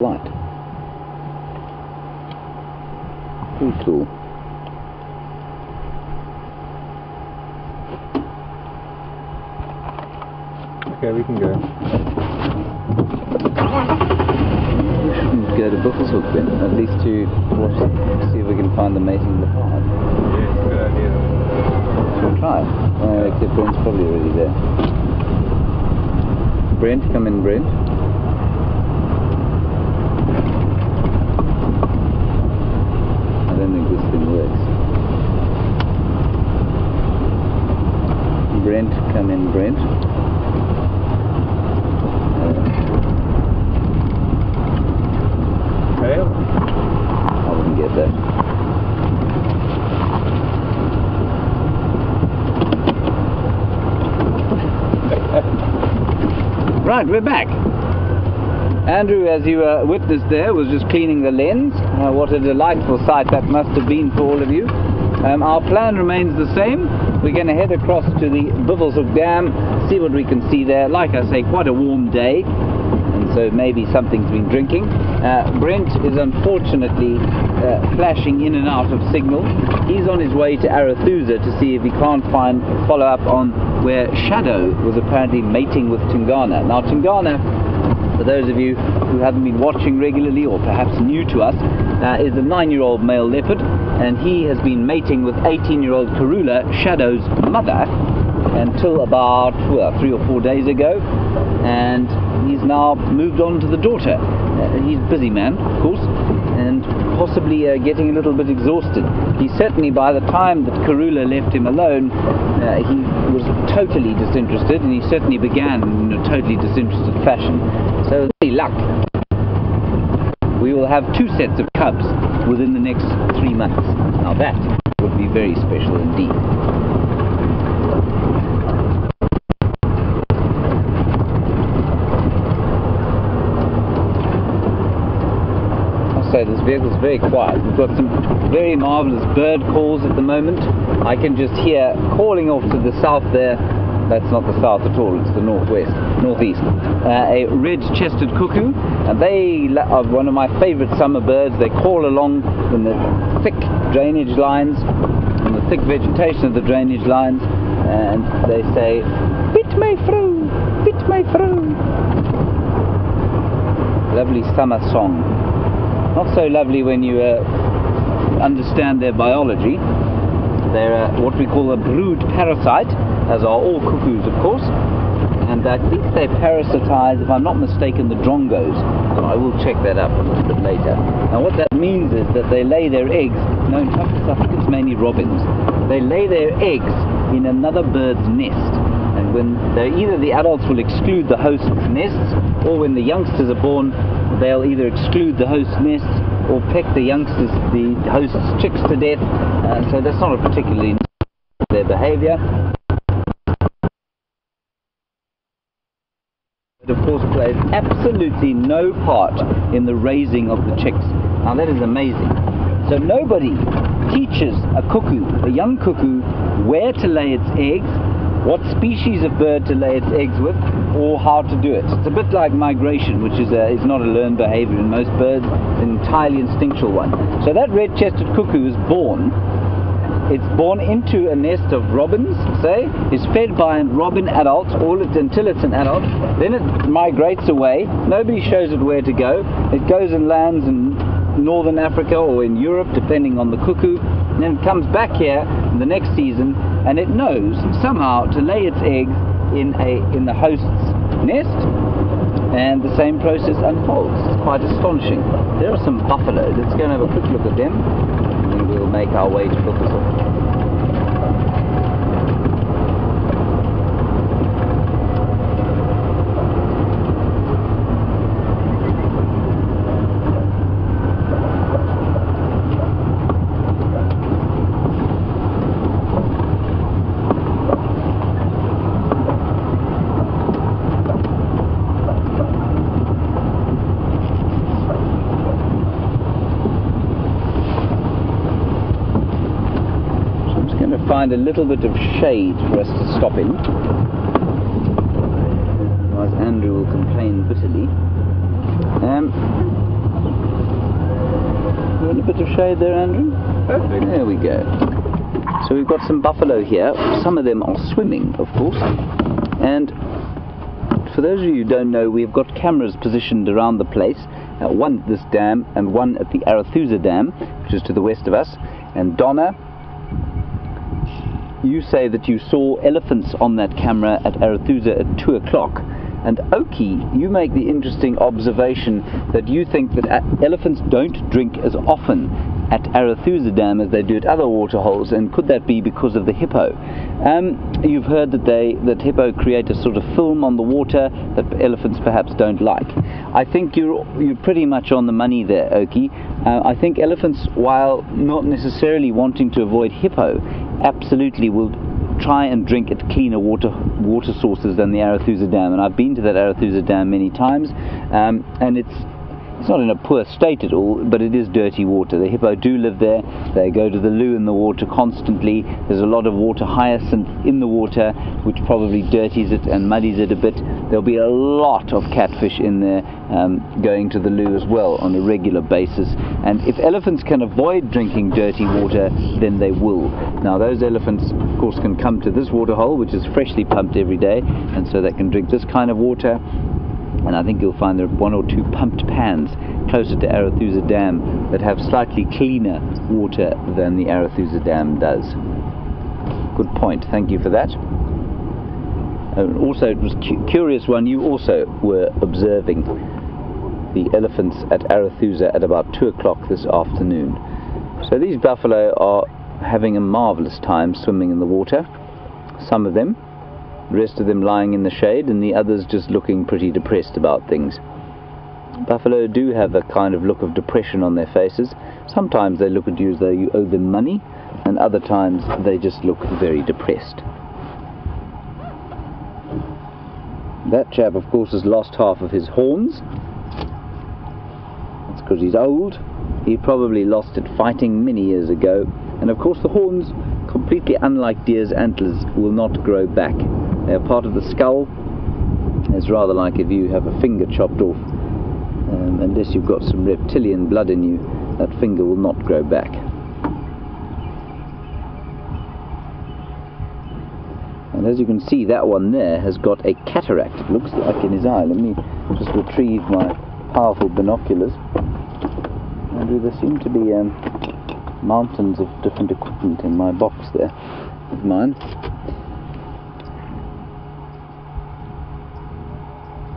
light. Pretty cool. Okay, we can go. We shouldn't go to Buffelshoek then, at least to watch, see if we can find the mating leopard. Yes, good idea. Shall we try? Uh, except Brent's probably already there. Brent, come in, Brent. I don't think this thing works. Brent, come in, Brent. Uh, Fail? I wouldn't get that. right, we're back. Andrew, as you uh, witnessed there, was just cleaning the lens. Uh, what a delightful sight that must have been for all of you. Um, our plan remains the same. We're going to head across to the Buffelshoek Dam, see what we can see there. Like I say, quite a warm day, and so maybe something's been drinking. Uh, Brent is unfortunately uh, flashing in and out of signal. He's on his way to Arathusa to see if he can't find follow up on where Shadow was apparently mating with Tingana. Now Tingana for those of you who haven't been watching regularly or perhaps new to us, uh, is a nine-year-old male leopard, and he has been mating with 18-year-old Karula, Shadow's mother, until about well, three or four days ago, and he's now moved on to the daughter. Uh, he's a busy man, of course, and possibly uh, getting a little bit exhausted. He certainly, by the time that Karula left him alone, uh, he was totally disinterested, and he certainly began in a totally disinterested fashion. So, luck. Will have two sets of cubs within the next three months. Now that would be very special indeed. Say this vehicle's very quiet. We've got some very marvellous bird calls at the moment. I can just hear calling off to the south there. That's not the south at all, it's the northwest, northeast. Uh, a red-chested cuckoo, and they are one of my favourite summer birds. They call along in the thick drainage lines, in the thick vegetation of the drainage lines, and they say, Piet my vrou, Piet my vrou. Lovely summer song. Not so lovely when you uh, understand their biology. They're uh, what we call a brood parasite, as are all cuckoos, of course. And I think they parasitize, if I'm not mistaken, the drongos. But I will check that up a little bit later. Now, what that means is that they lay their eggs. No, in fact, I think it's mainly robins. They lay their eggs in another bird's nest. And when either the adults will exclude the host's nests, or when the youngsters are born, they'll either exclude the host's nests or peck the youngsters, the host's chicks to death. Uh, so that's not a particularly their behaviour. Of course plays absolutely no part in the raising of the chicks. Now that is amazing. So nobody teaches a cuckoo, a young cuckoo, where to lay its eggs, what species of bird to lay its eggs with, or how to do it. It's a bit like migration, which is, a, is not a learned behavior in most birds, it's an entirely instinctual one. So that red-chested cuckoo is born. It's born into a nest of robins, say, is fed by a robin adult all it, until it's an adult. Then it migrates away. Nobody shows it where to go. It goes and lands in northern Africa or in Europe, depending on the cuckoo. And then it comes back here in the next season, and it knows somehow to lay its eggs in a in the host's nest. And the same process unfolds. It's quite astonishing. There are some buffalo. Let's go and have a quick look at them, make our way to Buffalo. So I'm just going to find a little bit of shade for us to stop in. Otherwise Andrew will complain bitterly. Um, bit of shade there, Andrew? Perfect. There we go. So we've got some buffalo here. Some of them are swimming, of course. And for those of you who don't know, we've got cameras positioned around the place. Uh, one at this dam and one at the Arathusa Dam, which is to the west of us. And Donna, you say that you saw elephants on that camera at Arathusa at 2 o'clock. And Oki, you make the interesting observation that you think that uh, elephants don't drink as often at Arathusa Dam as they do at other waterholes, and could that be because of the hippo? Um, you've heard that they that hippo create a sort of film on the water that elephants perhaps don't like. I think you're you're pretty much on the money there, Oki. Uh, I think elephants, while not necessarily wanting to avoid hippo, absolutely will try and drink at cleaner water water sources than the Arathusa Dam. And I've been to that Arathusa Dam many times, um, and it's it's not in a poor state at all, but it is dirty water. The hippo do live there. They go to the loo in the water constantly. There's a lot of water hyacinth in the water, which probably dirties it and muddies it a bit. There'll be a lot of catfish in there um, going to the loo as well on a regular basis. And if elephants can avoid drinking dirty water, then they will. Now, those elephants, of course, can come to this waterhole, which is freshly pumped every day, and so they can drink this kind of water and I think you'll find there are one or two pumped pans closer to Arathusa Dam that have slightly cleaner water than the Arathusa Dam does. Good point, thank you for that. Uh, also, it was cu curious one, you also were observing the elephants at Arathusa at about 2 o'clock this afternoon. So these buffalo are having a marvellous time swimming in the water, some of them, the rest of them lying in the shade and the others just looking pretty depressed about things. Buffalo do have a kind of look of depression on their faces. Sometimes they look at you as though you owe them money, and other times they just look very depressed. That chap, of course, has lost half of his horns. That's because he's old. He probably lost it fighting many years ago. And of course, the horns, completely unlike deer's antlers, will not grow back. They are part of the skull. It's rather like if you have a finger chopped off. Um, unless you've got some reptilian blood in you, that finger will not grow back. And as you can see, that one there has got a cataract, it looks like in his eye. Let me just retrieve my powerful binoculars. And there seem to be um, mountains of different equipment in my box there of mine.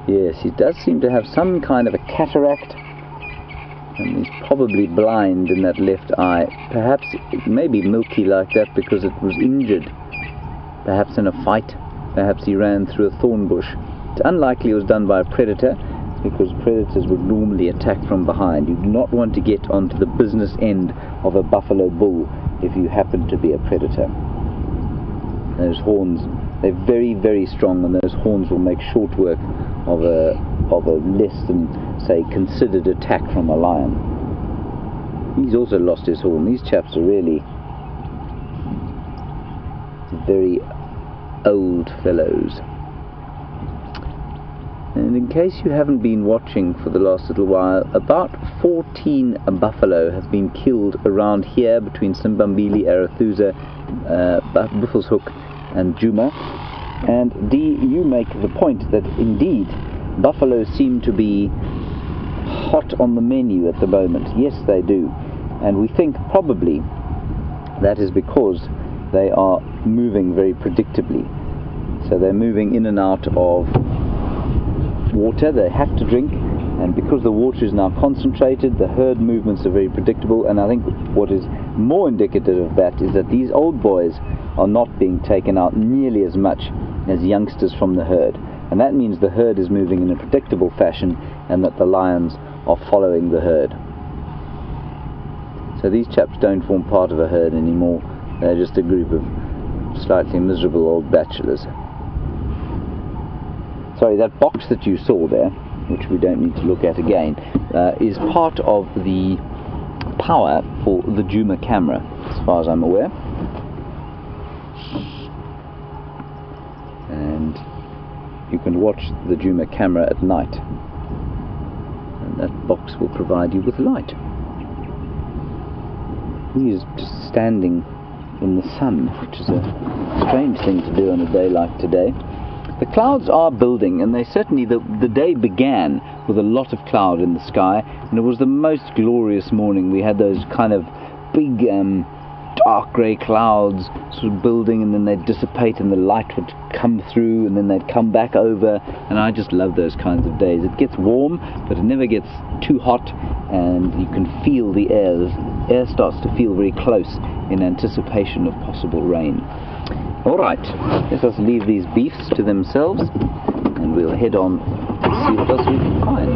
Yes, he does seem to have some kind of a cataract and he's probably blind in that left eye. Perhaps it may be milky like that because it was injured. Perhaps in a fight. Perhaps he ran through a thorn bush. It's unlikely it was done by a predator because predators would normally attack from behind. You do not want to get onto the business end of a buffalo bull if you happen to be a predator. Those horns, they're very, very strong and those horns will make short work of a, of a less than, say, considered attack from a lion. He's also lost his horn. These chaps are really very old fellows. And in case you haven't been watching for the last little while, about 14 buffalo have been killed around here between Simbambili, Arathusa, uh, Buffelshoek and Djuma. And D, you make the point that indeed buffalo seem to be hot on the menu at the moment. Yes, they do. And we think probably that is because they are moving very predictably. So they're moving in and out of water they have to drink. And because the water is now concentrated the herd movements are very predictable. And I think what is more indicative of that is that these old boys are not being taken out nearly as much as youngsters from the herd. And that means the herd is moving in a predictable fashion and that the lions are following the herd. So these chaps don't form part of a herd anymore. They're just a group of slightly miserable old bachelors sorry, that box that you saw there, which we don't need to look at again, uh, is part of the power for the Djuma camera, as far as I'm aware. And you can watch the Djuma camera at night. And that box will provide you with light. He's just standing in the sun, which is a strange thing to do on a day like today. The clouds are building, and they certainly, the, the day began with a lot of cloud in the sky, and it was the most glorious morning. We had those kind of big, um, dark grey clouds sort of building, and then they'd dissipate, and the light would come through, and then they'd come back over, and I just love those kinds of days. It gets warm, but it never gets too hot, and you can feel the air. The air starts to feel very close in anticipation of possible rain. All right, let us leave these beefs to themselves, and we'll head on to see what else we can find.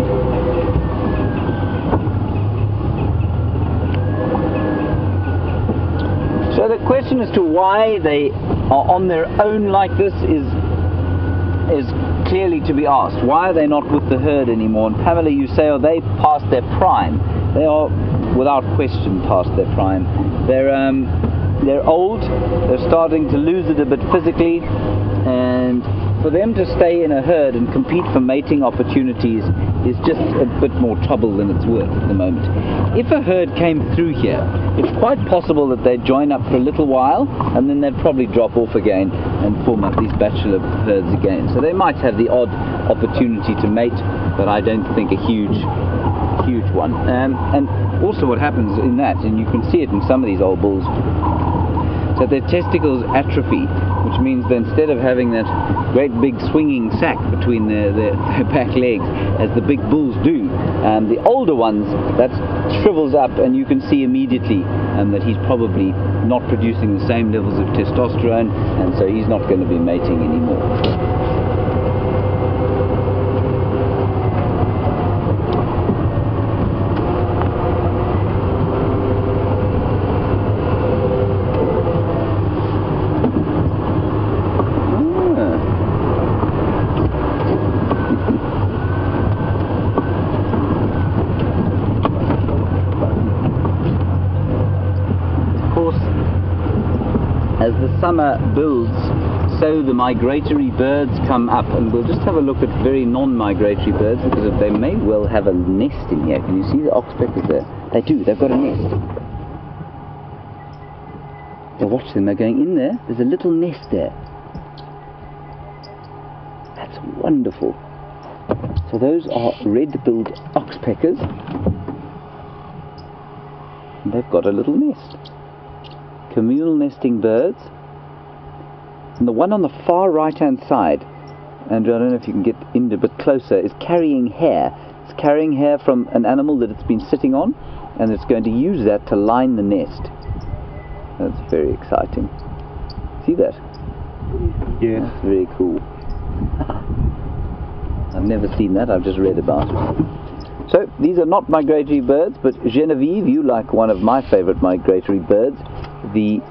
So the question as to why they are on their own like this is is clearly to be asked. Why are they not with the herd anymore? And Pamela, you say, are they past their prime? They are, without question, past their prime. They're um, they're old. They're starting to lose it a bit physically, and for them to stay in a herd and compete for mating opportunities is just a bit more trouble than it's worth at the moment. If a herd came through here, it's quite possible that they'd join up for a little while and then they'd probably drop off again and form up these bachelor herds again. So they might have the odd opportunity to mate, but I don't think a huge, huge one. Um, and also what happens in that, and you can see it in some of these old bulls, so their testicles atrophy, which means that instead of having that great big swinging sack between their, their, their back legs, as the big bulls do, um, the older ones, that shrivels up and you can see immediately um, that he's probably not producing the same levels of testosterone and so he's not going to be mating anymore. Ah. Of course, as the summer builds, so the migratory birds come up, and we'll just have a look at very non-migratory birds because they may well have a nest in here. Can you see the oxpeckers there? They do. They've got a nest. Now watch them. They're going in there. There's a little nest there. That's wonderful. So those are red-billed oxpeckers. And they've got a little nest. Communal nesting birds. And the one on the far right-hand side, and I don't know if you can get in a bit closer, is carrying hair. It's carrying hair from an animal that it's been sitting on, and it's going to use that to line the nest. That's very exciting. See that? Yeah. That's very cool. I've never seen that, I've just read about it. So, these are not migratory birds, but Genevieve, you like one of my favorite migratory birds, the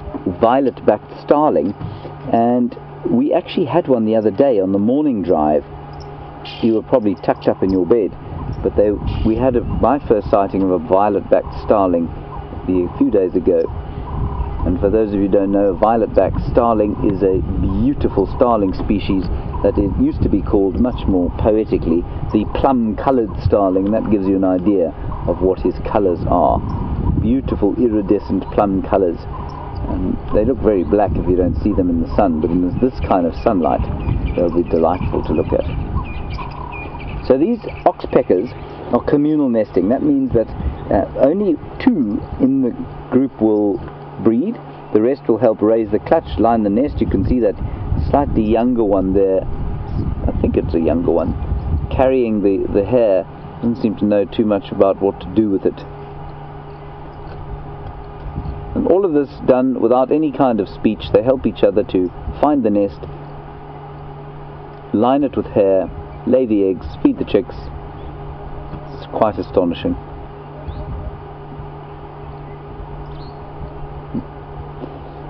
violet-backed starling. And we actually had one the other day on the morning drive. You were probably tucked up in your bed, but they, we had a, my first sighting of a violet-backed starling a few days ago. And for those of you who don't know, violet-backed starling is a beautiful starling species that it used to be called much more poetically the plum-coloured starling, and that gives you an idea of what his colours are. Beautiful iridescent plum colours. And they look very black if you don't see them in the sun, but in this, this kind of sunlight, they'll be delightful to look at. So these oxpeckers are communal nesting. That means that uh, only two in the group will breed. The rest will help raise the clutch, line the nest. You can see that slightly younger one there. I think it's a younger one. Carrying the, the hair. Doesn't seem to know too much about what to do with it. And all of this done without any kind of speech. They help each other to find the nest, line it with hair, lay the eggs, feed the chicks. It's quite astonishing.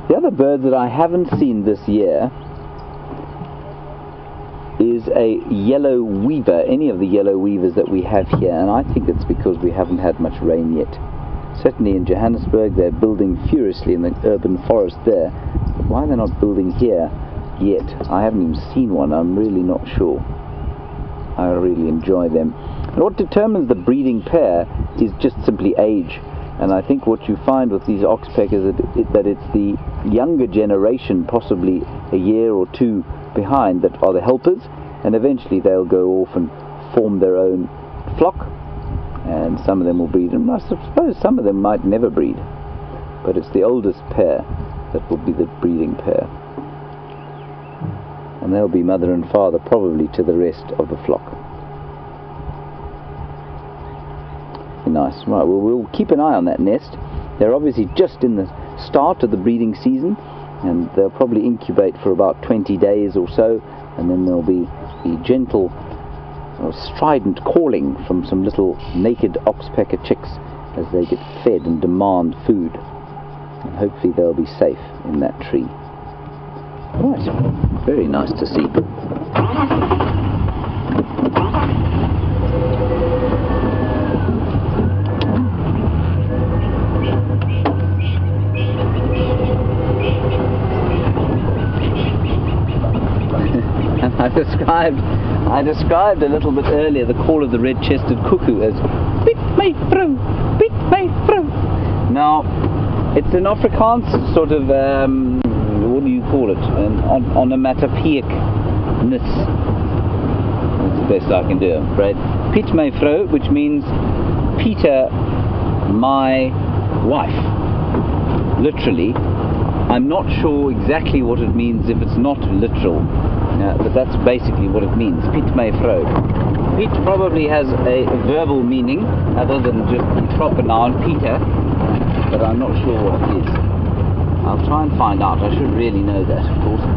The other bird that I haven't seen this year is a yellow weaver, any of the yellow weavers that we have here, and I think it's because we haven't had much rain yet. Certainly in Johannesburg they're building furiously in the urban forest there, but why they're not building here yet, I haven't even seen one, I'm really not sure. I really enjoy them. And what determines the breeding pair is just simply age. And I think what you find with these oxpeckers is that, it, that it's the younger generation, possibly a year or two behind, that are the helpers, and eventually they'll go off and form their own flock, and some of them will breed, and I suppose some of them might never breed, but it's the oldest pair that will be the breeding pair. And they'll be mother and father probably to the rest of the flock. Nice. Right, well, we'll keep an eye on that nest. They're obviously just in the start of the breeding season, and they'll probably incubate for about 20 days or so, and then there'll be the gentle, strident calling from some little naked oxpecker chicks as they get fed and demand food. And hopefully they'll be safe in that tree. Right, very nice to see. I described I described a little bit earlier the call of the red-chested cuckoo as "Piet my vrou, Piet my vrou." Now, it's an Afrikaans sort of um, what do you call it? An on, onomatopoeic-ness. That's the best I can do, right? Piet my vrou, which means Peter, my wife. Literally, I'm not sure exactly what it means if it's not literal, uh, but that's basically what it means. Piet my vrou. Piet probably has a verbal meaning other than just the proper noun Peter, but I'm not sure what it is. I'll try and find out. I should really know that, of course.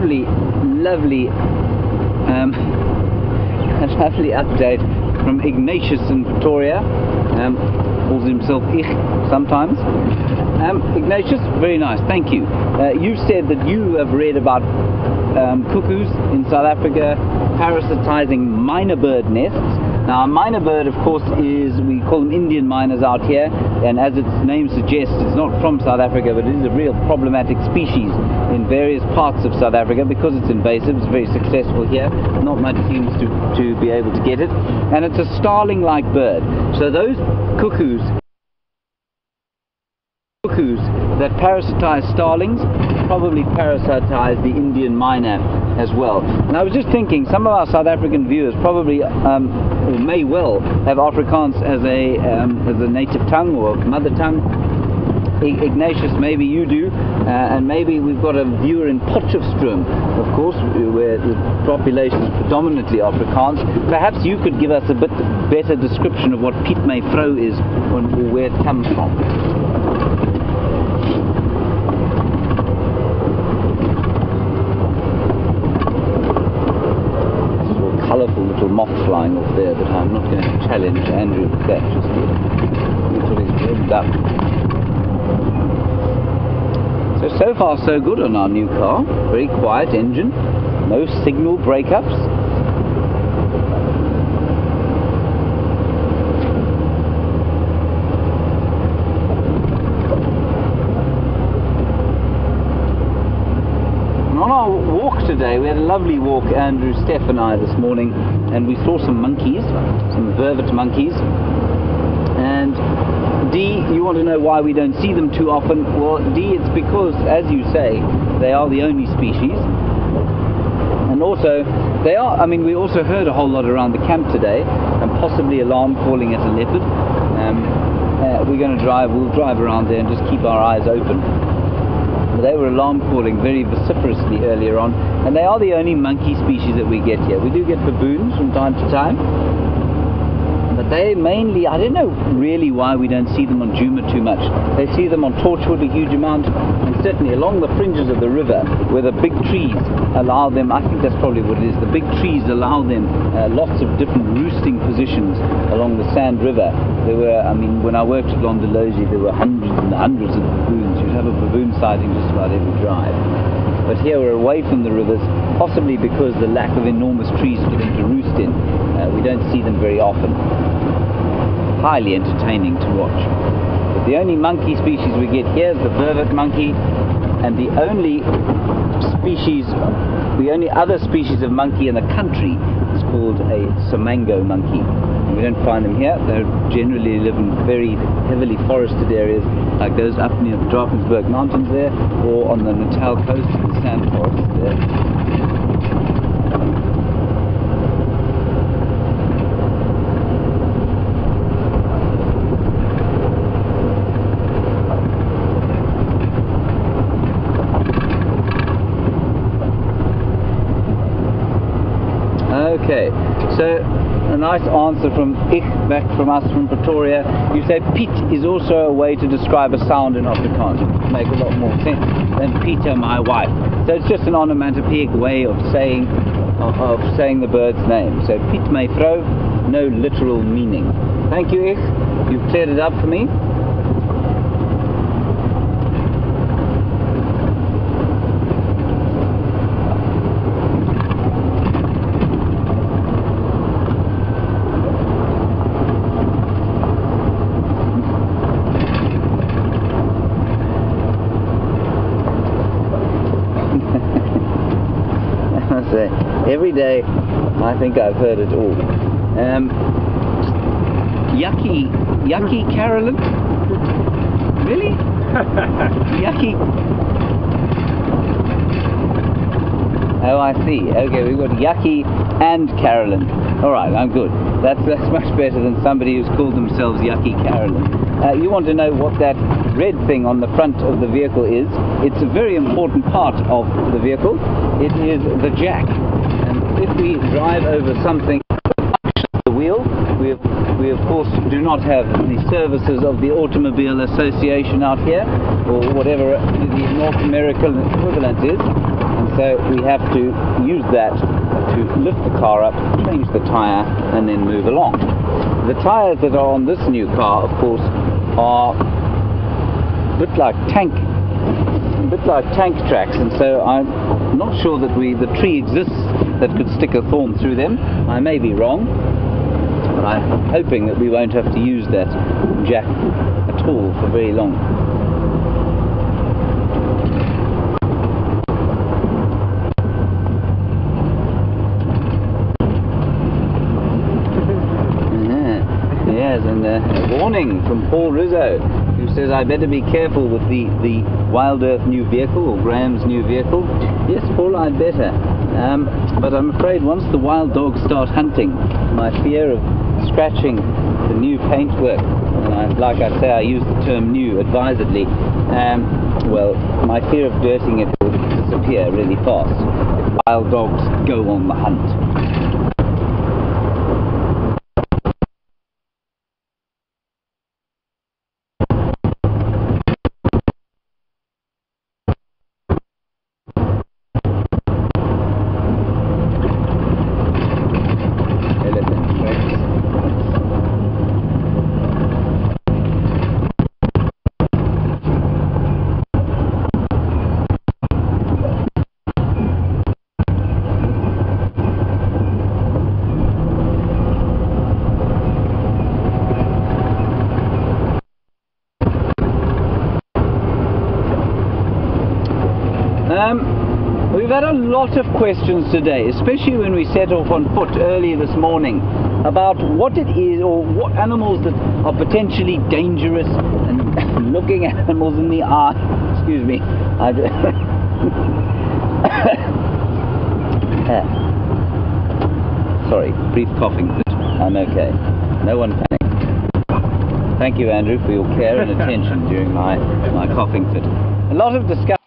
Lovely, lovely, um, lovely update from Ignatius in Pretoria. Um, calls himself Ich sometimes. Um, Ignatius, very nice, thank you. Uh, you said that you have read about um, cuckoos in South Africa parasitizing myna bird nests. Now, a myna bird, of course, is, we call them Indian mynas out here, and as its name suggests, it's not from South Africa, but it is a real problematic species in various parts of South Africa. Because it's invasive, it's very successful here, not much seems to, to be able to get it, and it's a starling-like bird. So those cuckoos cuckoos that parasitize starlings probably parasitize the Indian myna as well. And I was just thinking, some of our South African viewers probably um, or may well have Afrikaans as a um, as a native tongue or mother tongue. Ignatius, maybe you do, uh, and maybe we've got a viewer in Potchefstroom, of course, where the population is predominantly Afrikaans. Perhaps you could give us a bit better description of what Piet my vrou is and where it comes from. colourful little moth flying off there, but I'm not going to challenge That just up. So, so far so good on our new car. Very quiet engine, no signal breakups. on our walk today, we had a lovely walk, Andrew, Steph and I this morning, and we saw some monkeys, some vervet monkeys. D, you want to know why we don't see them too often? Well, D, it's because, as you say, they are the only species. And also, they are, I mean, we also heard a whole lot around the camp today, and possibly alarm calling at a leopard. Um, uh, we're going to drive, we'll drive around there and just keep our eyes open they were alarm calling very vociferously earlier on, and they are the only monkey species that we get here. We do get baboons from time to time, but they mainly, I don't know really why we don't see them on Djuma too much. They see them on Torchwood a huge amount, and certainly along the fringes of the river, where the big trees allow them, I think that's probably what it is, the big trees allow them uh, lots of different roosting positions along the Sand River. There were, I mean, when I worked at Londolozi, there were hundreds and hundreds of baboons. You'd have a baboon sighting just about every drive. but here we're away from the rivers, possibly because the lack of enormous trees for them to roost in. We don't see them very often. Highly entertaining to watch. But the only monkey species we get here is the vervet monkey, and the only species, the only other species of monkey in the country is called a Samango monkey. We don't find them here. They generally live in very heavily forested areas, like those up near the Drakensberg Mountains there, or on the Natal coast in the sand forests there. Okay, so a nice answer from Ich back from us from Pretoria. You say Piet is also a way to describe a sound in Afrikaans. It make a lot more sense than Peter, my wife. So it's just an onomatopoeic way of saying of, of saying the bird's name. So Piet my vrou, no literal meaning. Thank you, Ich. You've cleared it up for me. I must say, every day I think I've heard it all. Um, yucky, yucky Carolyn? Really? yucky. Oh, I see. Okay, we've got Yucky and Carolyn. All right, I'm good. That's that's much better than somebody who's called themselves Yucky Carolyn. Uh, you want to know what that red thing on the front of the vehicle is? It's a very important part of the vehicle. It is the jack. If we drive over something the wheel. We, we of course do not have the services of the Automobile Association out here, or whatever the North American equivalent is, and so we have to use that to lift the car up, change the tyre, and then move along. The tyres that are on this new car, of course, are a bit like tank a bit like tank tracks, and so I'm not sure that we the tree exists that could stick a thorn through them. I may be wrong, but I'm hoping that we won't have to use that jack at all for very long. Yes, and uh, a warning from Paul Rizzo, who says I better be careful with the, the WildEarth new vehicle, or Graham's new vehicle. Yes, Paul, I'd better. Um, but I'm afraid once the wild dogs start hunting, my fear of scratching the new paintwork, and I, like I say, I use the term new advisedly, um, well, my fear of dirtying it will disappear really fast if wild dogs go on the hunt. Elephant tracks. Um, we've had a lot of questions today, especially when we set off on foot early this morning, about what it is or what animals that are potentially dangerous and looking animals in the eye. Excuse me. Sorry, brief coughing. I'm okay. No one panic. Thank you, Andrew, for your care and attention during my, my coughing fit. A lot of discussion.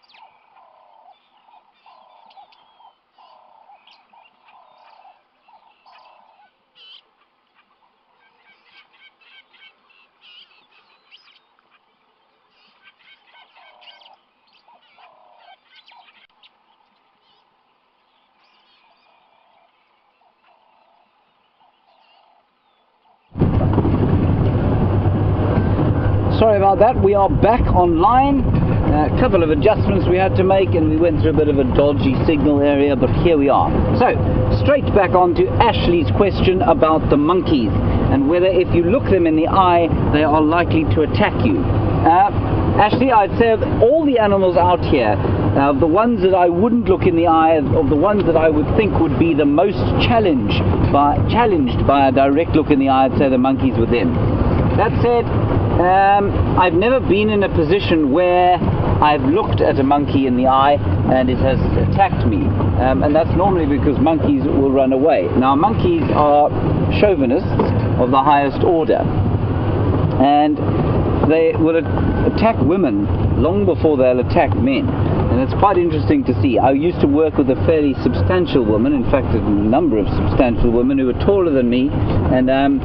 Sorry about that. We are back online A couple of adjustments we had to make, and we went through a bit of a dodgy signal area, but here we are. So, straight back on to Ashley's question about the monkeys and whether if you look them in the eye, they are likely to attack you. Uh, Ashley, I'd say all the animals out here, uh, the ones that I wouldn't look in the eye, of the ones that I would think would be the most challenged by, challenged by a direct look in the eye, I'd say the monkeys were them. That said, um, I've never been in a position where I've looked at a monkey in the eye and it has attacked me. Um, and that's normally because monkeys will run away. Now, monkeys are chauvinists of the highest order. And they will attack women long before they'll attack men. And it's quite interesting to see. I used to work with a fairly substantial woman, in fact, a number of substantial women who were taller than me, and um,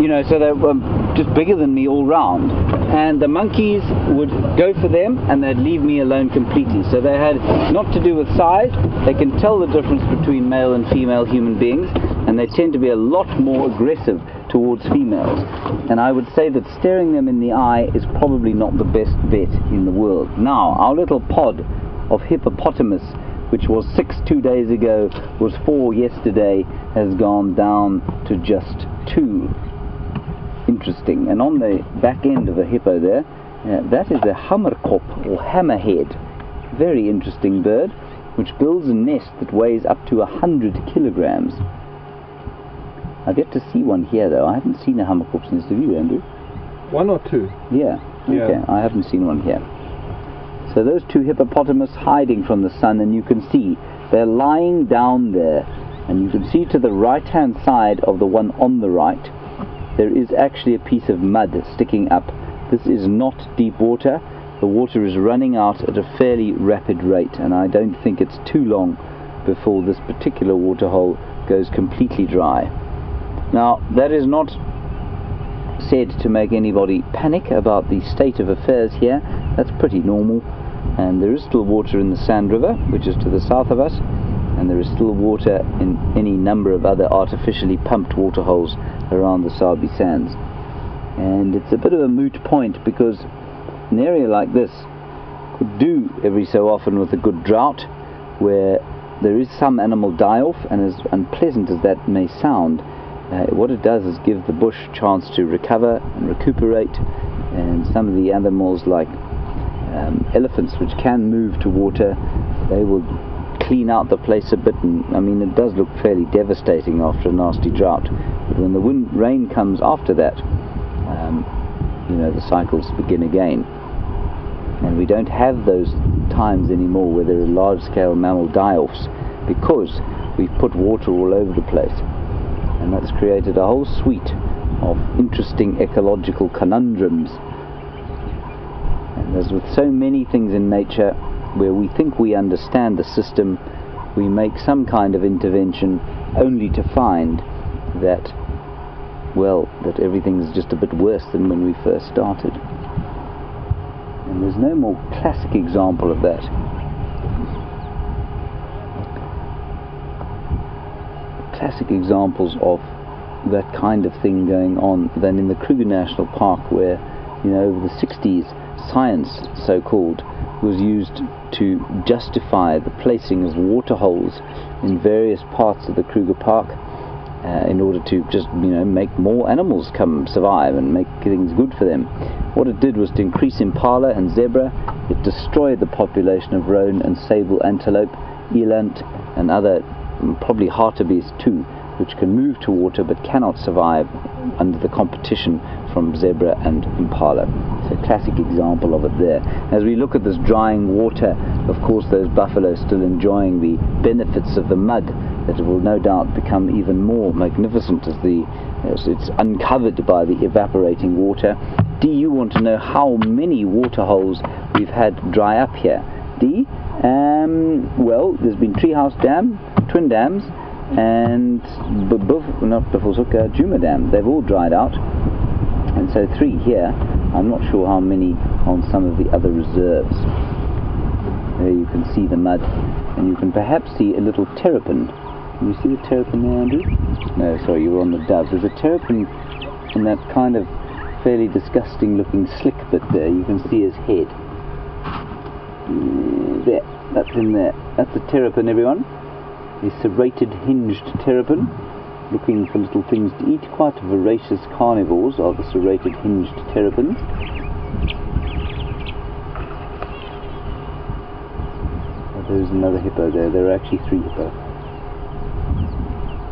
you know, so they were just bigger than me all round. And the monkeys would go for them, and they'd leave me alone completely. So they had not to do with size. They can tell the difference between male and female human beings, and they tend to be a lot more aggressive towards females. And I would say that staring them in the eye is probably not the best bet in the world. Now, our little pod of hippopotamus, which was six two days ago, was four yesterday, has gone down to just two. Interesting. And on the back end of the hippo there, uh, that is a hammerkop or hammerhead. Very interesting bird, which builds a nest that weighs up to a hundred kilograms. I've yet to see one here though. I haven't seen a hammerkop since the view, Andrew. One or two? Yeah. Yeah. Okay. I haven't seen one here. So those two hippopotamus hiding from the sun, and you can see they're lying down there, and you can see to the right-hand side of the one on the right, there is actually a piece of mud sticking up. This is not deep water. The water is running out at a fairly rapid rate, and I don't think it's too long before this particular waterhole goes completely dry. Now, that is not said to make anybody panic about the state of affairs here. That's pretty normal. And there is still water in the Sand River, which is to the south of us, and there is still water in any number of other artificially pumped waterholes around the Sabi Sands. And it's a bit of a moot point because an area like this could do every so often with a good drought where there is some animal die off, and as unpleasant as that may sound, uh, what it does is give the bush a chance to recover and recuperate, and some of the animals like um, elephants which can move to water, they will clean out the place a bit and I mean it does look fairly devastating after a nasty drought. But when the wind, rain comes after that um, you know the cycles begin again. And we don't have those times anymore where there are large scale mammal die-offs because we've put water all over the place. And that's created a whole suite of interesting ecological conundrums and as with so many things in nature, where we think we understand the system, we make some kind of intervention only to find that, well, that everything's just a bit worse than when we first started. And there's no more classic example of that. Classic examples of that kind of thing going on than in the Kruger National Park, where, you know, over the 60s, science, so called, was used to justify the placing of water holes in various parts of the Kruger Park uh, in order to just, you know, make more animals come survive and make things good for them. What it did was to increase impala and zebra. It destroyed the population of roan and sable antelope, eland, and other, mm, probably hartebeest too, which can move to water but cannot survive under the competition from zebra and impala. It's a classic example of it there. As we look at this drying water, of course those buffalo still enjoying the benefits of the mud that will no doubt become even more magnificent as the as it's uncovered by the evaporating water. Do you want to know how many water holes we've had dry up here? D? Um, well, there's been Treehouse Dam, Twin Dams, and B- Buf- not Buffelshoek, Djuma Dam. They've all dried out. And so three here. I'm not sure how many on some of the other reserves. There you can see the mud, and you can perhaps see a little terrapin. Can you see the terrapin there, Andrew? No, sorry, you were on the dove. There's a terrapin in that kind of fairly disgusting looking slick bit there. You can see his head. There, that's in there. That's a terrapin, everyone. A serrated, hinged terrapin. Looking for little things to eat. Quite voracious carnivores are the serrated, hinged terrapins. Oh, there's another hippo there. There are actually three hippos.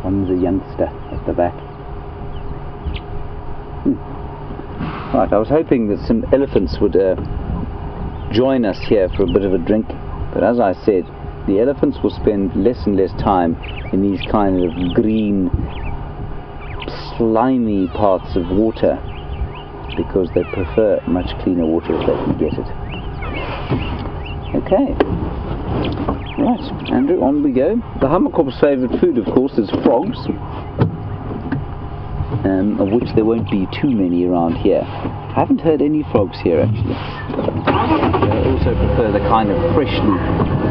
One's a youngster at the back. Hmm. Right, I was hoping that some elephants would uh, join us here for a bit of a drink, but as I said, the elephants will spend less and less time in these kind of green, slimy parts of water because they prefer much cleaner water if they can get it. Okay. Right, Andrew, on we go. The Hamerkop's favourite food, of course, is frogs, um, of which there won't be too many around here. I haven't heard any frogs here, actually. I also prefer the kind of freshly,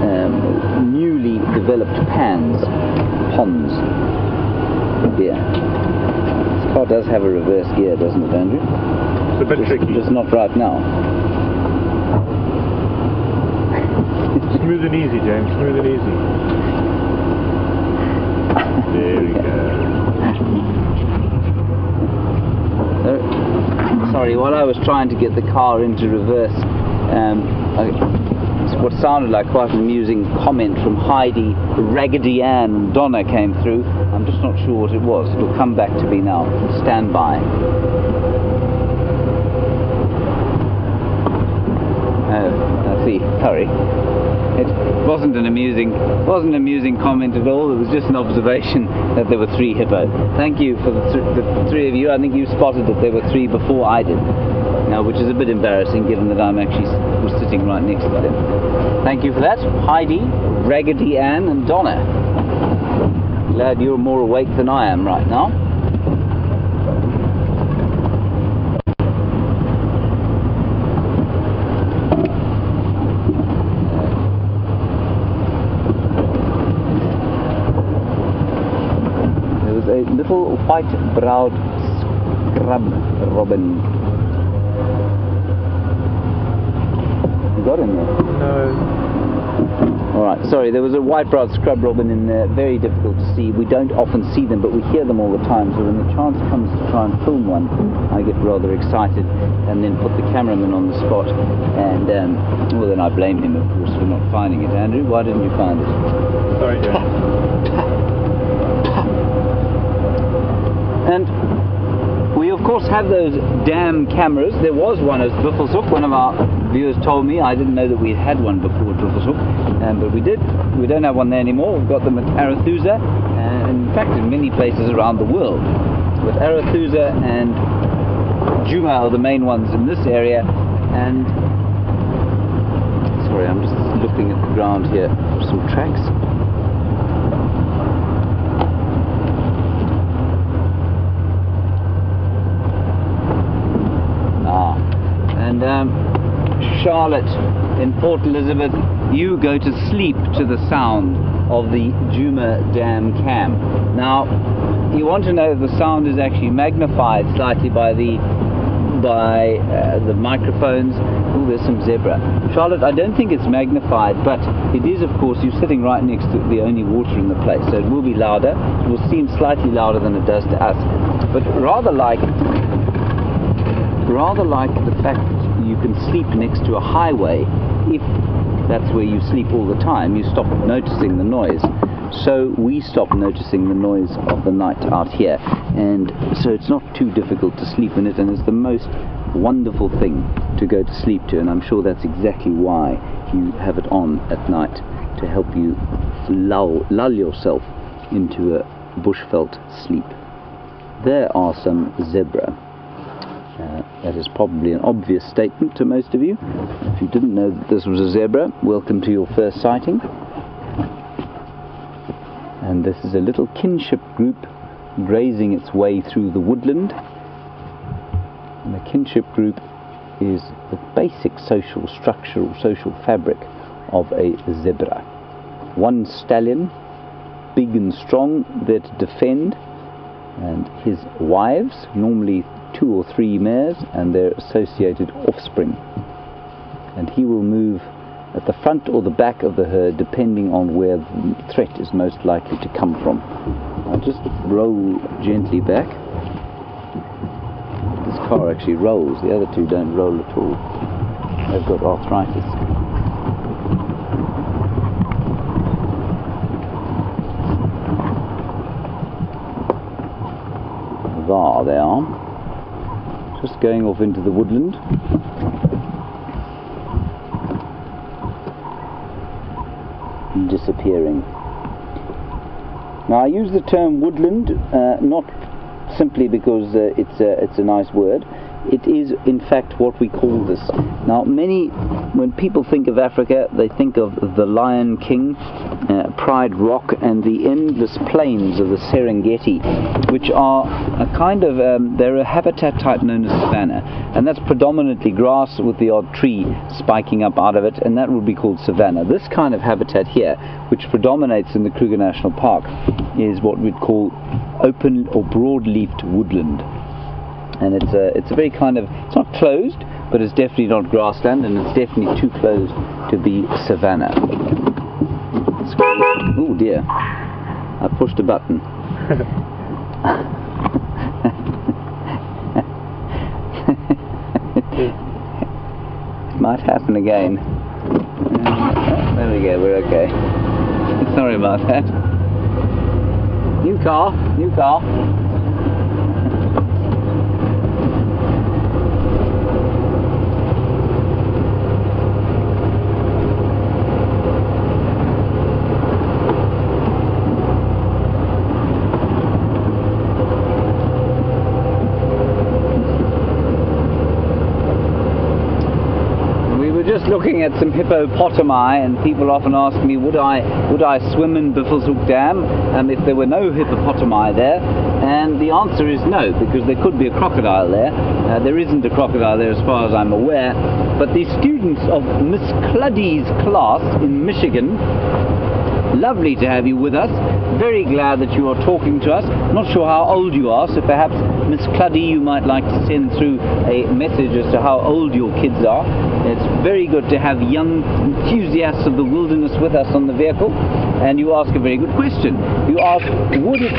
um, newly developed pans, ponds. Here. This car does have a reverse gear, doesn't it, Andrew? It's a bit Just, tricky. just not right now. Smooth and easy, James. Smooth and easy. There we go. Uh, sorry, while I was trying to get the car into reverse, um, I, what sounded like quite an amusing comment from Heidi, Raggedy Ann, Donna came through. I'm just not sure what it was. It'll come back to me now. Stand by. Oh, I see. Sorry. It wasn't an amusing, wasn't an amusing comment at all. It was just an observation that there were three hippo. Thank you for the, th- the three of you. I think you spotted that there were three before I did. Now, which is a bit embarrassing given that I'm actually was sitting right next to them. Thank you for that, Heidi, Raggedy Ann, and Donna. Glad you're more awake than I am right now. There was a little white-browed scrub robin. You got him there? No. Alright, sorry, there was a white-browed scrub robin in there, very difficult to see. We don't often see them, but we hear them all the time, so when the chance comes to try and film one, I get rather excited and then put the cameraman on the spot, and, um, well, then I blame him, of course, for not finding it. Andrew, why didn't you find it? Sorry, James. And we of course have those dam cameras. There was one at Buffelshoek. One of our viewers told me. I didn't know that we had one before at Buffelshoek, um, but we did. We don't have one there anymore. We've got them at Arathusa, and in fact in many places around the world. With Arathusa and Djuma are the main ones in this area, and sorry, I'm just looking at the ground here for some tracks. Ah, and um, Charlotte in Port Elizabeth, you go to sleep to the sound of the Djuma Dam cam. Now, you want to know the sound is actually magnified slightly by the by uh, the microphones. Oh, there's some zebra. Charlotte, I don't think it's magnified, but it is, of course, you're sitting right next to the only water in the place, so it will be louder. It will seem slightly louder than it does to us, but rather like rather like the fact can sleep next to a highway if that's where you sleep all the time, you stop noticing the noise. So we stop noticing the noise of the night out here, and so it's not too difficult to sleep in it, and it's the most wonderful thing to go to sleep to, and I'm sure that's exactly why you have it on at night to help you lull, lull yourself into a bushveld sleep. There are some zebra. Uh, that is probably an obvious statement to most of you. If you didn't know that this was a zebra, welcome to your first sighting. And this is a little kinship group grazing its way through the woodland. And the kinship group is the basic social structure or social fabric of a zebra. One stallion, big and strong, there to defend, and his wives, normally two or three mares and their associated offspring. And he will move at the front or the back of the herd, depending on where the threat is most likely to come from. I'll just roll gently back. This car actually rolls, the other two don't roll at all. They've got arthritis. There they are. Just going off into the woodland. And disappearing. Now I use the term woodland uh, not simply because uh, it's, a, it's a nice word, it is in fact what we call this. Now many, when people think of Africa, they think of the Lion King, uh, Pride Rock and the endless plains of the Serengeti, which are a kind of, um, they're a habitat type known as savanna, and that's predominantly grass with the odd tree spiking up out of it, and that would be called savanna. This kind of habitat here, which predominates in the Kruger National Park, is what we'd call open or broad-leafed woodland and it's a it's a very kind of it's not closed but it's definitely not grassland and it's definitely too closed to be savanna. Oh dear. I pushed a button. It might happen again. There we go we're okay. Sorry about that. New car new car looking at some hippopotami, and people often ask me, would I would I swim in Buffelshoek Dam um, if there were no hippopotami there? And the answer is no, because there could be a crocodile there. Uh, there isn't a crocodile there as far as I'm aware, but the students of Miss Cluddy's class in Michigan Lovely to have you with us. Very glad that you are talking to us. Not sure how old you are, so perhaps Miss Cluddy, you might like to send through a message as to how old your kids are. It's very good to have young enthusiasts of the wilderness with us on the vehicle. And you ask a very good question. You ask, would it...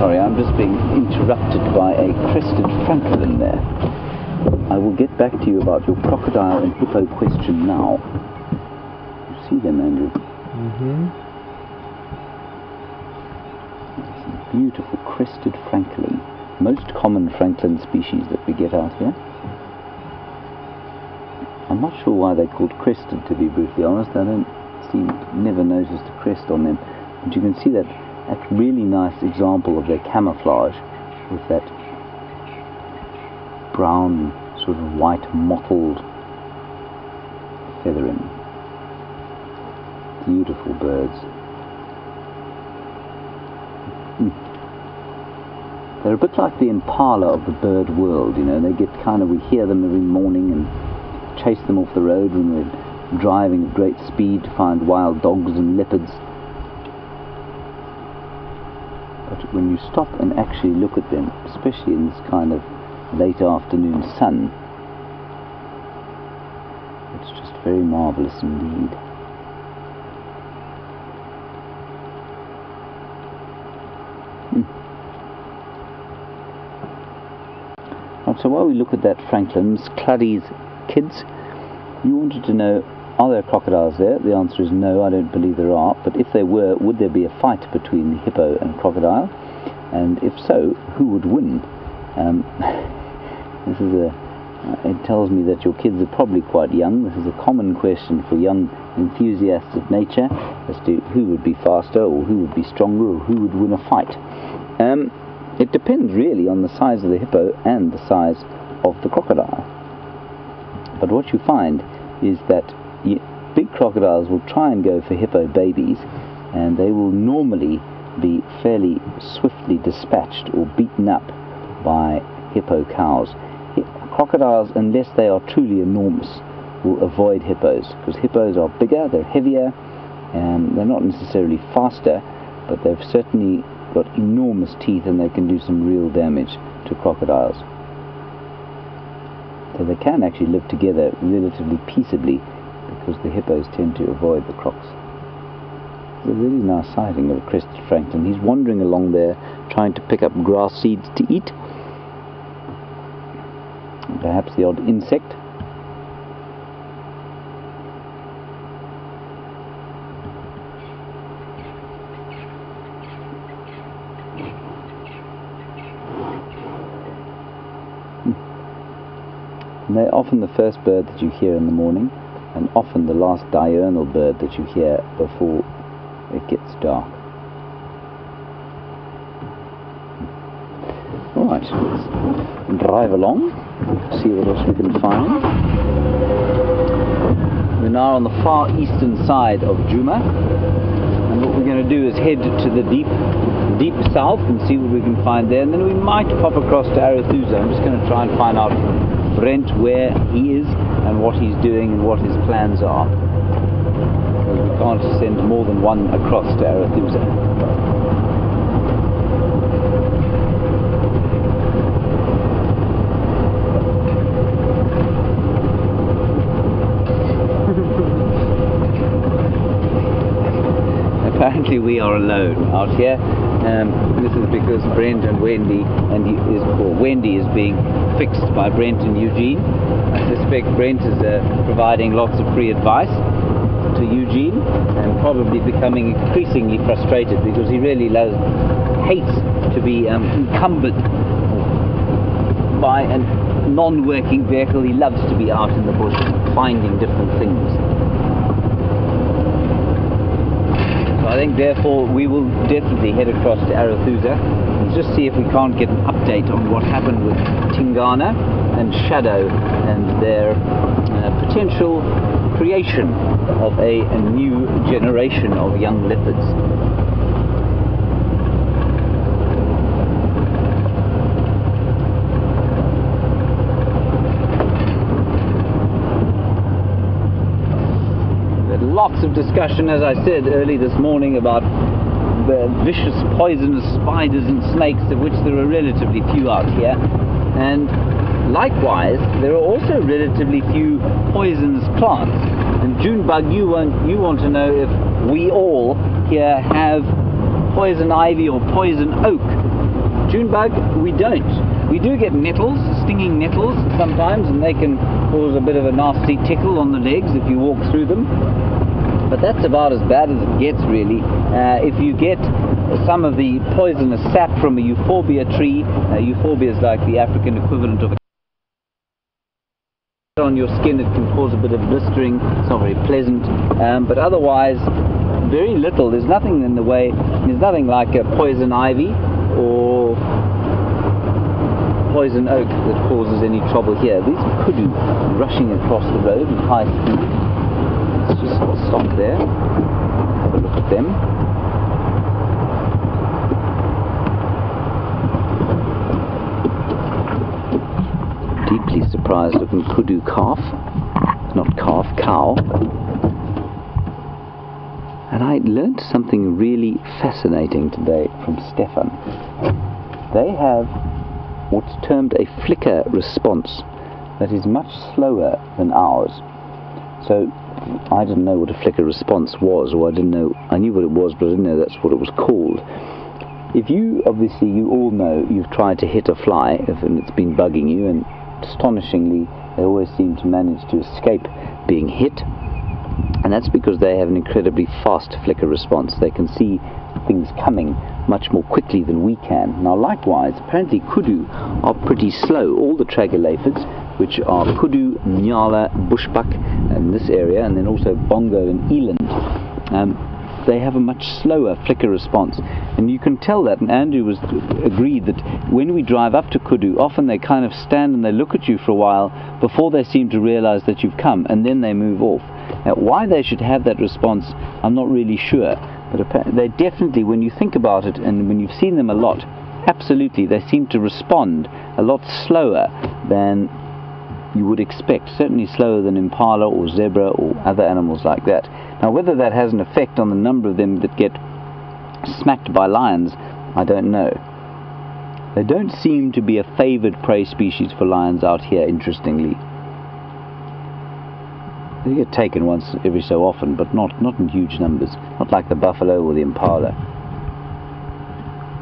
Sorry, I'm just being interrupted by a crested francolin there. I will get back to you about your crocodile and hippo question now. You see them, Andrew? Mm-hmm. Beautiful crested francolin. Most common francolin species that we get out here. I'm not sure why they're called crested to be brutally honest. I don't see, never noticed a crest on them. But you can see that, that really nice example of their camouflage with that brown sort of white mottled feathering beautiful birds. They're a bit like the impala of the bird world, you know, they get kind of, we hear them every morning and chase them off the road when we're driving at great speed to find wild dogs and leopards. But when you stop and actually look at them, especially in this kind of late afternoon sun, it's just very marvellous indeed. So while we look at that francolin's, Cluddy's kids, you wanted to know, are there crocodiles there? The answer is no, I don't believe there are. But if there were, would there be a fight between the hippo and crocodile? And if so, who would win? Um, this is a. It tells me that your kids are probably quite young. This is a common question for young enthusiasts of nature as to who would be faster or who would be stronger or who would win a fight. Um, it depends really on the size of the hippo and the size of the crocodile. But what you find is that big crocodiles will try and go for hippo babies and they will normally be fairly swiftly dispatched or beaten up by hippo cows. Crocodiles, unless they are truly enormous, will avoid hippos because hippos are bigger, they're heavier, and they're not necessarily faster, but they've certainly got enormous teeth and they can do some real damage to crocodiles. So they can actually live together relatively peaceably because the hippos tend to avoid the crocs. It's a really nice sighting of a crested francolin. He's wandering along there trying to pick up grass seeds to eat. Perhaps the odd insect. And they're often the first bird that you hear in the morning, and often the last diurnal bird that you hear before it gets dark. Alright, let's drive along, see what else we can find. We're now on the far eastern side of Djuma, and what we're going to do is head to the deep, deep south and see what we can find there, and then we might pop across to Arathusa. I'm just going to try and find out Brent where he is and what he's doing and what his plans are. We can't send more than one across to Arathusa. apparently we are alone out here. Um, this is because Brent and Wendy and is or Wendy is being fixed by Brent and Eugene. I suspect Brent is uh, providing lots of free advice to Eugene and probably becoming increasingly frustrated because he really loves, hates to be um, encumbered by a non-working vehicle. He loves to be out in the bush finding different things. I think therefore we will definitely head across to Arathusa and just see if we can't get an update on what happened with Tingana and Shadow and their uh, potential creation of a, a new generation of young leopards. lots of discussion, as I said early this morning, about the vicious, poisonous spiders and snakes, of which there are relatively few out here. And likewise, there are also relatively few poisonous plants. And Junebug, you want, you want to know if we all here have poison ivy or poison oak. Junebug, we don't. We do get nettles, stinging nettles sometimes, and they can cause a bit of a nasty tickle on the legs if you walk through them but that's about as bad as it gets really. Uh, if you get some of the poisonous sap from a euphorbia tree, uh, euphorbia is like the African equivalent of a on your skin it can cause a bit of blistering. It's not very pleasant. Um, but otherwise very little. There's nothing in the way. There's nothing like a poison ivy or poison oak that causes any trouble here. These kudu rushing across the road at high speed just stop there, have a look at them. Deeply surprised looking kudu calf, not calf, cow. And I learned something really fascinating today from Stefan. They have what's termed a flicker response that is much slower than ours. So I didn't know what a flicker response was, or I didn't know, I knew what it was, but I didn't know that's what it was called. If you, obviously, you all know you've tried to hit a fly and it's been bugging you, and astonishingly, they always seem to manage to escape being hit. And that's because they have an incredibly fast flicker response. They can see things coming much more quickly than we can. Now, likewise, apparently kudu are pretty slow. All the tragelaphids, which are kudu, nyala, bushbuck in this area, and then also bongo and eland, um, they have a much slower flicker response. And you can tell that, and Andrew was agreed that when we drive up to kudu, often they kind of stand and they look at you for a while before they seem to realize that you've come, and then they move off. Now, why they should have that response, I'm not really sure. But they definitely, when you think about it and when you've seen them a lot, absolutely, they seem to respond a lot slower than you would expect, certainly slower than impala or zebra or other animals like that. Now, whether that has an effect on the number of them that get smacked by lions, I don't know. They don't seem to be a favored prey species for lions out here, interestingly. They get taken once every so often, but not, not in huge numbers. Not like the buffalo or the impala.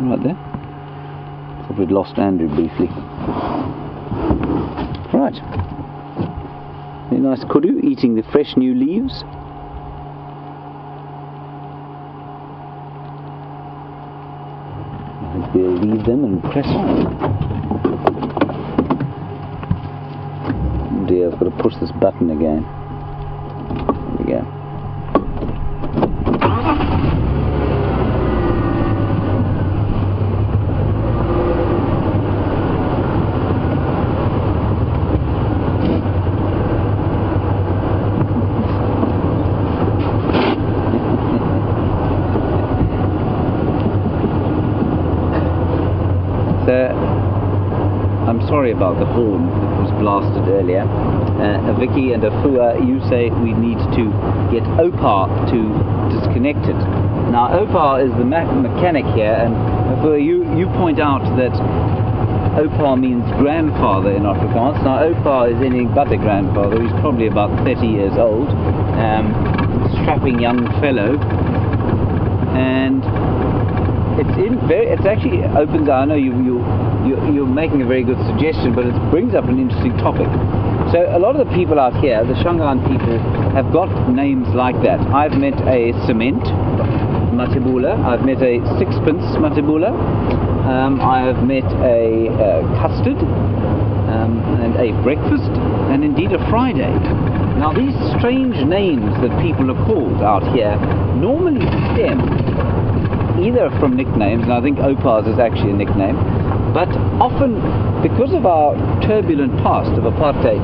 Right there. Thought we'd lost Andrew briefly. Right. Very nice kudu eating the fresh new leaves. I think we'll leave them and press on. Oh dear, I've got to push this button again. There we go. So, I'm sorry about the horn that was blasted earlier. Uh, Vicky and Afua, you say we need to get Oupa to disconnect it. Now, Oupa is the me- mechanic here, and Afua, you, you point out that Oupa means grandfather in Afrikaans. Now, Oupa is anything but a grandfather. He's probably about 30 years old, um, strapping young fellow, very it's actually opens I know you you you you're making a very good suggestion but it brings up an interesting topic. So a lot of the people out here the Shangaan people have got names like that. I've met a cement Mathebula I've met a sixpence Mathebula um, I have met a custard um, and a breakfast and indeed a Friday. Now these strange names that people are called out here normally stem either from nicknames, and I think Oupas is actually a nickname, but often because of our turbulent past of apartheid,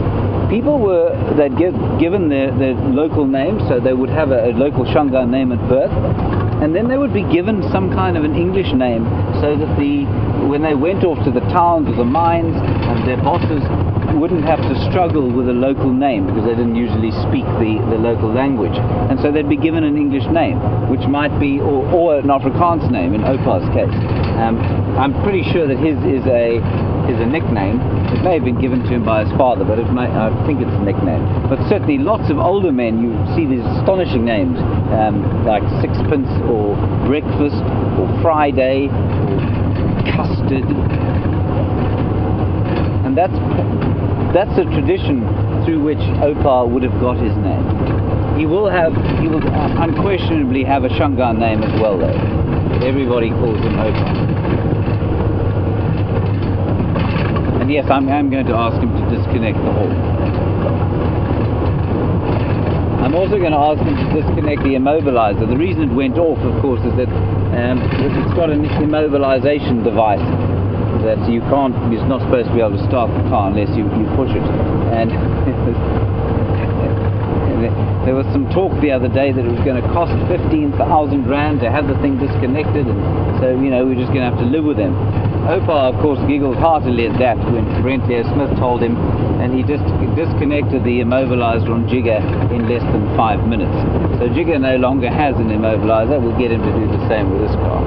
people were they'd give, given their, their local name, so they would have a, a local Shangaan name at birth, and then they would be given some kind of an English name, so that the when they went off to the towns or the mines, and their bosses wouldn't have to struggle with a local name because they didn't usually speak the, the local language. And so they'd be given an English name, which might be, or, or an Afrikaans name in Oupa's case. Um, I'm pretty sure that his is a is a nickname. It may have been given to him by his father, but it may, I think it's a nickname. But certainly lots of older men, you see these astonishing names, um, like Sixpence or Breakfast or Friday or Custard. And that's that's a tradition through which Oupa would have got his name. He will have, he will unquestionably have a Shangaan name as well though. Everybody calls him Oupa. And yes, I'm, I'm going to ask him to disconnect the horn. I'm also going to ask him to disconnect the immobilizer. The reason it went off, of course, is that um, it's got an immobilization device that you can't, it's not supposed to be able to start the car unless you, you push it. And there was some talk the other day that it was going to cost 15,000 rand to have the thing disconnected, and so, you know, we're just going to have to live with them. Oupa, of course, giggled heartily at that when Brent Smith told him, and he just disconnected the immobilizer on Jigger in less than five minutes. So Jigger no longer has an immobilizer, we'll get him to do the same with this car.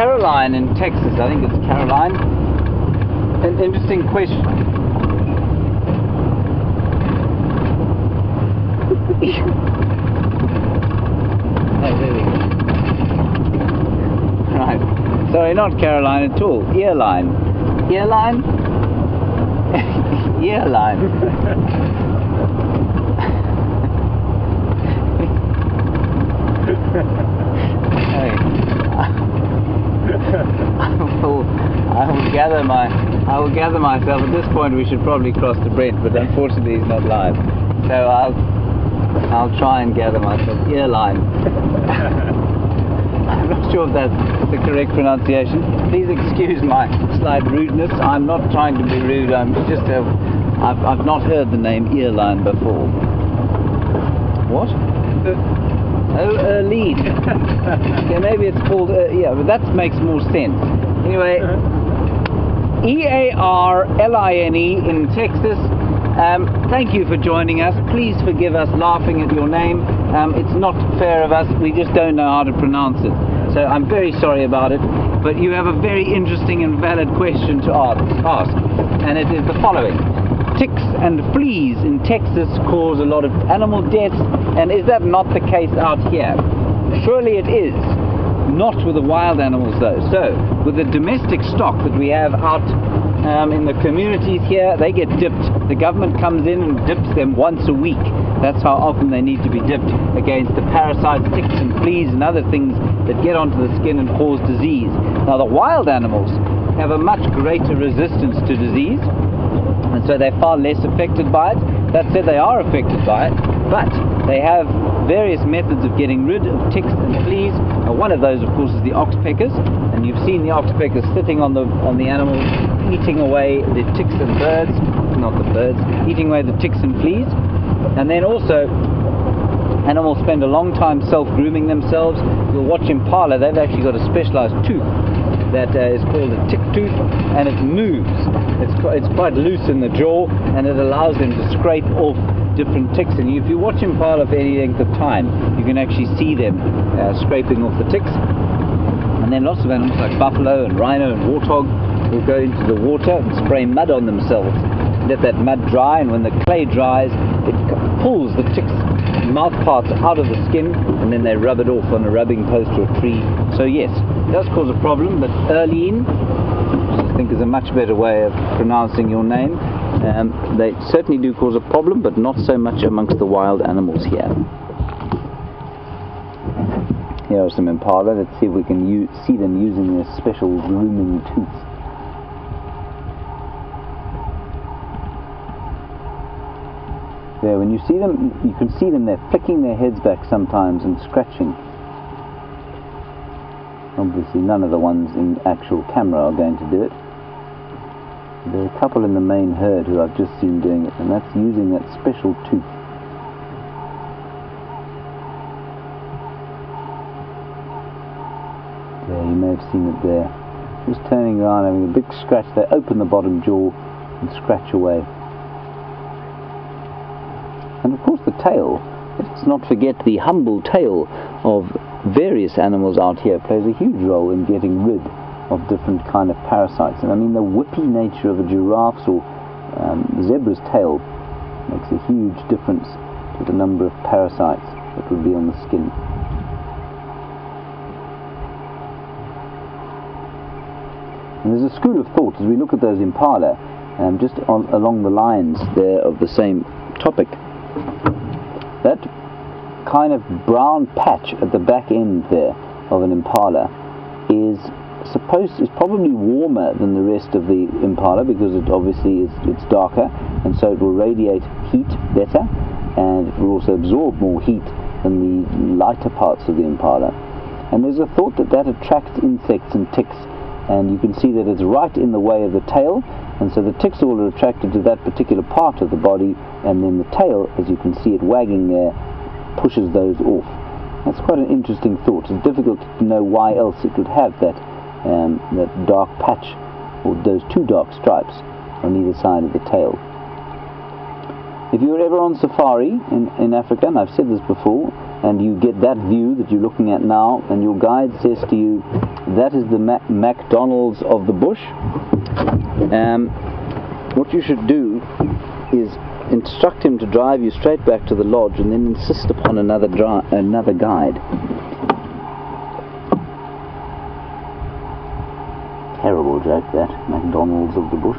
Caroline in Texas, I think it's Caroline. An interesting question. oh, there we go. Right. Sorry, not Caroline at all. Earline. Earline. Earline? I will, I will gather my, I will gather myself. At this point, we should probably cross to Brent, but unfortunately, he's not live. So I'll, I'll try and gather myself. Earline. I'm not sure if that's the correct pronunciation. Please excuse my slight rudeness. I'm not trying to be rude. I'm just a, I've, I've not heard the name Earline before. What? Oh, uh, lead. okay, maybe it's called, uh, yeah, but that makes more sense. Anyway, E A R L I N E in Texas, Um, thank you for joining us. Please forgive us laughing at your name. Um, it's not fair of us. We just don't know how to pronounce it. So I'm very sorry about it. But you have a very interesting and valid question to ask and it is the following. Ticks and fleas in Texas cause a lot of animal deaths, and is that not the case out here? Surely it is. Not with the wild animals though. So, with the domestic stock that we have out um, in the communities here, they get dipped. The government comes in and dips them once a week. That's how often they need to be dipped against the parasites, ticks and fleas and other things that get onto the skin and cause disease. Now the wild animals have a much greater resistance to disease and so they're far less affected by it. That said, they are affected by it, but they have various methods of getting rid of ticks and fleas. Uh, one of those, of course, is the oxpeckers, and you've seen the oxpeckers sitting on the on the animals, eating away the ticks and birds, not the birds, eating away the ticks and fleas. And then also, animals spend a long time self-grooming themselves. You'll watch Impala, they've actually got a specialized tooth that uh, is called a tick tooth and it moves. It's, it's quite loose in the jaw and it allows them to scrape off different ticks. And if you watch Impala for any length of time, you can actually see them uh, scraping off the ticks. And then lots of animals like buffalo and rhino and warthog will go into the water and spray mud on themselves. Let that mud dry, and when the clay dries, it pulls the tick's mouth parts out of the skin, and then they rub it off on a rubbing post or a tree. So yes, it does cause a problem, but Erline, which I think is a much better way of pronouncing your name, um, they certainly do cause a problem, but not so much amongst the wild animals here. Here are some impala. Let's see if we can see them using their special grooming tooths. There, when you see them, you can see them, they're flicking their heads back sometimes and scratching. Obviously, none of the ones in actual camera are going to do it. There are a couple in the main herd who I've just seen doing it, and that's using that special tooth. There, you may have seen it there. Just turning around, having a big scratch. They open the bottom jaw and scratch away. And of course the tail, let's not forget the humble tail of various animals out here plays a huge role in getting rid of different kind of parasites. And I mean the whippy nature of a giraffe's or um, zebra's tail makes a huge difference to the number of parasites that would be on the skin. And there's a school of thought as we look at those impala, um, just on, along the lines there of the same topic. That kind of brown patch at the back end there of an impala is supposed is probably warmer than the rest of the impala because it obviously is it's darker and so it will radiate heat better and it will also absorb more heat than the lighter parts of the impala. And there's a thought that that attracts insects and ticks and you can see that it's right in the way of the tail and so the ticks all are attracted to that particular part of the body and then the tail as you can see it wagging there pushes those off that's quite an interesting thought it's difficult to know why else it would have that um, that dark patch or those two dark stripes on either side of the tail. If you're ever on safari in, in Africa and I've said this before and you get that view that you're looking at now and your guide says to you that is the Ma- McDonald's of the bush um, what you should do is instruct him to drive you straight back to the lodge and then insist upon another another guide terrible joke that McDonald's of the bush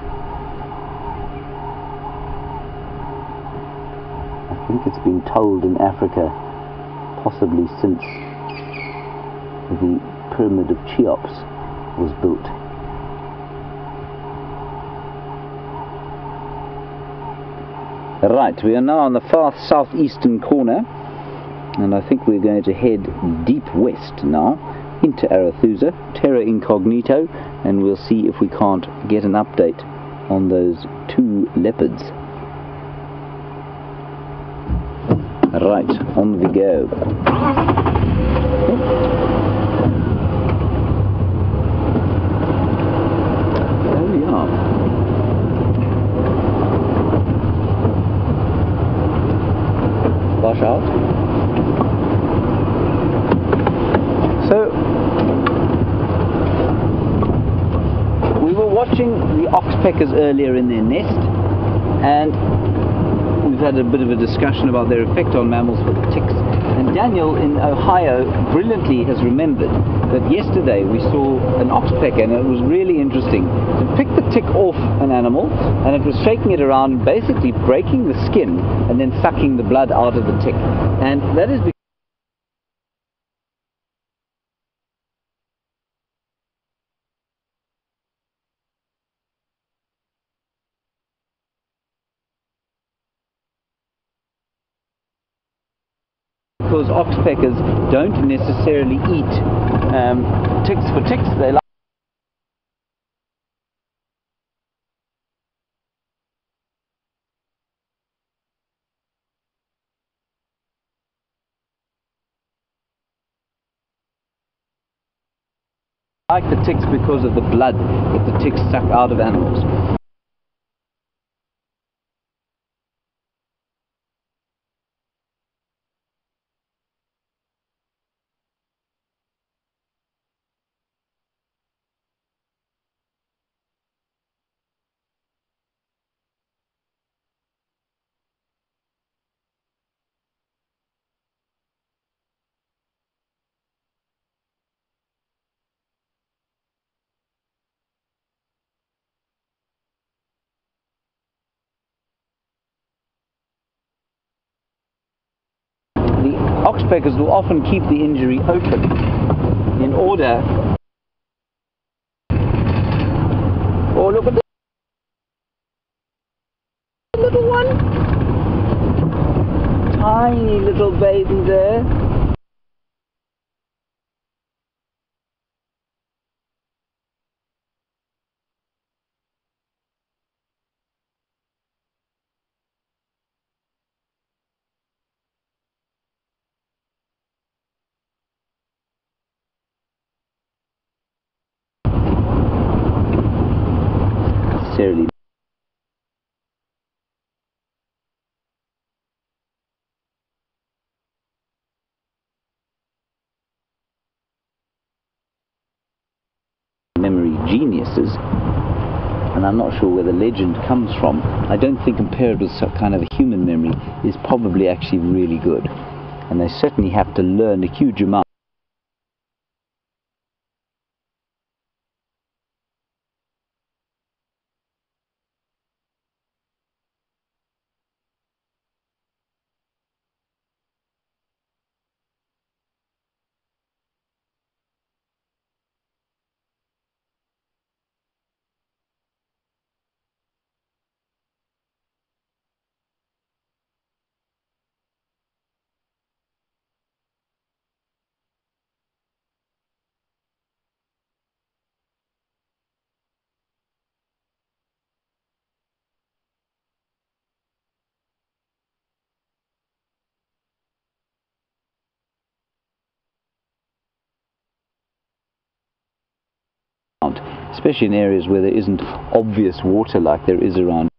I think it's been told in Africa possibly since the pyramid of Cheops was built. Right, we are now on the far southeastern corner, and I think we're going to head deep west now into Arathusa, Terra Incognito, and we'll see if we can't get an update on those two leopards. Right, on we go. There we are. Wash out. The oxpeckers earlier in their nest, and we've had a bit of a discussion about their effect on mammals for the ticks. And Daniel in Ohio brilliantly has remembered that yesterday we saw an oxpecker, and it was really interesting. To pick the tick off an animal, and it was shaking it around, basically breaking the skin, and then sucking the blood out of the tick. And that is because oxpeckers don't necessarily eat um, ticks for ticks. They like like the ticks because of the blood that the ticks suck out of animals. The will often keep the injury open in order. Oh, look at this little one! Tiny little baby there. Necessarily memory geniuses, and I'm not sure where the legend comes from. I don't think compared with some kind of a human memory is probably actually really good, and they certainly have to learn a huge amount. Especially in areas where there isn't obvious water like there is around.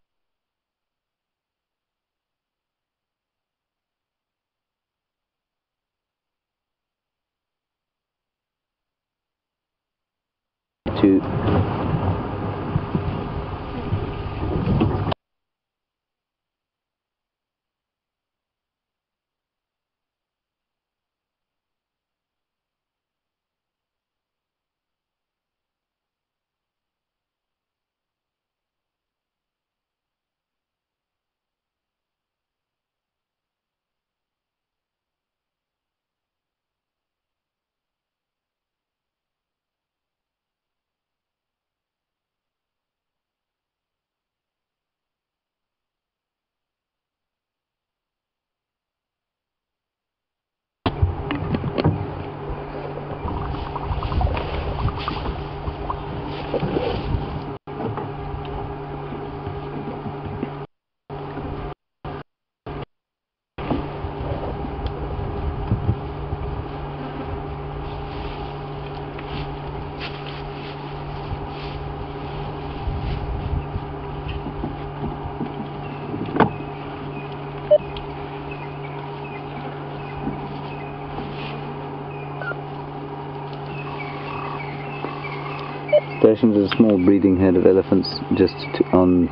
Stationed is a small breeding herd of elephants just on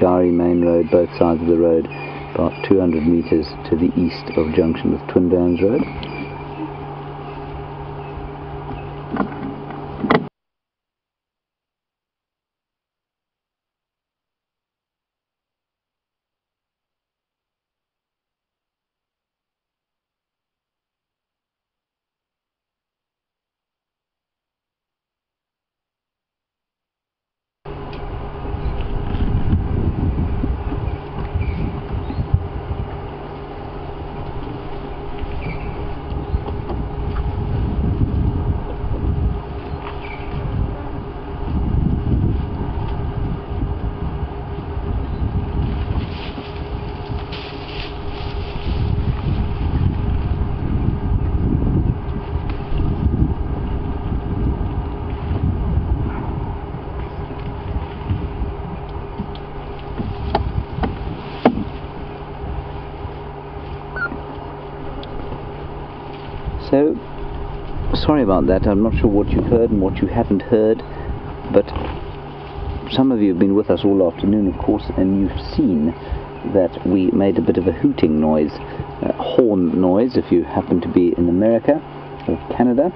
Gari Main Road, both sides of the road, about 200 metres to the east of junction with Twin Downs Road. So, sorry about that. I'm not sure what you've heard and what you haven't heard, but some of you have been with us all afternoon, of course, and you've seen that we made a bit of a hooting noise, a horn noise, if you happen to be in America or Canada.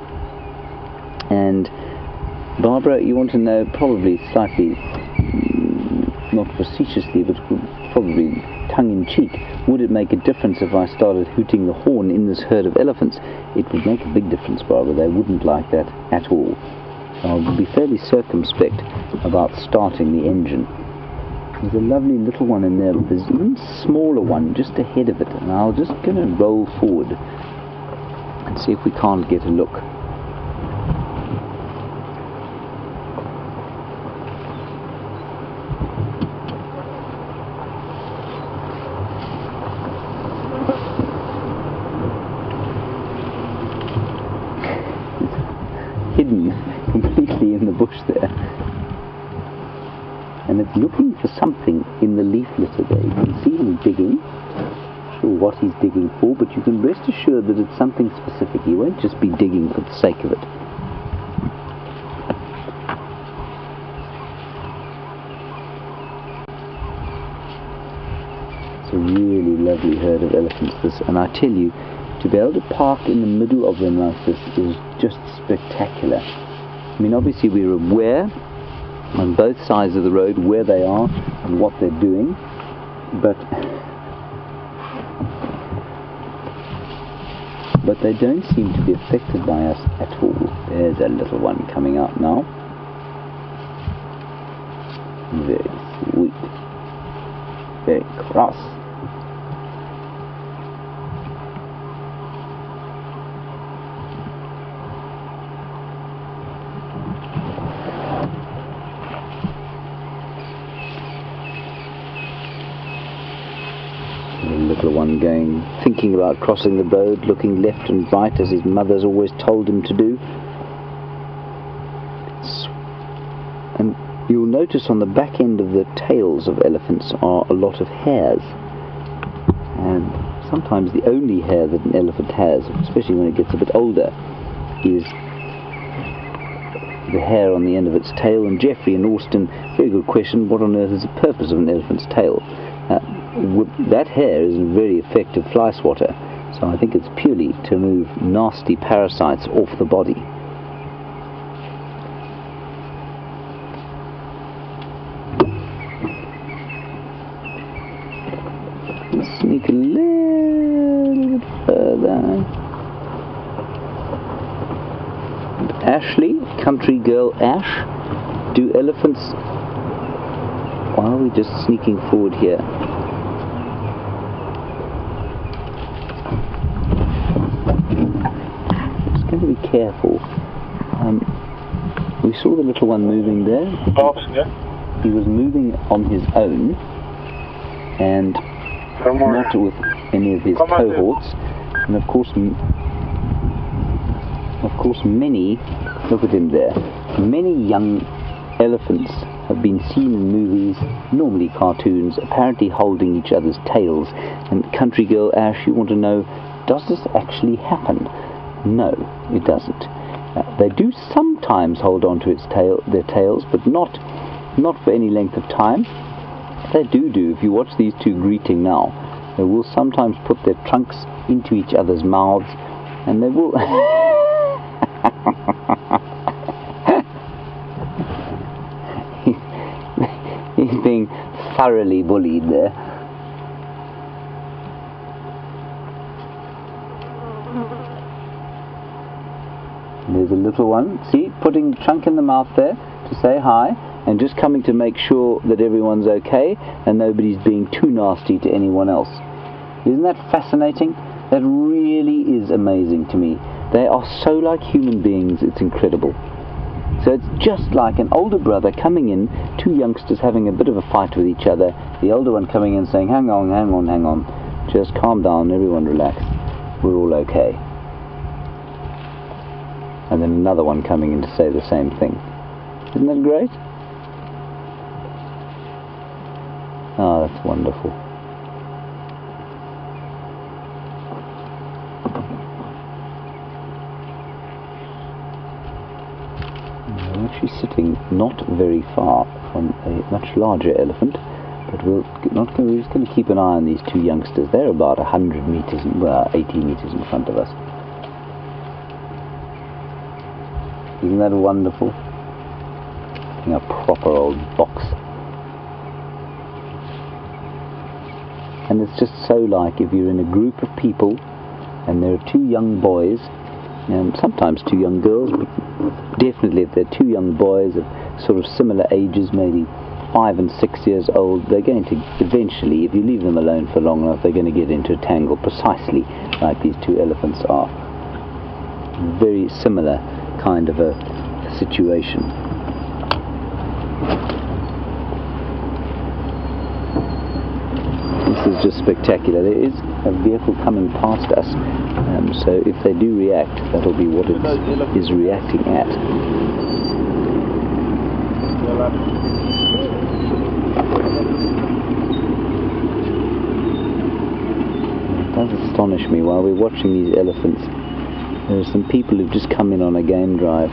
And Barbara, you want to know, probably slightly, mm, not facetiously, but cheek, would it make a difference if I started hooting the horn in this herd of elephants? It would make a big difference, Barbara. They wouldn't like that at all. I'll be fairly circumspect about starting the engine. There's a lovely little one in there, there's a little smaller one just ahead of it, and I'll just going to roll forward and see if we can't get a look. hidden completely in the bush there. And it's looking for something in the leaf litter there. You can see him digging. Not sure what he's digging for, but you can rest assured that it's something specific. He won't just be digging for the sake of it. It's a really lovely herd of elephants, this, and I tell you, to be able to park in the middle of them like this is just spectacular. I mean, obviously we're aware on both sides of the road where they are and what they're doing, but but they don't seem to be affected by us at all. There's a little one coming out now. Very sweet. Very cross. The going, thinking about crossing the road, looking left and right as his mother's always told him to do. And you'll notice on the back end of the tails of elephants are a lot of hairs. And sometimes the only hair that an elephant has, especially when it gets a bit older, is the hair on the end of its tail. And Jeffrey and Austin, very good question, what on earth is the purpose of an elephant's tail? Uh, that hair is a very effective fly swatter, so I think it's purely to move nasty parasites off the body. Sneak a little bit further. Ashley, country girl Ash, do elephants why are we just sneaking forward here? Just going to be careful. Um, we saw the little one moving there. He was moving on his own and not with any of his cohorts. And of course, of course, many. Look at him there. Many young elephants have been seen in movies, normally cartoons, apparently holding each other's tails. And country girl Ash, you want to know, does this actually happen? No, it doesn't. Uh, they do sometimes hold on to its tail, their tails, but not, not for any length of time. They do do. If you watch these two greeting now, they will sometimes put their trunks into each other's mouths, and they will. he's being thoroughly bullied there. A little one, see, putting trunk in the mouth there to say hi and just coming to make sure that everyone's okay and nobody's being too nasty to anyone else. Isn't that fascinating? That really is amazing to me. They are so like human beings, it's incredible. So it's just like an older brother coming in, two youngsters having a bit of a fight with each other, the older one coming in saying, hang on, hang on, hang on, just calm down, everyone relax, we're all okay. And then another one coming in to say the same thing. Isn't that great? Oh, that's wonderful. I'm actually sitting not very far from a much larger elephant, but we're not we're just going to keep an eye on these two youngsters. They're about 100 meters, well, 80 meters in front of us. Isn't that wonderful? In a proper old box. And it's just so like if you're in a group of people and there are two young boys and sometimes two young girls, but definitely if they're two young boys of sort of similar ages, maybe five and six years old, they're going to eventually, if you leave them alone for long enough, they're going to get into a tangle precisely like these two elephants are. Very similar kind of a, situation. This is just spectacular. There is a vehicle coming past us, um, so if they do react, that'll be what it is reacting at. It does astonish me while we're watching these elephants. There are some people who've just come in on a game drive.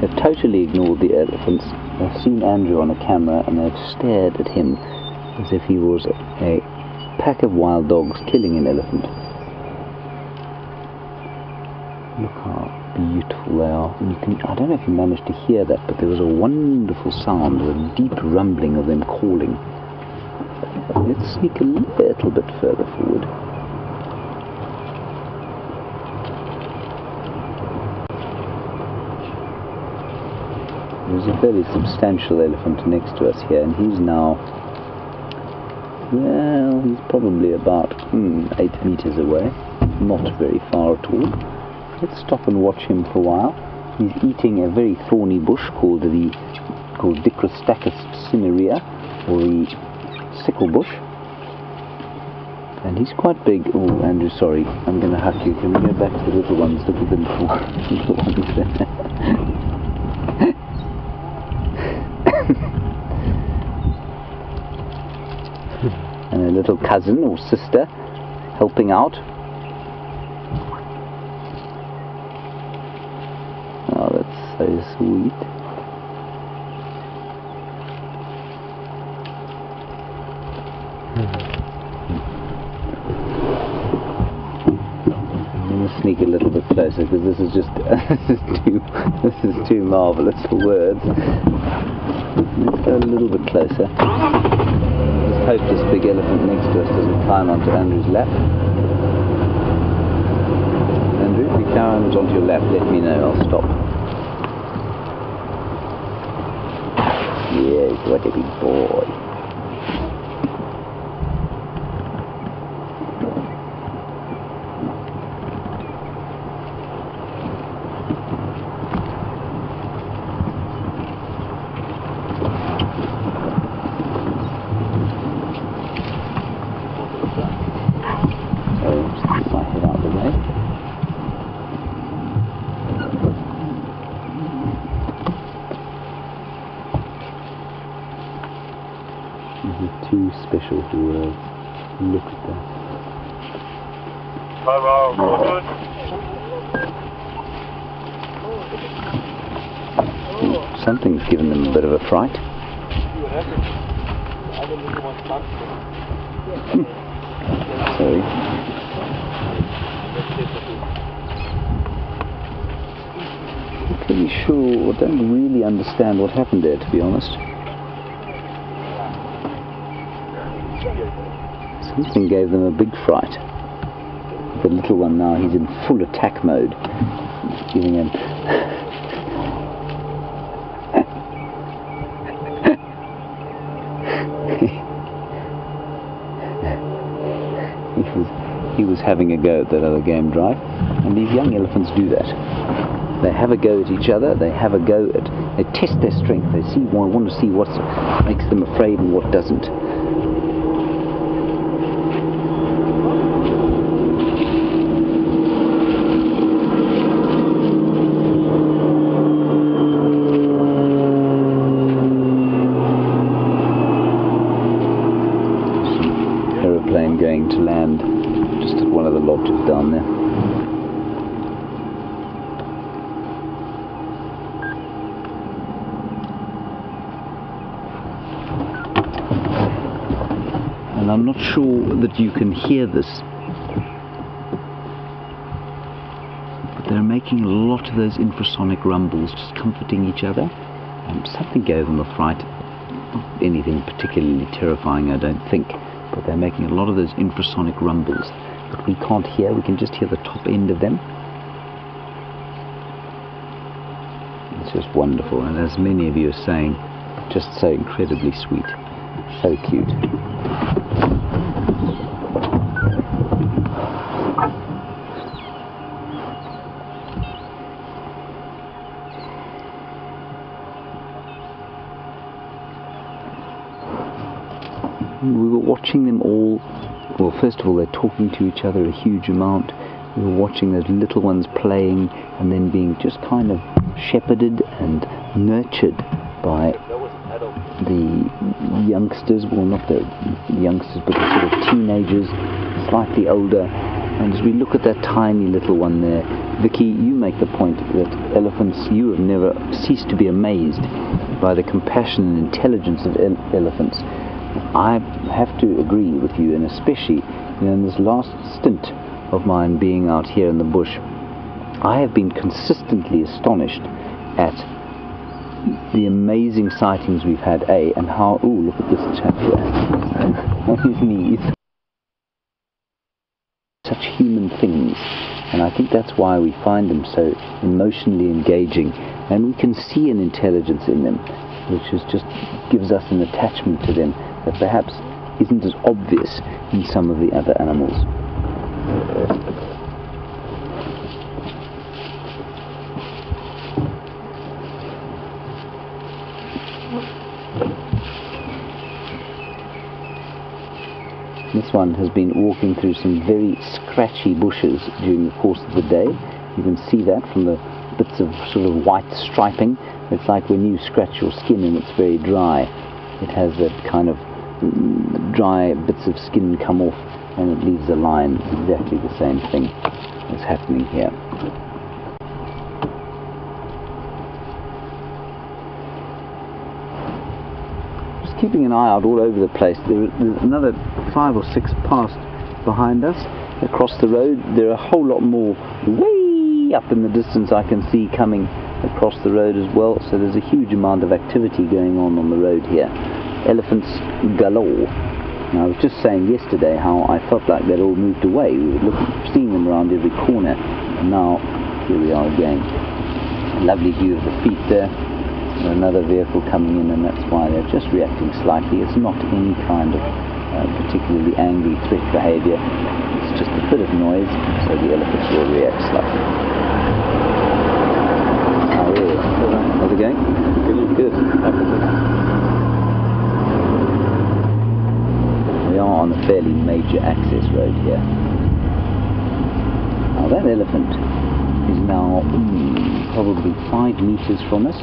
They've totally ignored the elephants. They've seen Andrew on a camera and they've stared at him as if he was a, pack of wild dogs killing an elephant. Look how beautiful they are. And you can, I don't know if you managed to hear that, but there was a wonderful sound, a deep rumbling of them calling. Let's sneak a little bit further forward. There's a very substantial elephant next to us here, and he's now, well, he's probably about hmm, eight meters away, not very far at all. Let's stop and watch him for a while. He's eating a very thorny bush called the called Dichrostachys cinerea, or the sickle bush. And he's quite big. Oh, Andrew, sorry, I'm going to have you. Can we go back to the little ones? Look at the little ones there. and a little cousin or sister helping out. Oh, that's so sweet. Sneak a little bit closer because this is just this is too this is too marvelous for words. Let's go a little bit closer. Just hope this big elephant next to us doesn't climb onto Andrew's lap. Andrew, if he climbs onto your lap, let me know. I'll stop. Yes, what a big boy. So just keep my head out of the way. This is too special for words. Look at that. Hello, good. Something's given them a bit of a fright. Sorry. Not pretty sure, I don't really understand what happened there, to be honest. Something gave them a big fright. The little one now, he's in full attack mode. Giving him. he was he was having a go at that other game drive, and these young elephants do that. They have a go at each other. They have a go at. They test their strength. They see want, to see what makes them afraid and what doesn't. Aeroplane going to land just at one of the lodges down there. and I'm not sure that you can hear this. But they're making a lot of those infrasonic rumbles, just comforting each other. Um, something gave them a fright. Not anything particularly terrifying, I don't think. But they're making a lot of those infrasonic rumbles that we can't hear. We can just hear the top end of them. It's just wonderful, and as many of you are saying, just so incredibly sweet, so cute. Watching them all. Well, first of all, they're talking to each other a huge amount. We were watching those little ones playing and then being just kind of shepherded and nurtured by the youngsters. Well, not the youngsters, but the sort of teenagers, slightly older. And as we look at that tiny little one there, Vicky, you make the point that elephants, you have never ceased to be amazed by the compassion and intelligence of ele- elephants. I have to agree with you, and especially in this last stint of mine being out here in the bush, I have been consistently astonished at the amazing sightings we've had. A and how oh look at this chap here on his knees. Such human things, and I think that's why we find them so emotionally engaging, and we can see an intelligence in them, which is just gives us an attachment to them that perhaps isn't as obvious in some of the other animals. This one has been walking through some very scratchy bushes during the course of the day. You can see that from the bits of sort of white striping. It's like when you scratch your skin and it's very dry. It has that kind of dry bits of skin come off and it leaves a line. Exactly the same thing is happening here. Just keeping an eye out all over the place. There, there's another five or six past behind us. Across the road, there are a whole lot more way up in the distance I can see coming across the road as well. So there's a huge amount of activity going on on the road here. Elephants galore. And I was just saying yesterday how I felt like they'd all moved away. We were looking, seeing them around every corner. And now, here we are again. A lovely view of the feet there. Another vehicle coming in and that's why they're just reacting slightly. It's not any kind of uh, particularly angry threat behavior. It's just a bit of noise, so the elephants will react slightly. How's it going? Good. We are on a fairly major access road here. Now that elephant is now mm, probably five meters from us,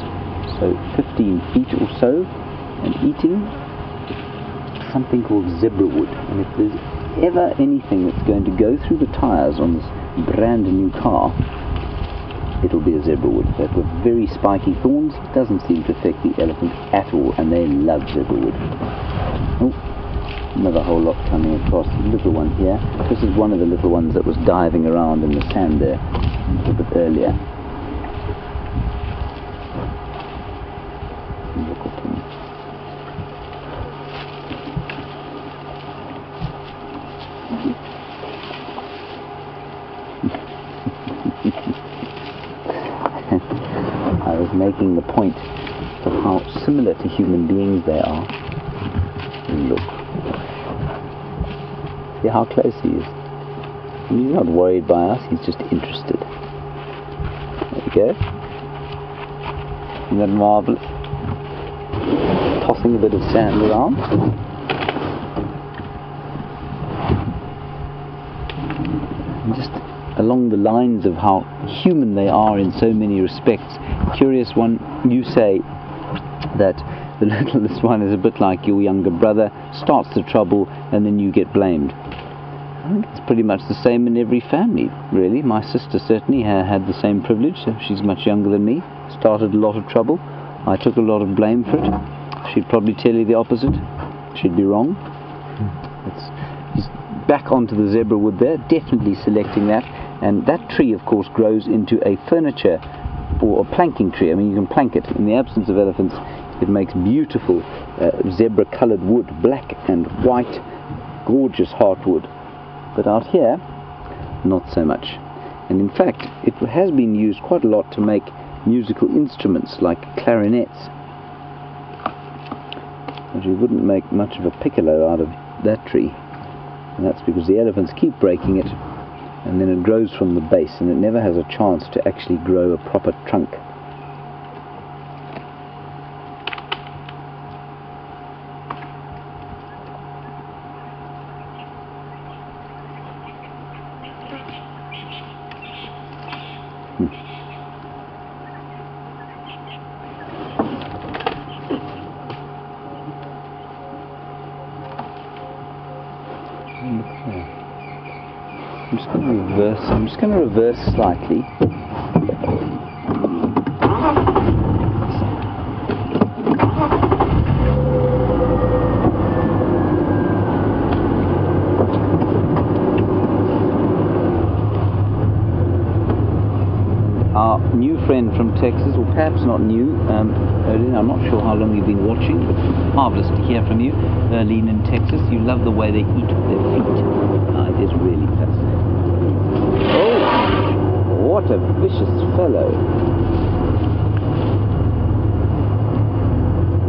so 15 feet or so, and eating something called zebra wood. And if there's ever anything that's going to go through the tires on this brand new car, it'll be a zebra wood. But with very spiky thorns, doesn't seem to affect the elephant at all, and they love zebra wood. Oh, another whole lot coming across. A little one here. This is one of the little ones that was diving around in the sand there a little bit earlier. Look at him. I was making the point of how similar to human beings they are. Look. See how close he is. He's not worried by us, he's just interested. There we go. Isn't that marvellous? Tossing a bit of sand around. And just along the lines of how human they are in so many respects. Curious one, you say that the littlest one is a bit like your younger brother, starts the trouble, and then you get blamed. It's pretty much the same in every family, really. My sister certainly ha- had the same privilege. She's much younger than me, started a lot of trouble. I took a lot of blame for it. She'd probably tell you the opposite. She'd be wrong. It's, he's back onto the zebra wood there, definitely selecting that. And that tree, of course, grows into a furniture or a planking tree. I mean, you can plank it. In the absence of elephants, it makes beautiful uh, zebra colored wood, black and white, gorgeous heartwood. But out here, not so much. And in fact, it has been used quite a lot to make musical instruments like clarinets. But you wouldn't make much of a piccolo out of that tree. And that's because the elephants keep breaking it and then it grows from the base and it never has a chance to actually grow a proper trunk. I'm just going to reverse. I'm just going to reverse slightly. Our new friend from Texas, or perhaps not new, um, I'm not sure how long you've been watching, but marvellous to hear from you. Erlene in Texas, you love the way they eat with their feet. Uh, it is really fascinating. What a vicious fellow.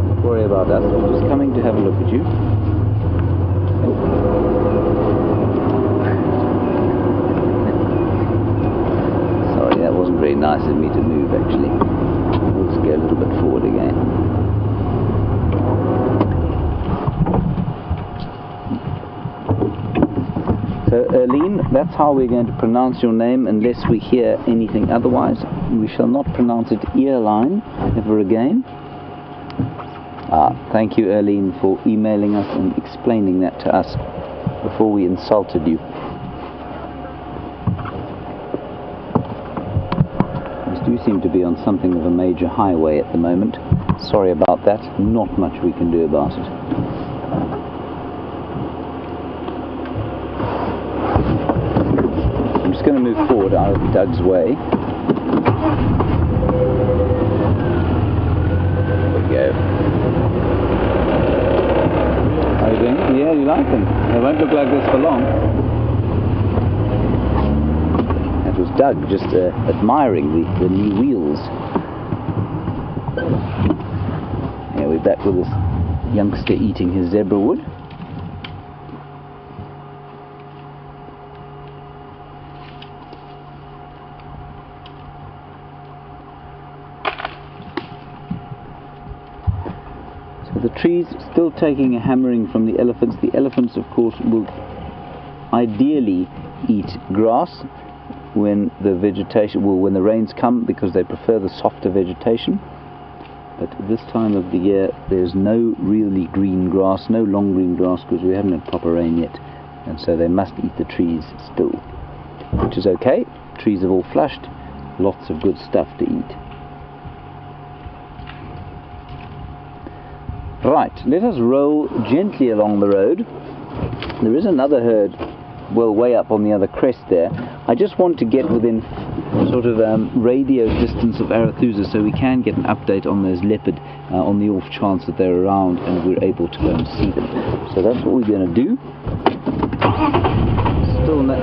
Don't worry about us, I'm just coming to have a look at you. Sorry, that wasn't very nice of me to move actually. Just go a little bit forward Erlene, that's how we're going to pronounce your name unless we hear anything otherwise. We shall not pronounce it earline ever again. Ah, thank you, Erlene, for emailing us and explaining that to us before we insulted you. We do seem to be on something of a major highway at the moment. Sorry about that. Not much we can do about it. I'm just going forward out of Doug's way. There we go. How you? Yeah, you like them. They won't look like this for long. That was Doug just uh, admiring the, the new wheels. Yeah, we're back with this youngster eating his zebra wood. So the trees still taking a hammering from the elephants. The elephants, of course, will ideally eat grass when the vegetation, well, when the rains come, because they prefer the softer vegetation. But this time of the year, there's no really green grass, no long green grass, because we haven't had proper rain yet, and so they must eat the trees still, which is okay. Trees have all flushed, lots of good stuff to eat. Right, let us roll gently along the road. There is another herd, well, way up on the other crest there. I just want to get within sort of um, radio distance of Arathusa so we can get an update on those leopard uh, on the off chance that they're around and we're able to go and see them. So that's what we're going to do. Still no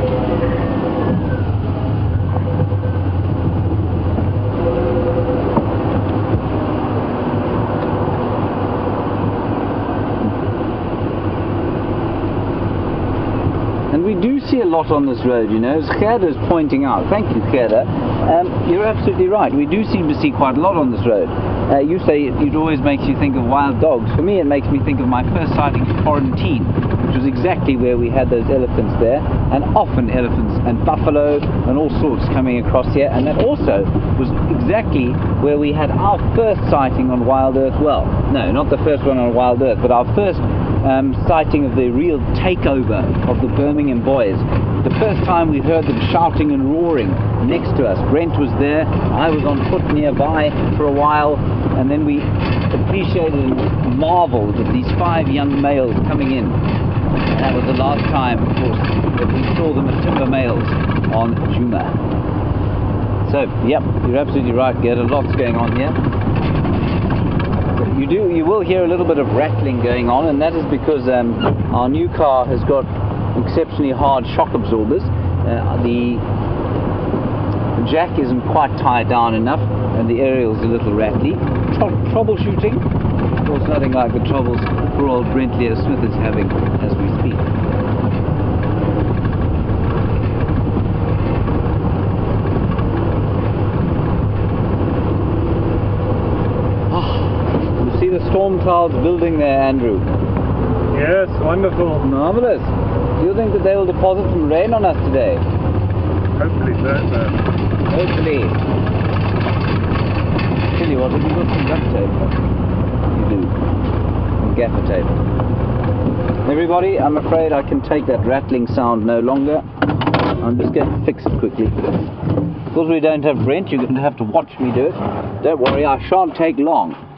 And we do see a lot on this road, you know, as Gerda is pointing out. Thank you, Gerda. Um, you're absolutely right. We do seem to see quite a lot on this road. Uh, you say it, it always makes you think of wild dogs. For me, it makes me think of my first sighting of quarantine, which was exactly where we had those elephants there, and often elephants and buffalo and all sorts coming across here. And that also was exactly where we had our first sighting on WildEarth. Well, no, not the first one on WildEarth, but our first um, sighting of the real takeover of the Birmingham boys. The first time we heard them shouting and roaring next to us. Brent was there, I was on foot nearby for a while, and then we appreciated and marveled at these five young males coming in. And that was the last time, of course, that we saw them at Timber Males on Djuma. So, yep, you're absolutely right, Gerd. A lot's going on here you do you will hear a little bit of rattling going on and that is because um, our new car has got exceptionally hard shock absorbers. Uh, the jack isn't quite tied down enough and the aerial's a little rattly. Tr- troubleshooting? Of course nothing like the troubles poor old Brent Leo Smith is having as we speak You see the storm clouds building there, Andrew. Yes, wonderful. Marvelous. Do you think that they will deposit some rain on us today? Hopefully so. sir. Hopefully. Tell you what, have you got some duct tape? You do. Some gaffer tape. Everybody, I'm afraid I can take that rattling sound no longer. I'm just going to fix it quickly. Because we don't have Brent, you're going to have to watch me do it. Don't worry, I shan't take long.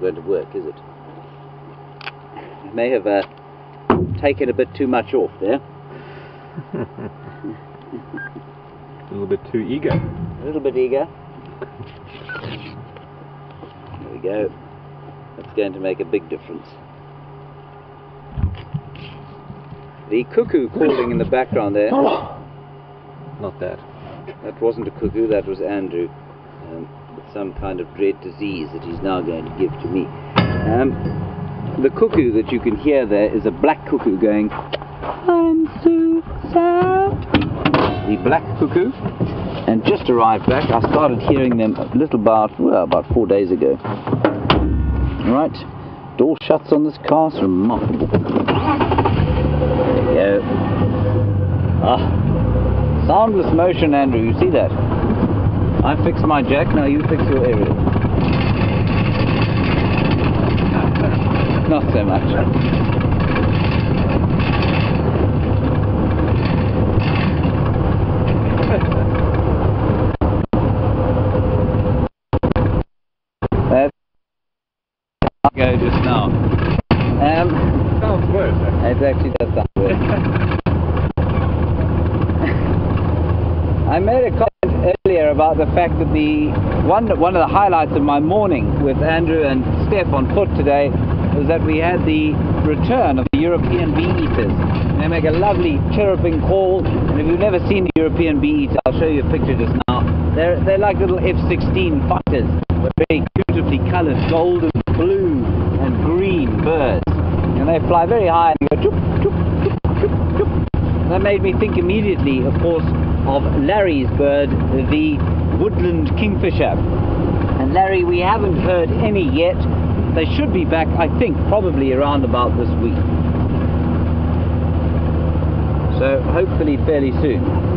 Not going to work, is it? I may have uh, taken a bit too much off there. A little bit too eager. A little bit eager. There we go. That's going to make a big difference. The cuckoo calling in the background there. Not that. That wasn't a cuckoo, that was Andrew. Um, some kind of dread disease that he's now going to give to me. Um, the cuckoo that you can hear there is a black cuckoo going, I'm so sad. The black cuckoo. And just arrived back. I started hearing them a little about, well, about four days ago. Right. Door shuts on this car. It's remarkable. There you go. Ah. Soundless motion, Andrew. You see that? I fix my jack, now you fix your aerial. Not so much. That's go just now. Um, Sounds worse. it actually does sound weird. I made a comment earlier about the fact that the one one of the highlights of my morning with Andrew and Steph on foot today was that we had the return of the European bee eaters. They make a lovely chirruping call, and if you've never seen a European bee eater, I'll show you a picture just now. They're they're like little F-16 fighters, but very beautifully coloured, golden, blue, and green birds, and they fly very high and go choop choop choop. That made me think immediately, of course, of Larry's bird, the woodland kingfisher. And Larry, we haven't heard any yet. They should be back, I think, probably around about this week. So hopefully fairly soon.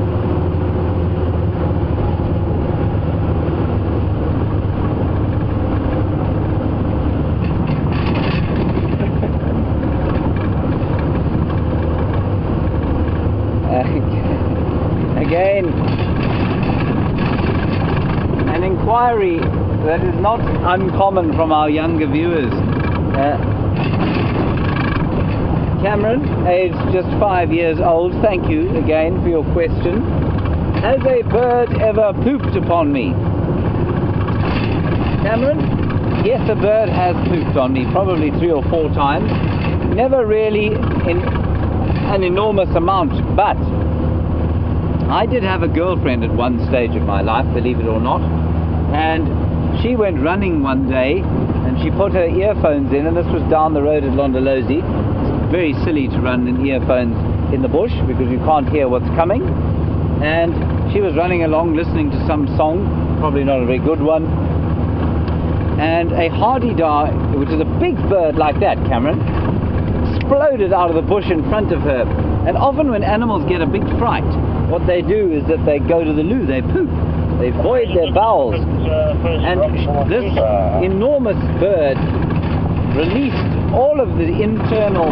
again, an inquiry that is not uncommon from our younger viewers. Uh, Cameron, aged just five years old, thank you again for your question. Has a bird ever pooped upon me? Cameron, yes, a bird has pooped on me, probably three or four times. Never really in an enormous amount, but I did have a girlfriend at one stage of my life, believe it or not, and she went running one day and she put her earphones in, and this was down the road at Londolozi. It's very silly to run in earphones in the bush because you can't hear what's coming. And she was running along listening to some song, probably not a very good one, and a hadeda, which is a big bird like that, Cameron, exploded out of the bush in front of her. And often when animals get a big fright, what they do is that they go to the loo, they poop, they void their bowels. And this enormous bird released all of the internal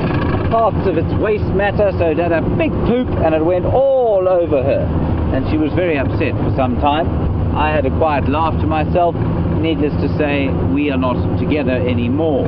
parts of its waste matter, so it had a big poop and it went all over her. And she was very upset for some time. I had a quiet laugh to myself. Needless to say, we are not together anymore.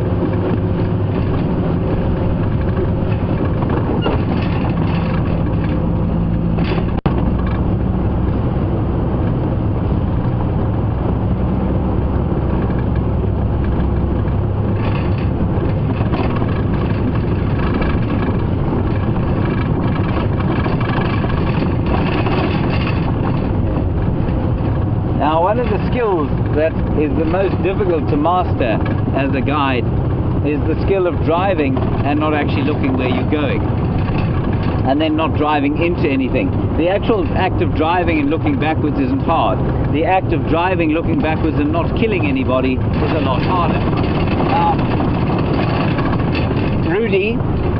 Now, one of the skills that is the most difficult to master as a guide is the skill of driving and not actually looking where you're going. And then not driving into anything. The actual act of driving and looking backwards isn't hard. The act of driving, looking backwards, and not killing anybody is a lot harder. Now, Rudy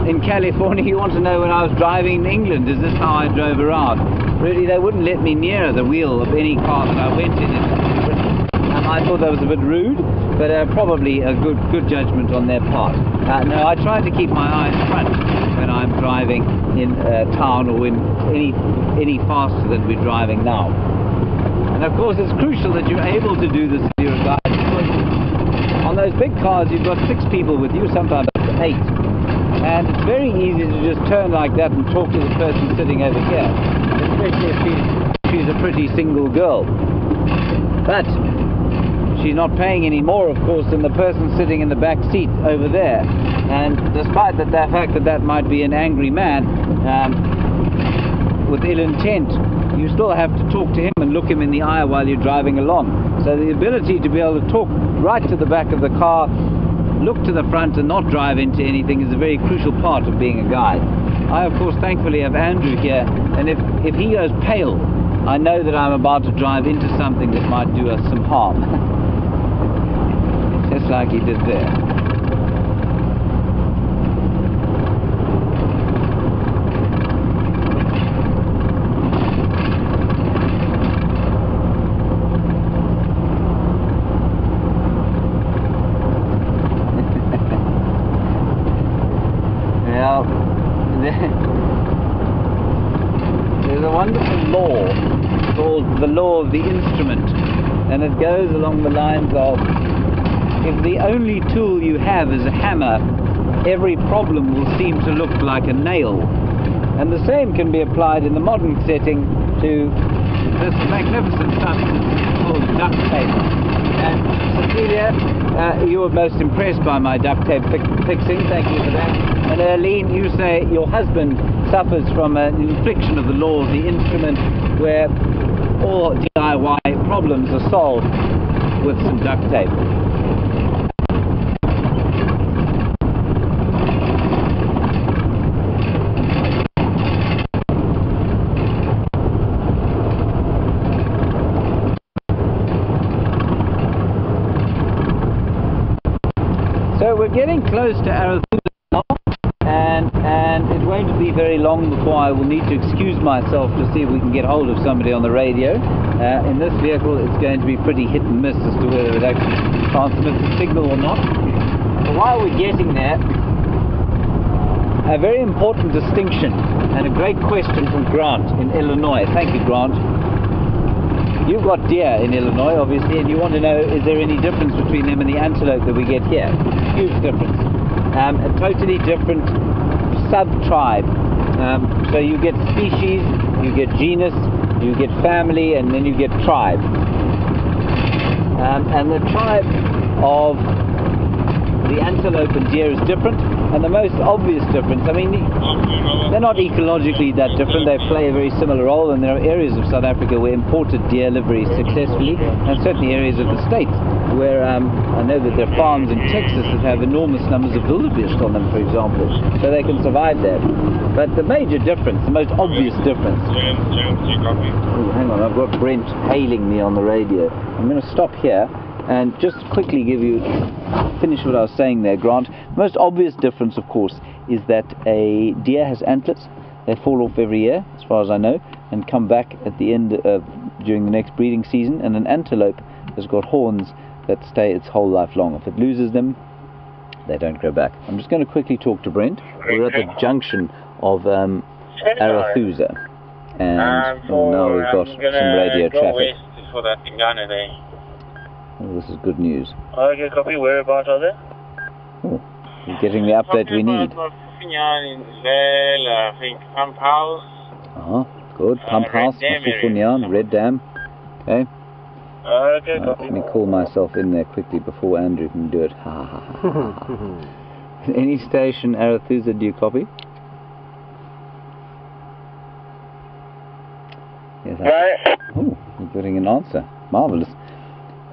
in California, you want to know when I was driving in England, is this how I drove around? Really, they wouldn't let me near the wheel of any car that I went in. Um, I thought that was a bit rude, but uh, probably a good good judgment on their part. Uh, no, I try to keep my eyes front when I'm driving in uh, town or in any any faster than we're driving now. And of course, it's crucial that you're able to do this if you're a. On those big cars, you've got six people with you, sometimes eight. And it's very easy to just turn like that and talk to the person sitting over here, especially if she's, she's a pretty single girl. But she's not paying any more, of course, than the person sitting in the back seat over there. And despite that, the fact that that might be an angry man um, with ill intent, you still have to talk to him and look him in the eye while you're driving along. So the ability to be able to talk right to the back of the car, look to the front and not drive into anything is a very crucial part of being a guide. I, of course, thankfully have Andrew here, and if, if he goes pale, I know that I'm about to drive into something that might do us some harm. Just like he did there. Well, there's a wonderful law called the law of the instrument, and it goes along the lines of the only tool you have is a hammer, every problem will seem to look like a nail. And the same can be applied in the modern setting to this magnificent substance called duct tape. And Cecilia, uh, you were most impressed by my duct tape fi- fixing, thank you for that. And Erlene, you say your husband suffers from an infliction of the law of the instrument where all DIY problems are solved with some duct tape. Getting close to now, and and it won't be very long before I will need to excuse myself to see if we can get hold of somebody on the radio. Uh, in this vehicle, it's going to be pretty hit and miss as to whether it actually transmits a signal or not. But while we're getting there, a very important distinction and a great question from Grant in Illinois. Thank you, Grant. You've got deer in Illinois, obviously, and you want to know is there any difference between them and the antelope that we get here? Huge difference. Um, a totally different sub-tribe. Um, so you get species, you get genus, you get family, and then you get tribe. Um, and the tribe of the antelope and deer is different, and the most obvious difference, I mean, they're not ecologically that different, they play a very similar role, and there are areas of South Africa where imported deer live very successfully, and certainly areas of the States where um, I know that there are farms in Texas that have enormous numbers of wildebeest on them, for example, so they can survive there. But the major difference, the most obvious difference, Oh, hang on, I've got Brent hailing me on the radio. I'm going to stop here and just quickly give you, finish what I was saying there, Grant. The most obvious difference, of course, is that a deer has antlers. They fall off every year, as far as I know, and come back at the end of, during the next breeding season. And an antelope has got horns that stay its whole life long. If it loses them, they don't grow back. I'm just going to quickly talk to Brent. We're at the junction of um, Arathusa. And Um, now we've got some radio go traffic. for that Tingana day. Oh, this is good news. Okay, copy. Whereabouts are they? Oh, you're getting the update we need. in Zell, I think Pump House. Uh-huh, good. Uh, Pump Red House, Dam Red Dam. Okay. Okay, Uh, let me call myself in there quickly before Andrew can do it. Ha ha ha ha. ha. Any station, Arathusa, do you copy? Yes, I Right. Oh, you're getting an answer. Marvelous.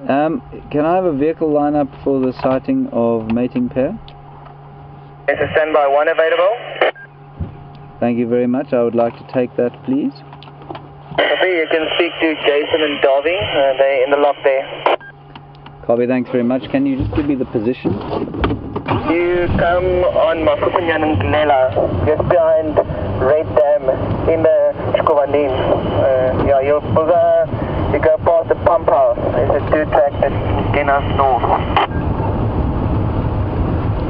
Um, can I have a vehicle lineup for the sighting of mating pair? Is a standby one available? Thank you very much. I would like to take that, please. Copy. You can speak to Jason and Darby. Uh, they in the lock there. Copy, thanks very much. Can you just give me the position? You come on Mafupunyan and Glela, just behind Red Dam in the Chukovandim. Uh, yeah, you'll you go past the pump house. It's a two track that can us north.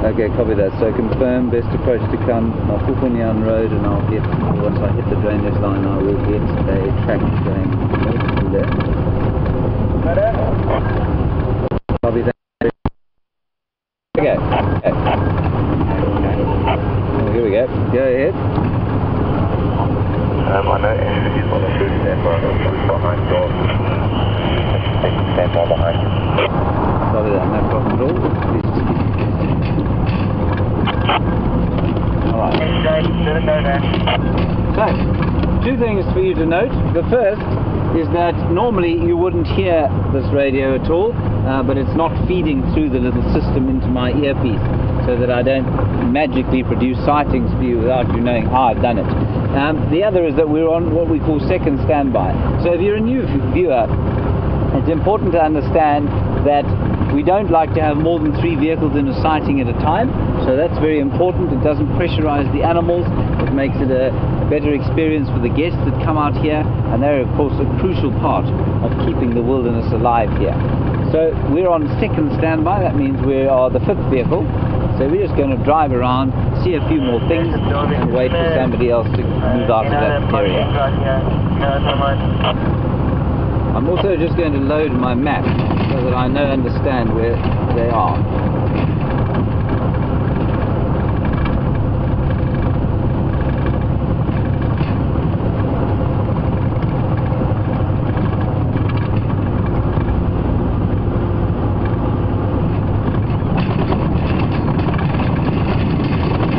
Okay, copy that. So confirm best approach to come off Mafupunyan Road and I'll get, once I hit the drainage line, I will get a track going to there. Copy that. Okay. okay. Here we go. Go ahead. Um, I know Andrew is on the food standby, who's behind John. Stand by behind him. Copy that. No problem at all. Please just keep Alright. Didn't know that. So, two things for you to note. The first is that normally you wouldn't hear this radio at all, uh, but it's not feeding through the little system into my earpiece, so that I don't magically produce sightings for you without you knowing how I've done it. Um, the other is that we're on what we call second standby. So if you're a new viewer, it's important to understand that we don't like to have more than three vehicles in a sighting at a time, so that's very important. It doesn't pressurize the animals, it makes it a, a better experience for the guests that come out here, and they're, of course, a crucial part of keeping the wilderness alive here. So we're on second standby, that means we are the fifth vehicle, so we're just going to drive around, see a few more things, and wait for somebody else to move out of that area. I'm also just going to load my map so that I know understand where they are.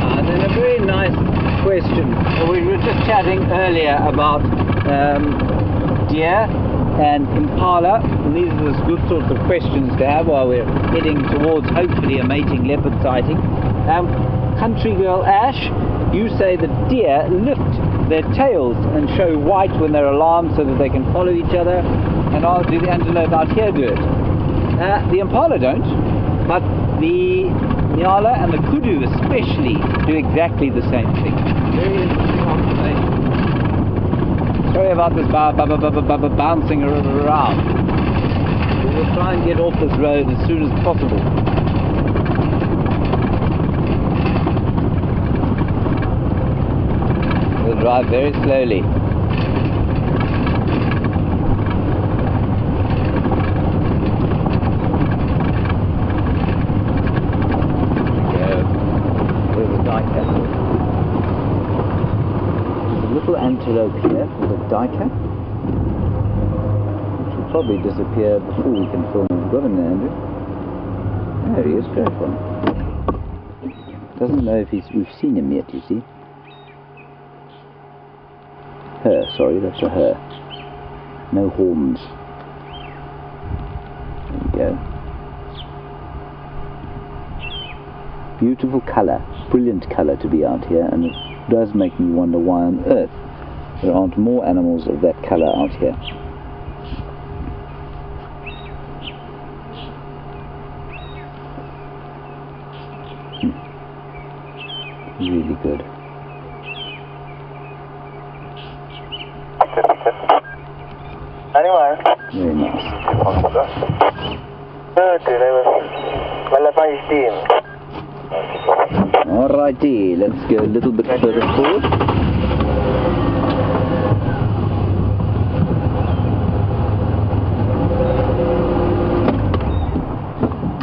Uh, then a very nice question. We were just chatting earlier about um, deer and impala, and these are the good sorts of questions to have while we're heading towards hopefully a mating leopard sighting. Um, country girl Ash, you say that deer lift their tails and show white when they're alarmed so that they can follow each other, and I'll do the antelope out here do it. Uh, the impala don't, but the nyala and the kudu especially do exactly the same thing. Sorry about this bouncing around. We will try and get off this road as soon as possible. We'll drive very slowly. Antelope here duiker. Which will probably disappear before we can film. We've got him there, Andrew. There he is, one. Doesn't know if he's we've seen him yet, you see. Her, sorry, that's a her. No horns. There we go. Beautiful colour, brilliant colour to be out here, and it does make me wonder why on earth there aren't more animals of that colour out here. Hmm. Really good. Anyway. Very nice. Alrighty, let's go a little bit further forward.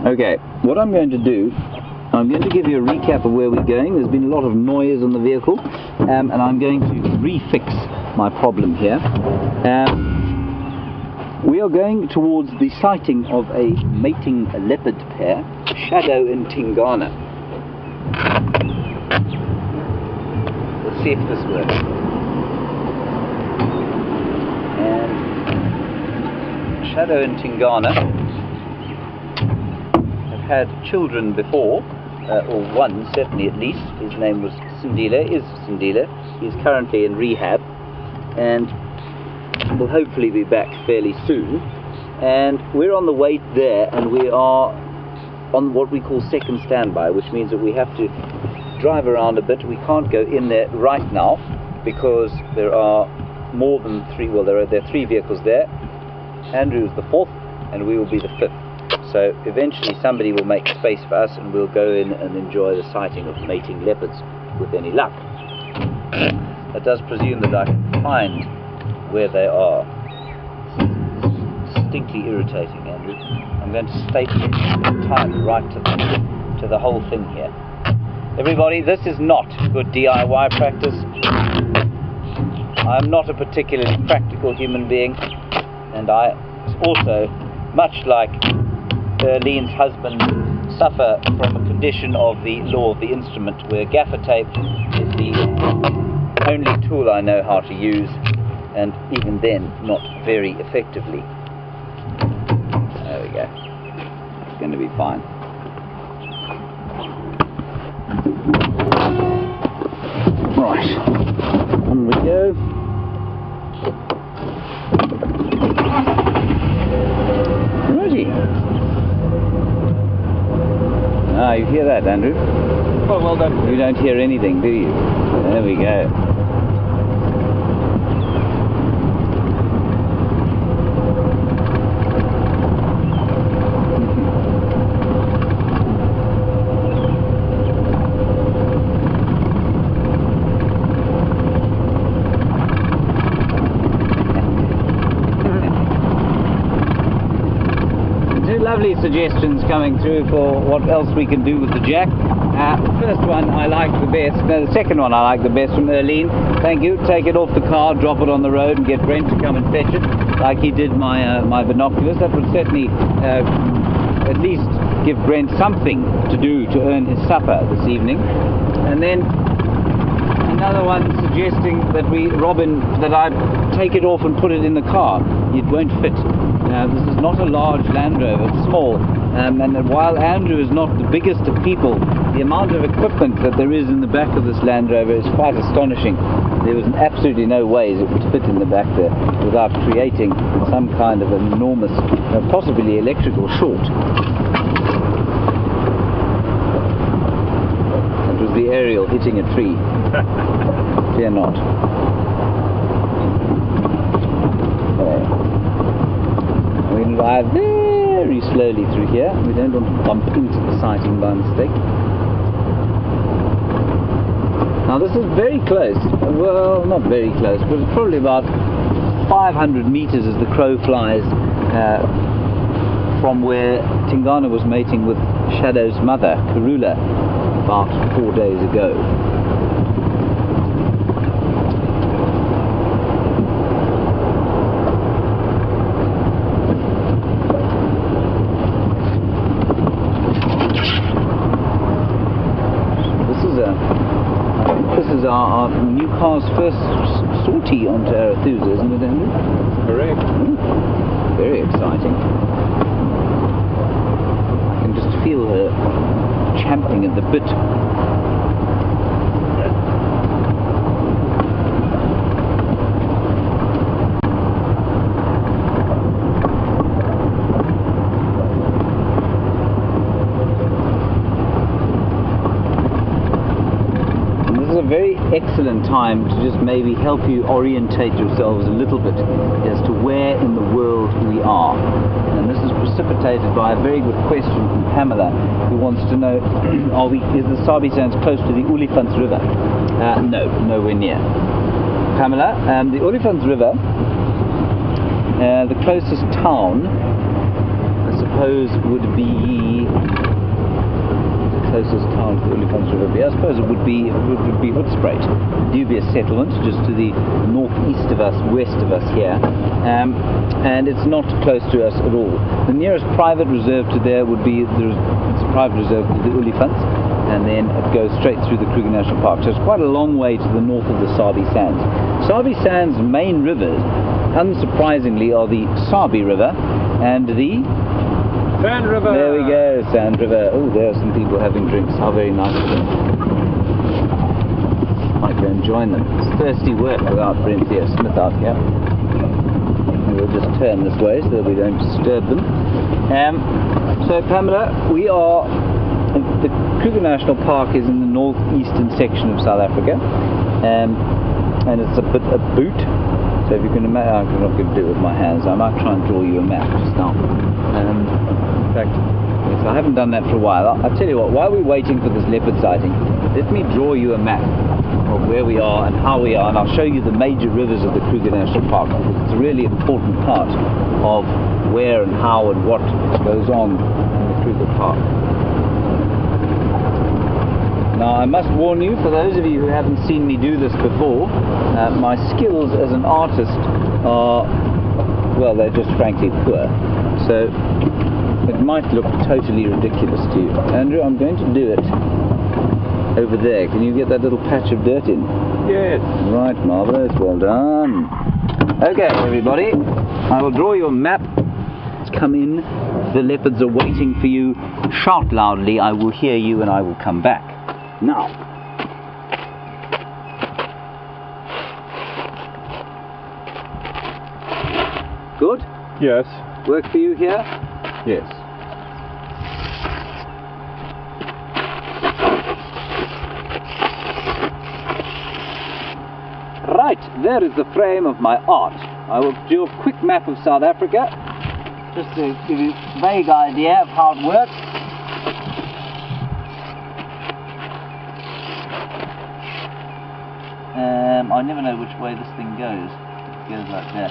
Okay, what I'm going to do, I'm going to give you a recap of where we're going. There's been a lot of noise on the vehicle, um, and I'm going to refix my problem here. Um, we are going towards the sighting of a mating leopard pair, Shadow and Tingana. Let's see if this works. And Shadow and Tingana had children before, uh, or one certainly at least. His name was Sindila, is Sindila. He's currently in rehab and will hopefully be back fairly soon. And we're on the way there and we are on what we call second standby, which means that we have to drive around a bit. We can't go in there right now because there are more than three, well, there are, there are three vehicles there. Andrew is the fourth, and we will be the fifth. So eventually somebody will make space for us and we'll go in and enjoy the sighting of mating leopards with any luck. That does presume that I can find where they are. Distinctly irritating, Andrew. I'm going to state the time right to the, to the whole thing here. Everybody, this is not good DIY practice. I'm not a particularly practical human being, and I also, much like Erlene's husband, suffer from a condition of the law of the instrument where gaffer tape is the only tool I know how to use, and even then, not very effectively. There we go. It's going to be fine. Right, on we go. Righty. Ah, you hear that, Andrew? Oh, well done. You don't hear anything, do you? There we go. Two lovely suggestions coming through for what else we can do with the jack. Uh, the first one I like the best. No, the second one I like the best from Erlene. Thank you. Take it off the car, drop it on the road, and get Brent to come and fetch it, like he did my uh, my binoculars. That would certainly uh, at least give Brent something to do to earn his supper this evening. And then another one suggesting that we, Robin, that I take it off and put it in the car. It won't fit. Uh, this is not a large Land Rover, it's small. Um, and while Andrew is not the biggest of people, the amount of equipment that there is in the back of this Land Rover is quite astonishing. There was absolutely no way it would fit in the back there without creating some kind of enormous, uh, possibly electrical short. That was the aerial hitting a tree. Fear not. Okay. We drive very slowly through here. We don't want to bump into the sighting by mistake. Now this is very close. Well, not very close, but probably about 500 meters as the crow flies uh, from where Tingana was mating with Shadow's mother, Karula, about four days ago. T on time to just maybe help you orientate yourselves a little bit as to where in the world we are. And this is precipitated by a very good question from Pamela, who wants to know, are we, is the Sabi Sands close to the Olifants River? Uh, no, nowhere near. Pamela, um, the Olifants River, uh, the closest town, I suppose, would be closest town to the Olifants River? I suppose it would be it would, be Hoedspruit, dubious settlement just to the northeast of us, west of us here, um, and it's not close to us at all. The nearest private reserve to there would be there's it's a private reserve called the Olifants, and then it goes straight through the Kruger National Park. So it's quite a long way to the north of the Sabi Sands. Sabi Sands' main rivers, unsurprisingly, are the Sabi River and the Sand River. there we go, Sand River. Oh, there are some people having drinks. How very nice of them. Might go and join them. It's thirsty work without Brenthia Smith out here. And We'll just turn this way so that we don't disturb them. Um, so, Pamela, we are. The Kruger National Park is in the northeastern section of South Africa, um, and it's a bit a boot. So if you can imagine, I'm not going to do it with my hands. I might try and draw you a map just now. Um, in fact, yes, I haven't done that for a while. I'll, I'll tell you what. While we're waiting for this leopard sighting, let me draw you a map of where we are and how we are, and I'll show you the major rivers of the Kruger National Park. It's a really important part of where and how and what goes on in the Kruger Park. Now, I must warn you, for those of you who haven't seen me do this before, uh, my skills as an artist are, well, they're just frankly poor. So, it might look totally ridiculous to you. Andrew, I'm going to do it over there. Can you get that little patch of dirt in? Yes. Right, marvellous, well done. Okay, everybody, I will draw your map. Come in. The leopards are waiting for you. Shout loudly, I will hear you and I will come back. Now. Good? Yes. Work for you here? Yes. Right, there is the frame of my art. I will do a quick map of South Africa, just to give you a vague idea of how it works. Um, I never know which way this thing goes. It goes like that.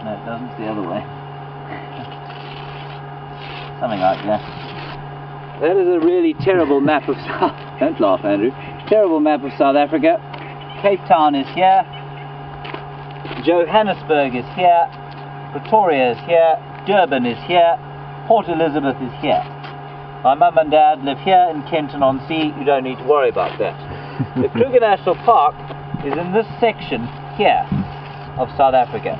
No, it doesn't. It's the other way. Something like that. That is a really terrible map of South. Don't laugh, Andrew. Terrible map of South Africa. Cape Town is here. Johannesburg is here. Pretoria is here. Durban is here. Port Elizabeth is here. My mum and dad live here in Kenton on Sea. You don't need to worry about that. the Kruger National Park is in this section here of South Africa.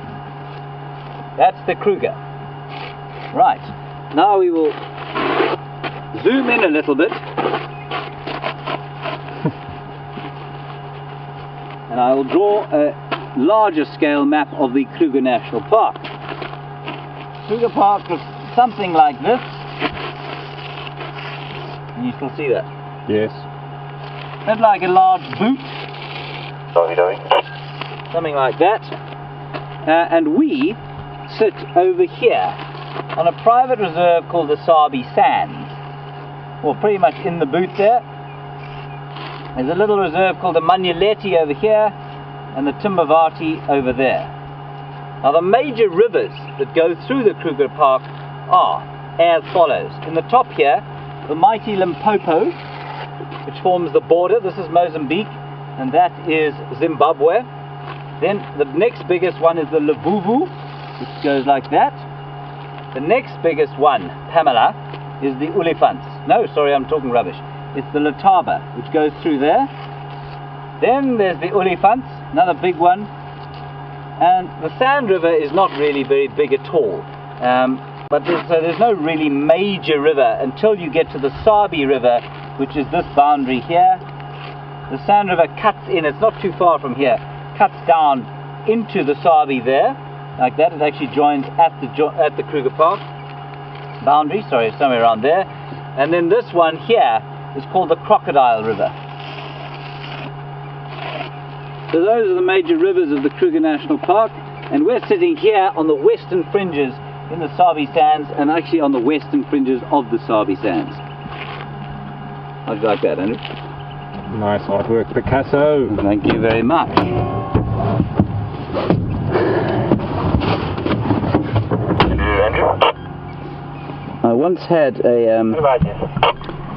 That's the Kruger. Right. Now we will zoom in a little bit. and I will draw a larger scale map of the Kruger National Park. Kruger Park looks something like this. Can you still see that? Yes. Bit like a large boot, Sorry, doing. something like that. Uh, and we sit over here on a private reserve called the Sabi Sands. Well, pretty much in the boot there. There's a little reserve called the Manyeleti over here and the Timbavati over there. Now the major rivers that go through the Kruger Park are as follows. In the top here, the mighty Limpopo, which forms the border. This is Mozambique and that is Zimbabwe. Then the next biggest one is the Luvuvhu, which goes like that. The next biggest one, Pamela, is the Olifants. No, sorry, I'm talking rubbish. It's the Letaba, which goes through there. Then there's the Olifants, another big one. And the Sand River is not really very big at all. Um, but there's, so there's no really major river until you get to the Sabi River, which is this boundary here. The Sand River cuts in, it's not too far from here, cuts down into the Sabi there, like that. It actually joins at the, jo at the Kruger Park boundary, sorry, somewhere around there. And then this one here is called the Crocodile River. So those are the major rivers of the Kruger National Park, and we're sitting here on the western fringes in the Sabi Sands, and actually on the western fringes of the Sabi Sands. How'd you like that, Andrew? Nice artwork, Picasso. Thank you very much. Andrew? I once had a um,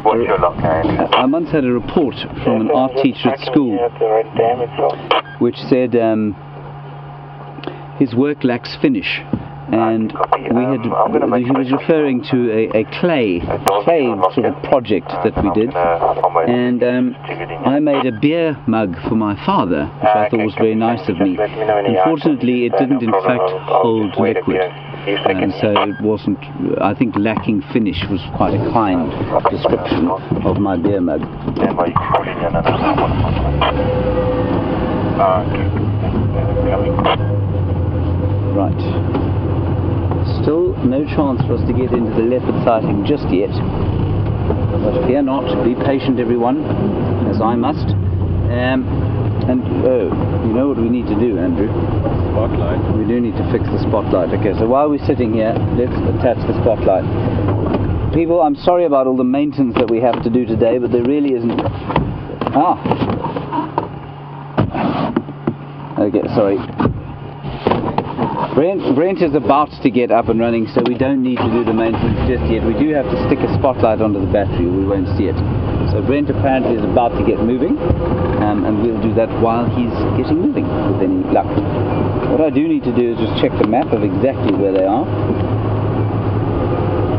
What's your lock, Andrew? I once had a report from an art teacher at school which said um, his work lacks finish. And we had, he was referring to a, a clay, clay sort of project that we did. And um, I made a beer mug for my father, which I thought was very nice of me. Unfortunately, it didn't in fact hold liquid. And so it wasn't, I think lacking finish was quite a kind description of my beer mug. Right. Still no chance for us to get into the leopard sighting just yet. But fear not, be patient everyone, as I must. Um, and, oh, you know what we need to do, Andrew? Spotlight. We do need to fix the spotlight. Okay, so while we're sitting here, let's attach the spotlight. People, I'm sorry about all the maintenance that we have to do today, but there really isn't... Ah! Okay, sorry. Brent, Brent is about to get up and running, so we don't need to do the maintenance just yet. We do have to stick a spotlight onto the battery, we won't see it. So Brent apparently is about to get moving, um, and we'll do that while he's getting moving, with any luck. What I do need to do is just check the map of exactly where they are.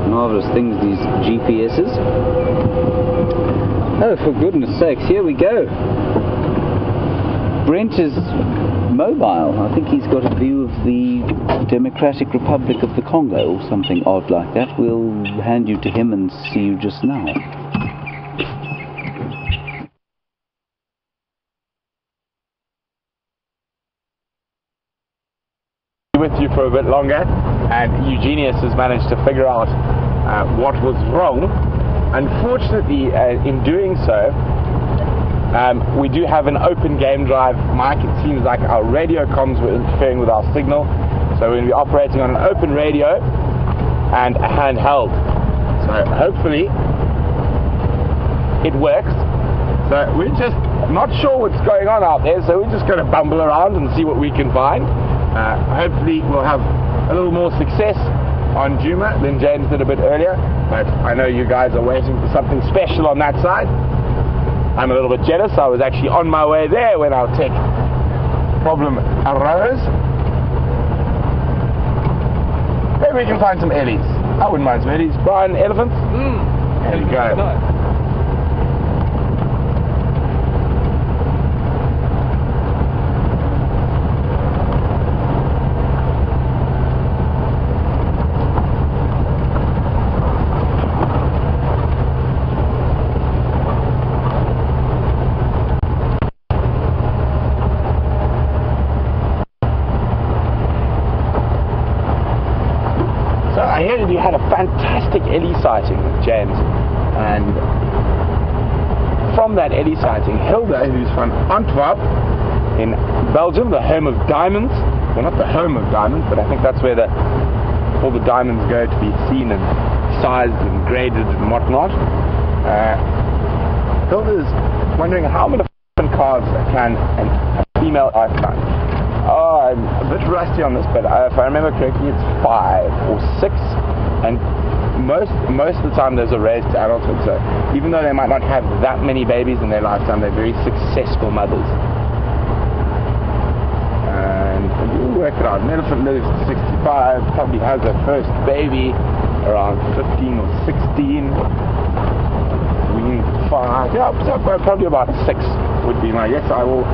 Marvellous things, these GPSs. Oh, for goodness sakes, here we go. Brent is mobile. I think he's got a view of the Democratic Republic of the Congo or something odd like that. We'll hand you to him and see you just now. with you for a bit longer and Eugenius has managed to figure out uh, what was wrong. Unfortunately, uh, in doing so, um, we do have an open game drive mic. It seems like our radio comms were interfering with our signal. So we're going to be operating on an open radio and a handheld. So hopefully it works. So we're just not sure what's going on out there. So we're just going to bumble around and see what we can find. Uh, hopefully we'll have a little more success on Djuma than James did a bit earlier. But I know you guys are waiting for something special on that side. I'm a little bit jealous. I was actually on my way there when our tech problem arose. Maybe we can find some ellies. I wouldn't mind some ellies. Brian, elephants? Mm. There you go. Nice. So I heard that you had a fantastic Ellie sighting with James. And from that Ellie sighting, Hilda, who's from Antwerp in Belgium, the home of diamonds. Well, not the home of diamonds, but I think that's where the, all the diamonds go to be seen and sized and graded and whatnot. Uh, Hilda's wondering how many calves can an, a female I've. Oh, I'm a bit rusty on this, but if I remember correctly, it's five or six, and most most of the time those are raised to adulthood. So even though they might not have that many babies in their lifetime, they're very successful mothers. And you work it out. An elephant lives to 65, probably has their first baby around 15 or 16. We five. Yeah, probably about six would be my guess. I will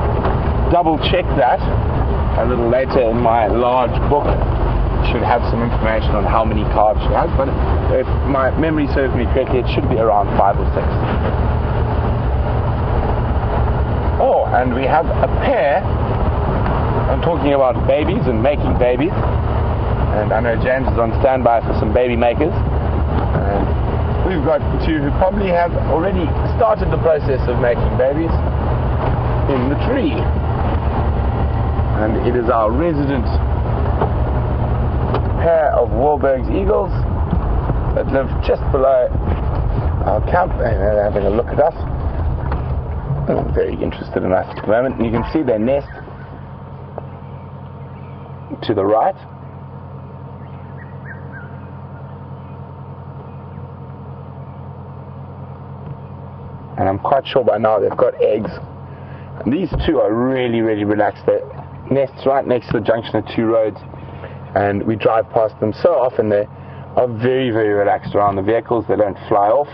double check that a little later in my large book should have some information on how many calves she has, but if my memory serves me correctly, it should be around five or six. Oh, and we have a pair. I'm talking about babies and making babies, and I know James is on standby for some baby makers. And we've got two who probably have already started the process of making babies in the tree and it is our resident pair of Wahlberg's eagles that live just below our camp and they're having a look at us. I'm very interested in us at the moment. You can see their nest to the right. And I'm quite sure by now they've got eggs. And these two are really, really relaxed. They nests right next to the junction of two roads, and we drive past them so often. They are very, very relaxed around the vehicles. They don't fly off.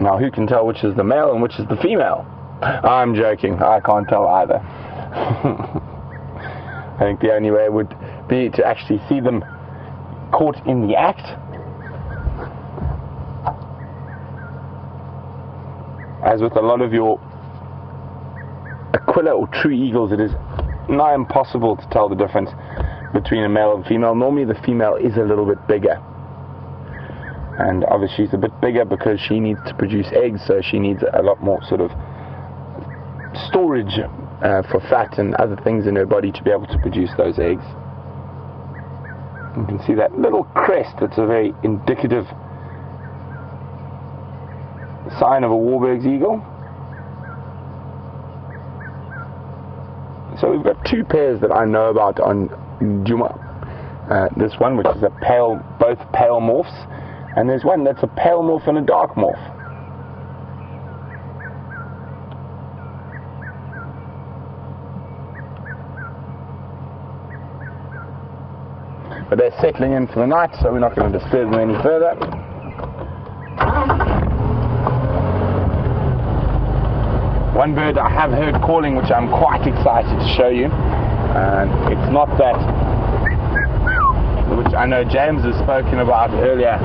Now, who can tell which is the male and which is the female? I'm joking. I can't tell either. I think the only way would be to actually see them caught in the act. As with a lot of your aquila or true eagles, it is nigh impossible to tell the difference between a male and female. Normally, the female is a little bit bigger. And obviously, she's a bit bigger because she needs to produce eggs, so she needs a lot more sort of storage uh, for fat and other things in her body to be able to produce those eggs. You can see that little crest, that's a very indicative sign of a Wahlberg's eagle. So we've got two pairs that I know about on Djuma. Uh, this one, which is a pale, both pale morphs, and there's one that's a pale morph and a dark morph. But they're settling in for the night, so we're not going to disturb them any further. One bird I have heard calling, which I'm quite excited to show you, and it's not that, which I know James has spoken about earlier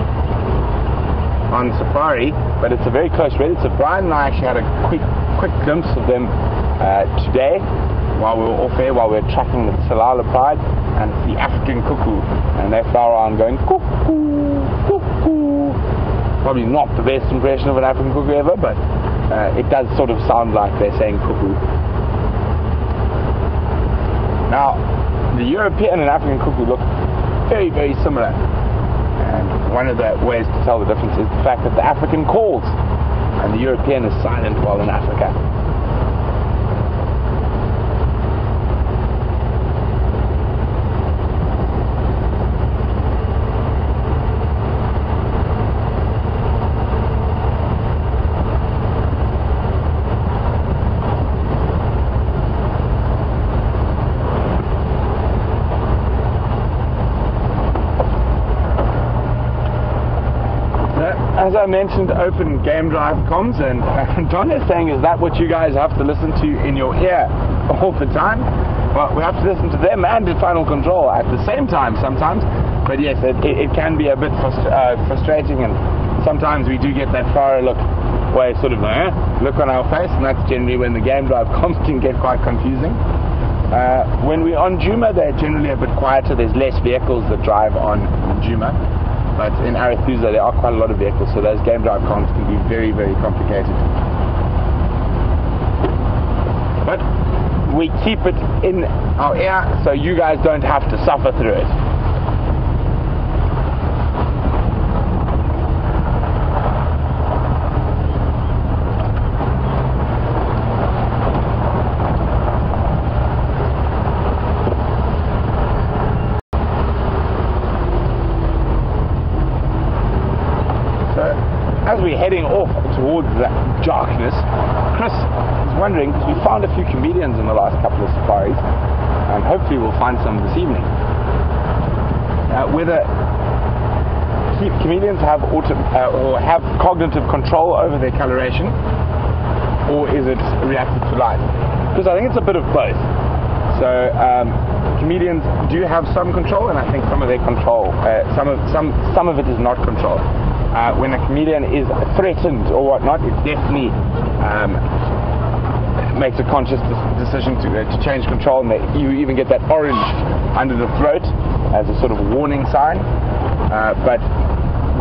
on safari, but it's a very close relative. Brian and I actually had a quick, quick glimpse of them uh, today while we were off air, while we were tracking the Salala Pride, and it's the African cuckoo, and they fly around going cuckoo, cuckoo. Probably not the best impression of an African cuckoo ever, but uh, it does sort of sound like they're saying cuckoo. Now, the European and African cuckoo look very, very similar. And one of the ways to tell the difference is the fact that the African calls and the European is silent while in Africa. as I mentioned, open game drive comms, and Don is saying, is that what you guys have to listen to in your ear all the time? Well, we have to listen to them and to Final Control at the same time sometimes. But yes, it, it, it can be a bit uh, frustrating, and sometimes we do get that far look, way sort of uh, look on our face, and that's generally when the game drive comms can get quite confusing. Uh, when we're on Djuma, they're generally a bit quieter. There's less vehicles that drive on Djuma but in Arathusa, there are quite a lot of vehicles, so those game drive comms can be very, very complicated. But we keep it in our ear so you guys don't have to suffer through it. Darkness. Chris is wondering, because we found a few chameleons in the last couple of safaris, and hopefully we'll find some this evening, uh, whether chameleons have auto, uh, or have cognitive control over their coloration, or is it reactive to light? Because I think it's a bit of both. So um, chameleons do have some control, and I think some of their control, uh, some of some some of it is not control. Uh, when a chameleon is threatened or whatnot, it definitely um, makes a conscious de- decision to uh, to change control, and you even get that orange under the throat as a sort of warning sign. Uh, but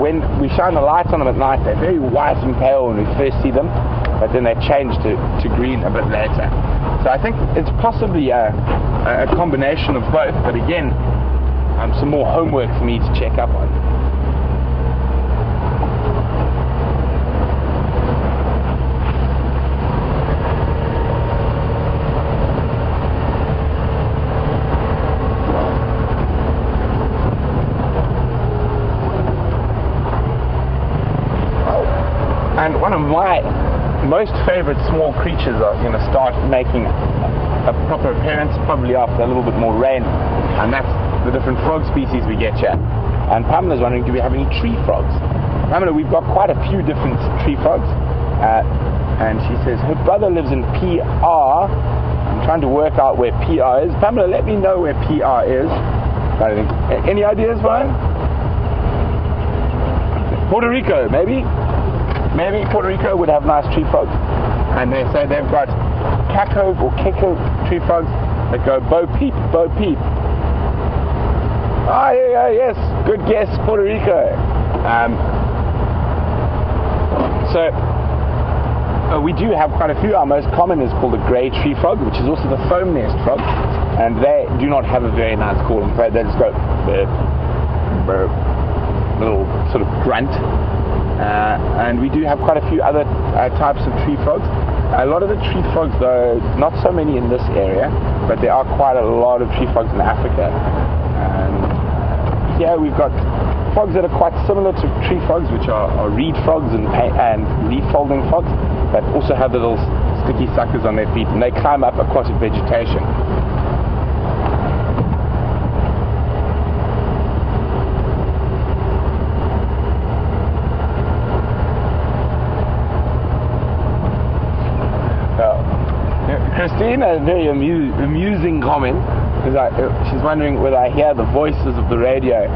when we shine the lights on them at night, they're very white and pale when we first see them, but then they change to, to green a bit later. So I think it's possibly a, a combination of both, but again, um, some more homework for me to check up on. And one of my most favorite small creatures are going to start making a proper appearance probably after a little bit more rain, and that's the different frog species we get here. And Pamela's wondering, do we have any tree frogs? Pamela, we've got quite a few different tree frogs, uh, and she says her brother lives in PR. I'm trying to work out where PR is. Pamela, let me know where PR is. I think. Any ideas, Brian? Puerto Rico, maybe? Maybe Puerto Rico would have nice tree frogs. And they say they've got caco or keko tree frogs that go bo peep, bo peep. Ah, yeah, yeah, yes, good guess, Puerto Rico. Um, so, uh, we do have quite a few. Our most common is called the grey tree frog, which is also the foam nest frog. And they do not have a very nice call. In fact, they just go burp, burp, little sort of grunt. Uh, and we do have quite a few other uh, types of tree frogs. A lot of the tree frogs, though, not so many in this area, but there are quite a lot of tree frogs in Africa. And uh, here we've got frogs that are quite similar to tree frogs, which are, are reed frogs and, and leaf folding frogs, but also have the little sticky suckers on their feet, and they climb up aquatic vegetation. Uh, A very amu- amusing comment. Uh, she's wondering whether I hear the voices of the radio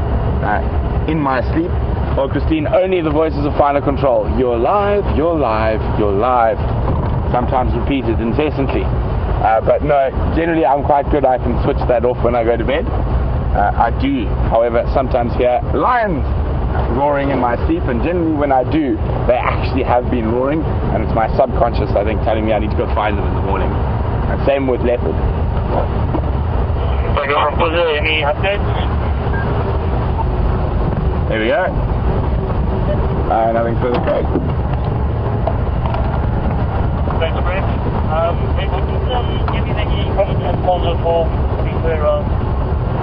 uh, in my sleep. Well, Christine, only the voices of Final Control. You're live, you're live, you're live. Sometimes repeated incessantly. Uh, but no, generally I'm quite good. I can switch that off when I go to bed. Uh, I do, however, sometimes hear lions roaring in my sleep, and generally when I do, they actually have been roaring, and it's my subconscious, I think, telling me I need to go find them in the morning. And same with leopard. So from Puzzle, any updates? There we go. Uh, nothing further, Craig. Thanks, Brent. Um, what is um, any any question sponsor for around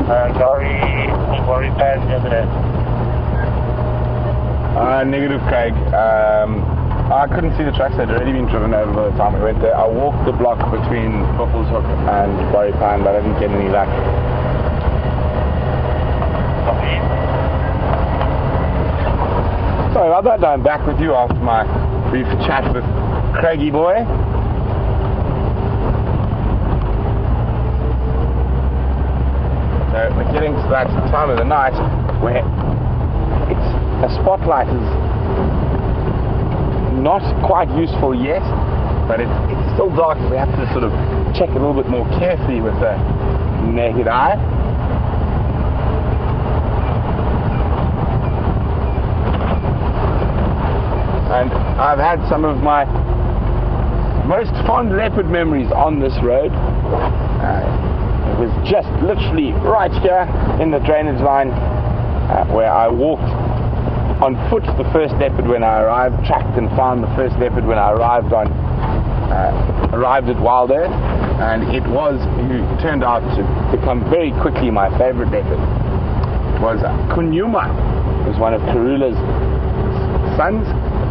uh, Gary, Gary Pan the other day? Uh, negative, Craig. Um, I couldn't see the tracks. They'd already been driven over by the time we went there. I walked the block between Buffalo's Hook and Quarry Pan, but I didn't get any luck. Sorry about that. I'm back with you after my brief chat with Craigie boy. So we're getting to that time of the night where it's a spotlight is not quite useful yet, but it's, it's still dark. We have to sort of check a little bit more carefully with the naked eye. and I've had some of my most fond leopard memories on this road. Uh, it was just literally right here in the drainage line uh, where I walked on foot the first leopard when I arrived, tracked and found the first leopard when I arrived on uh, arrived at WildEarth, and it was it turned out to become very quickly my favorite leopard. It was uh, Kunyuma, it was one of Karula's sons,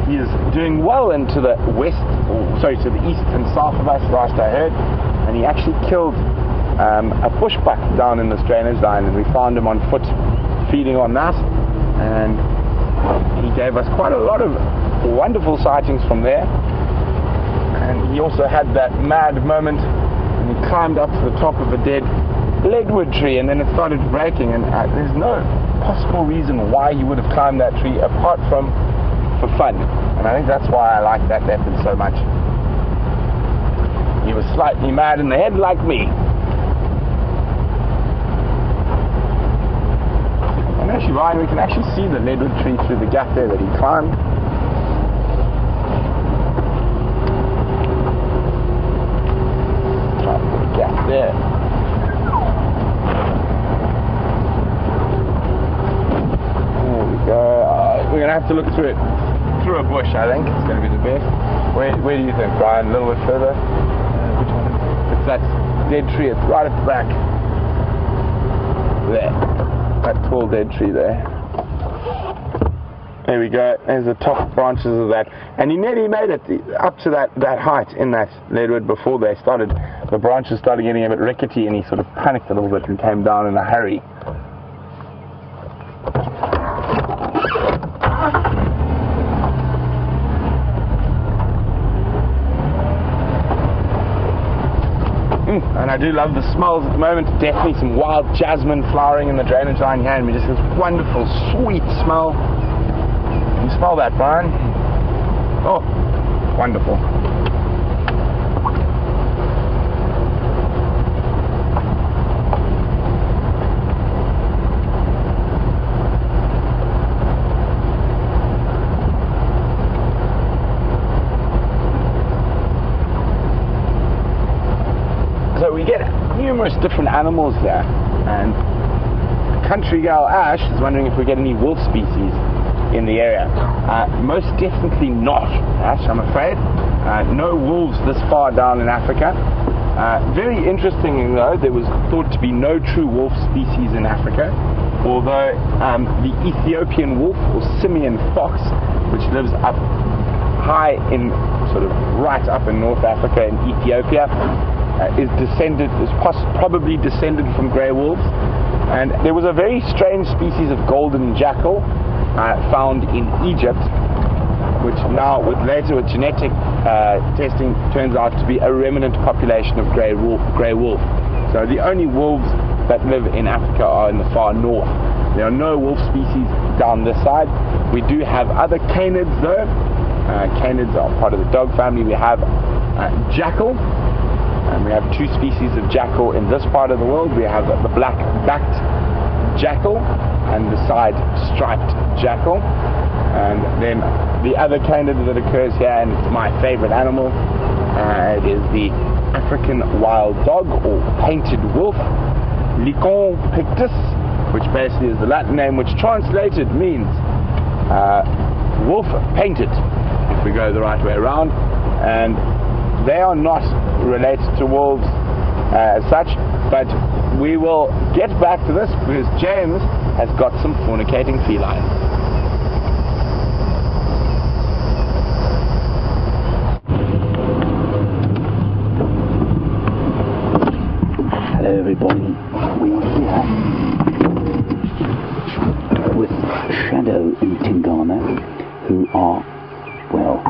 he is doing well into the west, or sorry, to the east and south of us, last I heard, and he actually killed um, a bushbuck down in this drainage line, and we found him on foot feeding on that, and he gave us quite a lot of wonderful sightings from there. And he also had that mad moment and he climbed up to the top of a dead leadwood tree and then it started breaking and uh, there's no possible reason why he would have climbed that tree apart from for fun. And I think that's why I like that leopard so much. He was slightly mad in the head like me. Actually, Ryan, we can actually see the leadwood tree through the gap there that he climbed. There. There we go. Uh, we're gonna have to look through it, through a bush. I think it's gonna be the best. Where, where do you think, Brian? A little bit further. Uh, which one? It's that dead tree. It's right at the back. There. That tall dead tree there. There we go. There's the top branches of that. And he nearly made it up to that, that height in that leadwood before they started, the branches started getting a bit rickety and he sort of panicked a little bit and came down in a hurry. Mm, and I do love the smells at the moment. Definitely some wild jasmine flowering in the drainage line here, and we just this wonderful, sweet smell. Can you smell that, Brian? Oh, wonderful. So we get numerous different animals there, and Country Gal Ash is wondering if we get any wolf species in the area. Uh, most definitely not, Ash, I'm afraid. Uh, no wolves this far down in Africa. Uh, very interesting though, there was thought to be no true wolf species in Africa, although um, the Ethiopian wolf or Simien fox, which lives up high in sort of right up in North Africa in Ethiopia, is descended is probably descended from grey wolves, and there was a very strange species of golden jackal uh, found in Egypt, which now with later with genetic uh, testing turns out to be a remnant population of grey wolf. Grey wolf. So the only wolves that live in Africa are in the far north. There are no wolf species down this side. We do have other canids though. Uh, canids are part of the dog family. We have uh, jackal, and we have two species of jackal in this part of the world. We have the black-backed jackal and the side-striped jackal. And then the other canid that occurs here, and it's my favorite animal, uh, it is the African wild dog or painted wolf, Lycaon pictus, which basically is the Latin name, which translated means uh, wolf painted, if we go the right way around. And they are not related to wolves uh, as such, but we will get back to this because James has got some fornicating felines. Hello everybody, we are here with Shadow and Tingana who are, well,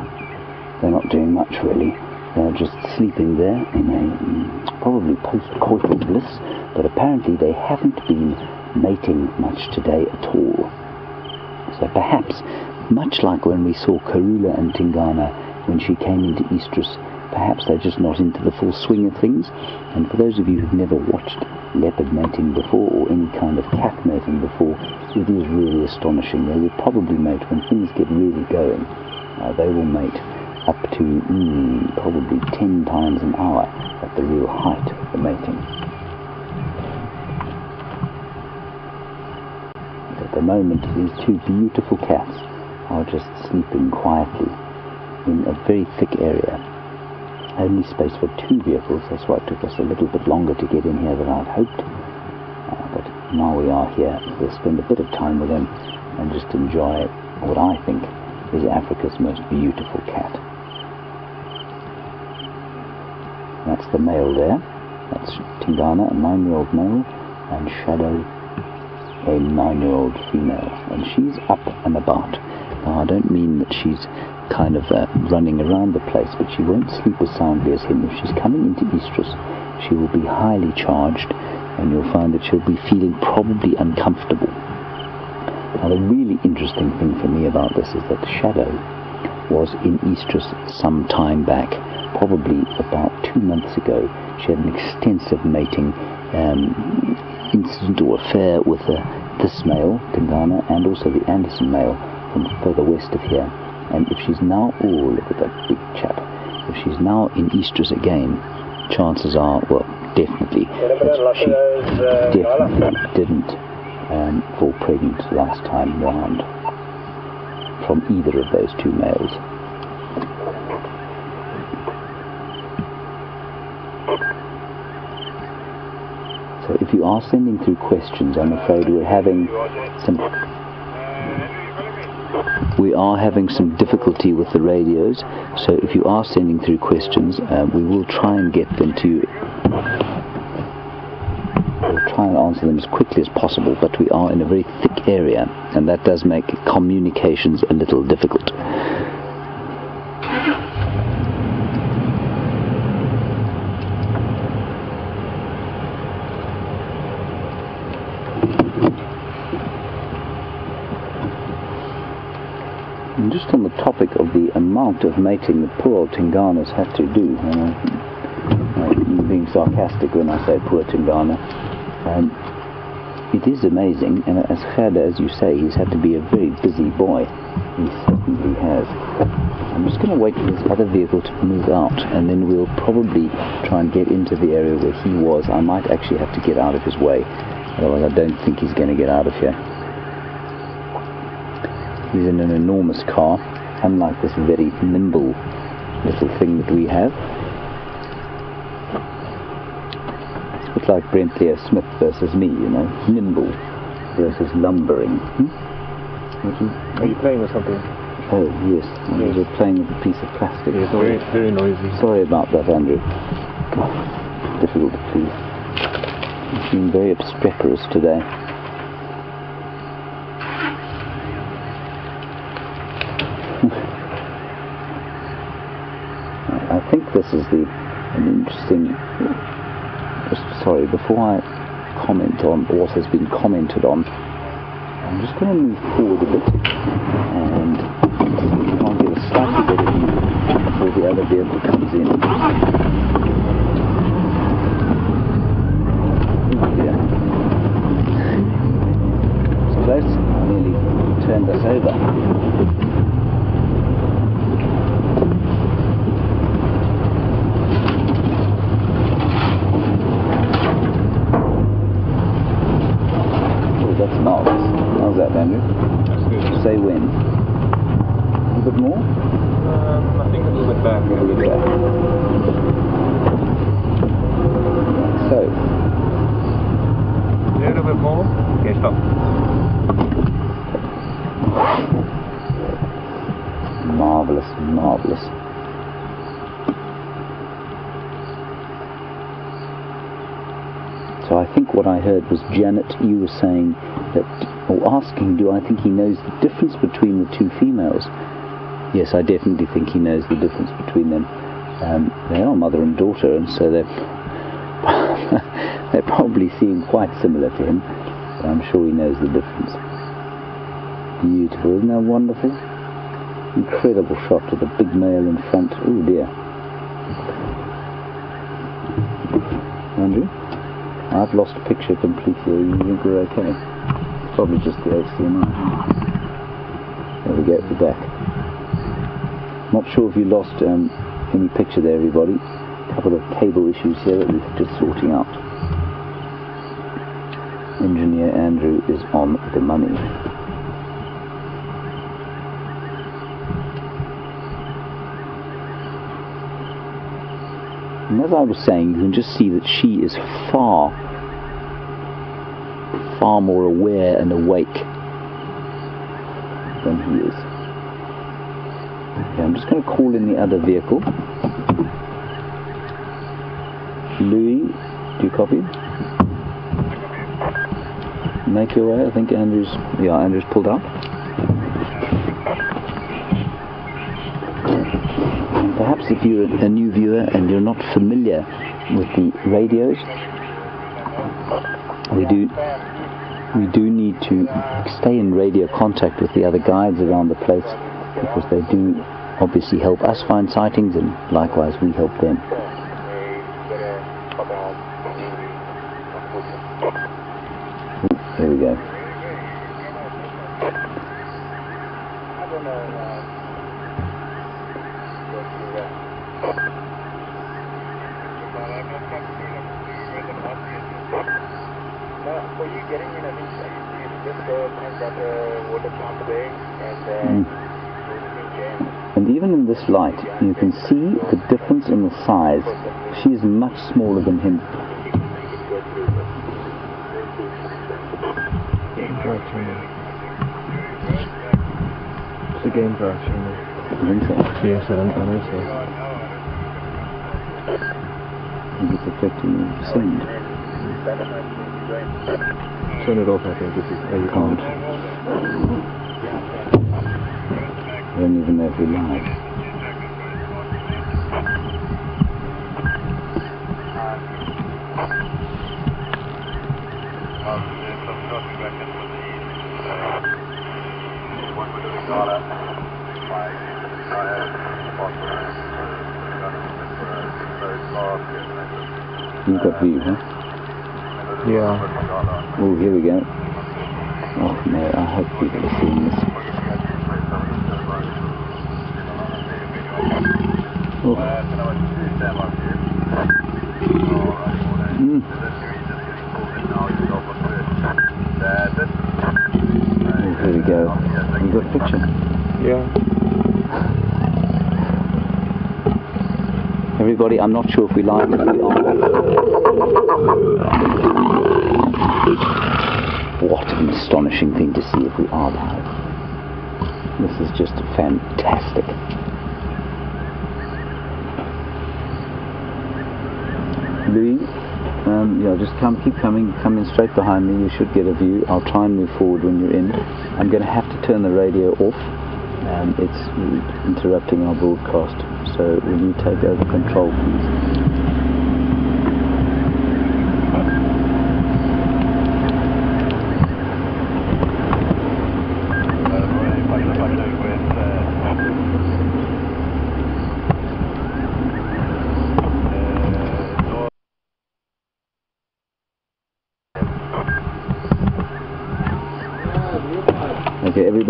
they're not doing much really. They're just sleeping there in a probably post-coital bliss, but apparently they haven't been mating much today at all. So perhaps, much like when we saw Karula and Tingana when she came into Estrus, perhaps they're just not into the full swing of things. And for those of you who've never watched leopard mating before or any kind of cat mating before, it is really astonishing. They will probably mate when things get really going. Uh, they will mate up to mm, probably 10 times an hour at the real height of the mating. At the moment, these two beautiful cats are just sleeping quietly in a very thick area. Only space for two vehicles, that's why it took us a little bit longer to get in here than I'd hoped. Uh, but now we are here, we'll spend a bit of time with them and just enjoy what I think is Africa's most beautiful cat. That's the male there. That's Tingana, a nine-year-old male, and Shadow, a nine-year-old female. And she's up and about. Now, I don't mean that she's kind of uh, running around the place, but she won't sleep as soundly as him. If she's coming into estrus, she will be highly charged, and you'll find that she'll be feeling probably uncomfortable. Now, the really interesting thing for me about this is that Shadow was in estrus some time back, probably about two months ago. She had an extensive mating um, incident or affair with uh, this male, Tingana, and also the Anderson male from further west of here. And if she's now, oh, look at that big chap. If she's now in estrus again, chances are, well, definitely, that she definitely didn't um, fall pregnant last time round from either of those two males. So if you are sending through questions, I'm afraid we're having some we are having some difficulty with the radios. So if you are sending through questions, uh, we will try and get them to you. Try and answer them as quickly as possible, but we are in a very thick area, and that does make communications a little difficult. And just on the topic of the amount of mating the poor Tingana's had to do, I'm being sarcastic when I say poor Tingana, um, it is amazing, and as Gerda, as you say, he's had to be a very busy boy. He certainly has. I'm just going to wait for this other vehicle to move out, and then we'll probably try and get into the area where he was. I might actually have to get out of his way, otherwise I don't think he's going to get out of here. He's in an enormous car, unlike this very nimble little thing that we have. It's like Brent Leo Smith versus me, you know, nimble versus lumbering. Hmm? What do you- Are you playing with something? Oh, yes, I was playing with a piece of plastic. It's very, very noisy. Sorry about that, Andrew. God, difficult to please. He's been very obstreperous today. I think this is the an interesting. Sorry, before I comment on what has been commented on, I'm just going to move forward a bit and try and get a slightly better view before the other vehicle comes in. Dear. It's close. I nearly turned us over. Oh, that's marvelous. How's that, Andrew? That's good. Say when. A little bit more? Um, I think a little bit back. A little bit back. So, A little bit more. Okay, stop. marvelous, marvelous. So I think what I heard was Janet, you were saying that, or asking, do I think he knows the difference between the two females? Yes, I definitely think he knows the difference between them. Um, they are mother and daughter, and so they're they probably seem quite similar to him. But I'm sure he knows the difference. Beautiful, isn't that wonderful? Incredible shot of the big male in front. Oh dear. Andrew? I've lost a picture completely. You think we're okay? Probably just the HDMI. There we go, we're back. Not sure if you lost um, any picture there, everybody. A couple of cable issues here that we're just sorting out. Engineer Andrew is on the money. And as I was saying, you can just see that she is far, far more aware and awake than he is. Okay, I'm just going to call in the other vehicle. Louis, do you copy? Make your way. I think Andrew's. Yeah, Andrew's pulled up. Perhaps if you're a new viewer and you're not familiar with the radios, we do we do need to stay in radio contact with the other guides around the place because they do obviously help us find sightings and likewise we help them. Ooh, Here we go. For you getting in, I think you just go past that water pump there and Mm. And even in this light, you can see the difference in the size. She is much smaller than him. Game drive tuner. It's a game tuner. I think so. Yes, I know so. I think it's the sound. Turn it off, I think. If you, oh, you Can't. I don't even know if we're live. You've got view, huh? Yeah. Oh, here we go. Oh no, I hope people are seeing this. Oh. Mm. Here we go. You got a picture? Yeah. Everybody, I'm not sure if we we are. What an astonishing thing to see if we are live. This is just fantastic. Louis, um, yeah, just come, keep coming, coming straight behind me. You should get a view. I'll try and move forward when you're in. I'm going to have to turn the radio off. Um, it's interrupting our broadcast. So will you take over control, please?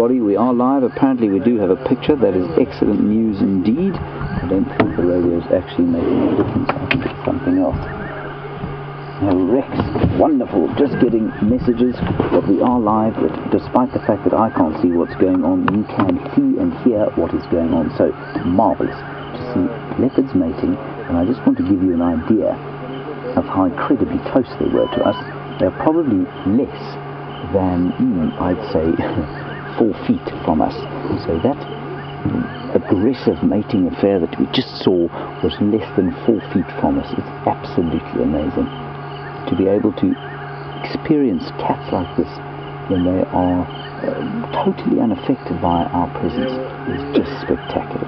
Everybody, we are live. Apparently, we do have a picture. That is excellent news indeed. I don't think the radio is actually making a difference. I think it's something else. Now, Rex, wonderful. Just getting messages that we are live, that despite the fact that I can't see what's going on, you can see and hear what is going on. So, marvelous to see leopards mating. And I just want to give you an idea of how incredibly close they were to us. They're probably less than, mm, I'd say, four feet from us. So that aggressive mating affair that we just saw was less than four feet from us. It's absolutely amazing to be able to experience cats like this when they are uh, totally unaffected by our presence is just spectacular.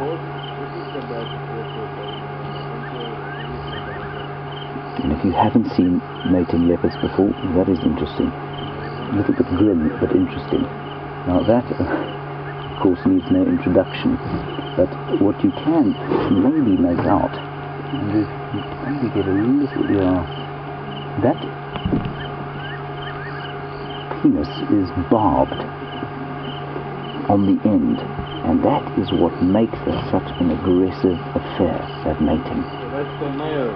And if you haven't seen mating leopards before, that is interesting. A little bit grim, but interesting. Now that, uh, of course, needs no introduction. But what you can maybe make out, and you maybe get a little, yeah, that penis is barbed on the end, and that is what makes it such an aggressive affair, that mating. That's the male.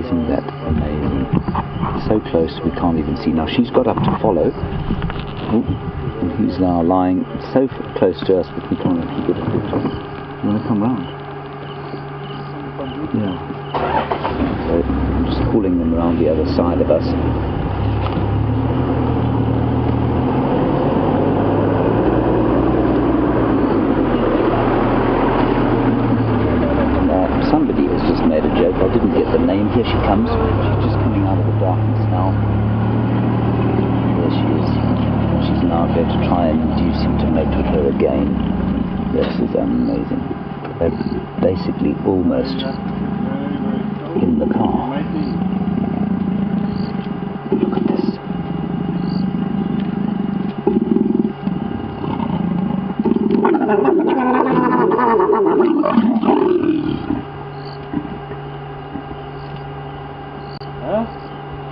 Isn't that amazing? So close we can't even see. Now she's got up to follow. Ooh, and he's now lying so close to us that we can't actually get a picture. You want to come round? Yeah. So I'm just pulling them around the other side of us. Uh, somebody has just made a joke. I didn't get the name. Here she comes. She's just coming out of the darkness now. There she is. Now going to try and induce him to mate with her again. This is amazing. They're basically almost in the car. Look at this.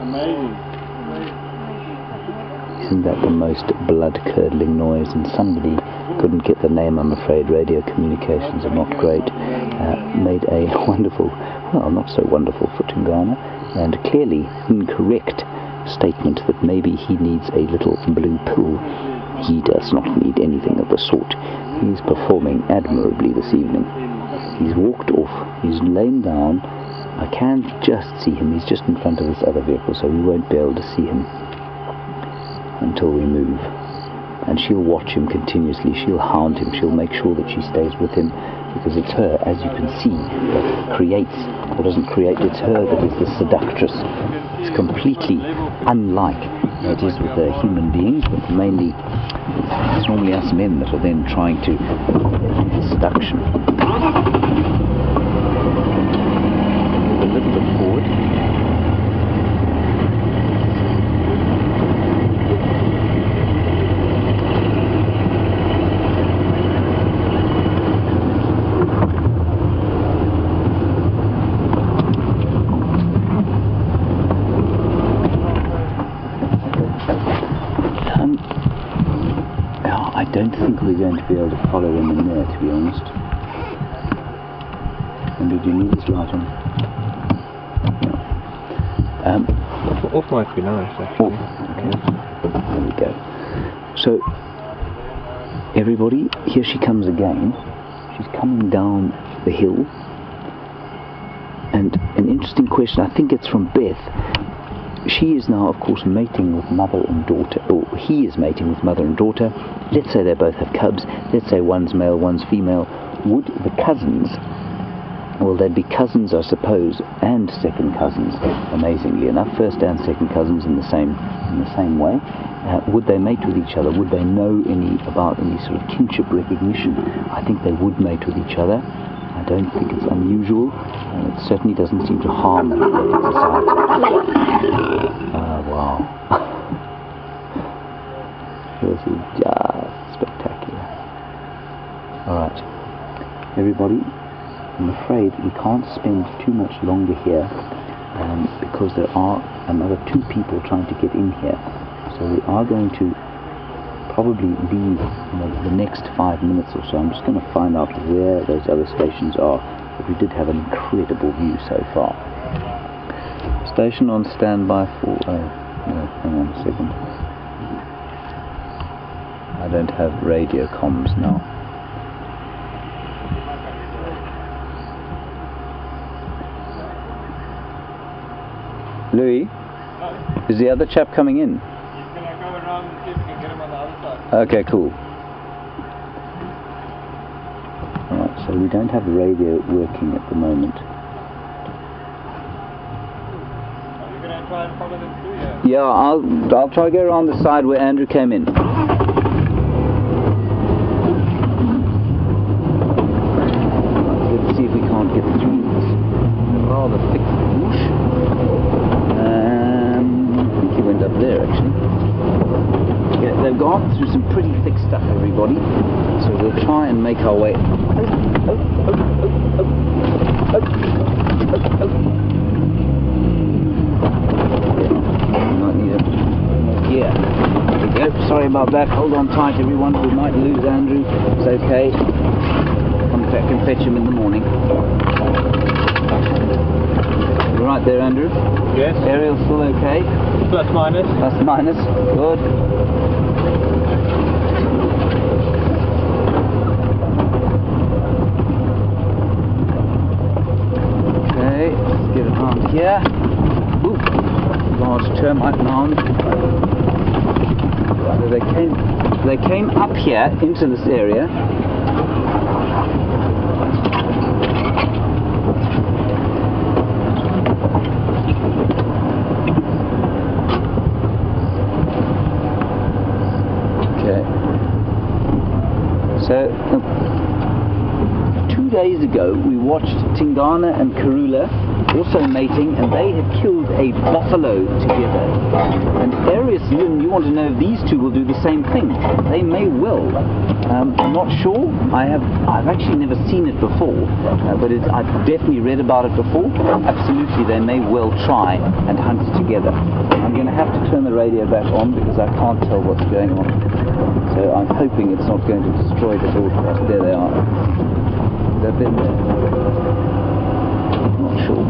Amazing. Isn't that the blood curdling noise? And somebody couldn't get the name, I'm afraid. Radio communications are not great. Uh, made a wonderful, well, not so wonderful for Tingana, and clearly incorrect statement that maybe he needs a little blue pill. He does not need anything of the sort. He's performing admirably this evening. He's walked off, he's lain down. I can't just see him. He's just in front of this other vehicle, so we won't be able to see him until we move. And she'll watch him continuously. She'll hound him. She'll make sure that she stays with him because it's her, as you can see, that creates or doesn't create. It's her that is the seductress. It's completely unlike it is with the human beings, but mainly it's normally us men that are then trying to seduction. Move a little bit forward. Um, yeah, I don't think we're going to be able to follow in there, to be honest. And did you need this light on? No. Um, Off, might be nice, actually. Okay. There we go. So, everybody, here she comes again. She's coming down the hill. And an interesting question, I think it's from Beth. She is now, of course, mating with mother and daughter, or he is mating with mother and daughter. Let's say they both have cubs. Let's say one's male, one's female. Would the cousins well, they'd be cousins, I suppose, and second cousins. Amazingly enough, first and second cousins in the same in the same way. Uh, would they mate with each other? Would they know any about any sort of kinship recognition? I think they would mate with each other. I don't think it's unusual, and it certainly doesn't seem to harm the society. Ah, wow. this is just spectacular. All right, everybody. I'm afraid we can't spend too much longer here um, because there are another two people trying to get in here. So we are going to probably leave know, the next five minutes or so. I'm just going to find out where those other stations are. But we did have an incredible view so far. Station on standby for. Oh, no, hang on a second. I don't have radio comms now. Louis, is the other chap coming in? Okay, cool. Alright, so we don't have the radio working at the moment. Yeah, I'll I'll try to go around the side where Andrew came in. Let's see if we can't get through this rather thick bush. Um, I think he went up there actually. Yeah, they've gone through some pretty thick stuff, everybody. So we'll try and make our way. Oh, oh, oh, oh, oh, oh, oh, oh. We might need a yeah. There we go. Sorry about that. Hold on tight, everyone. We might lose Andrew. It's okay. Come back and fetch him in the morning. You right there, Andrew? Yes. Aerial's still okay? Plus minus. Plus minus. Good. Okay, let's get it on here. termite mound. So they came, they came up here into this area. Okay. So, uh, two days ago we watched Tingana and Karula also mating and they had killed a buffalo together. And Arius Lynn, you want to know if these two will do the same thing. They may well. Um, I'm not sure. I have I've actually never seen it before, uh, but I've definitely read about it before. Absolutely, they may well try and hunt together. I'm going to have to turn the radio back on because I can't tell what's going on. So I'm hoping it's not going to destroy the broadcast. There they are. That been there? Not sure.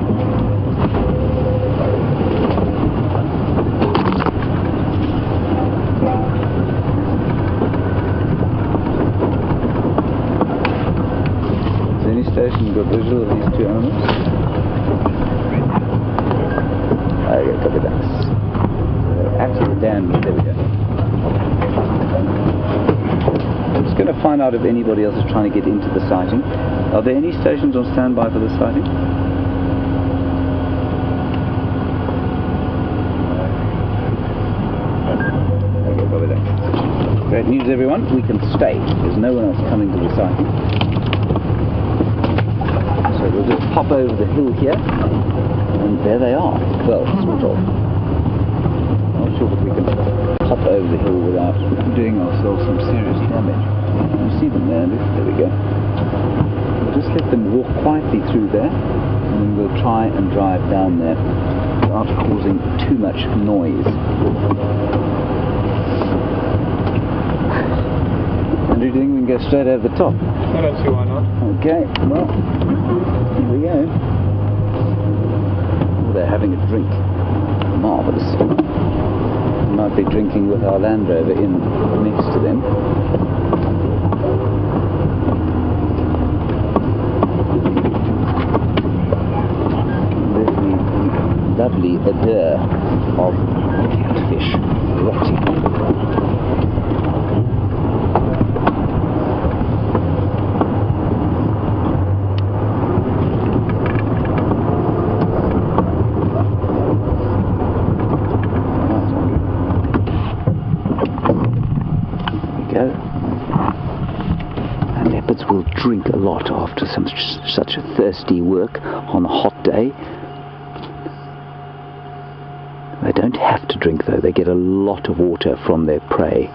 Has any station got visual of these two animals? Okay, copy that. Uh, After the dam, there we go. I'm just going to find out if anybody else is trying to get into the sighting. Are there any stations on standby for the sighting? Great news, everyone. We can stay. There's no one else coming to the sighting. We'll just pop over the hill here, and there they are. Well, sort of. Not sure if we can pop over the hill without doing ourselves some serious damage. You see them there, there we go. We'll just let them walk quietly through there, and we'll try and drive down there without causing too much noise. Andrew, do you think we can go straight over the top? I don't see why not. Okay, well, here we go. Oh, they're having a drink. Marvellous. Might be drinking with our Land Rover in next to them. Lovely odor of catfish rotting. There we go. And leopards will drink a lot after some such work on a hot day. They don't have to drink though, they get a lot of water from their prey.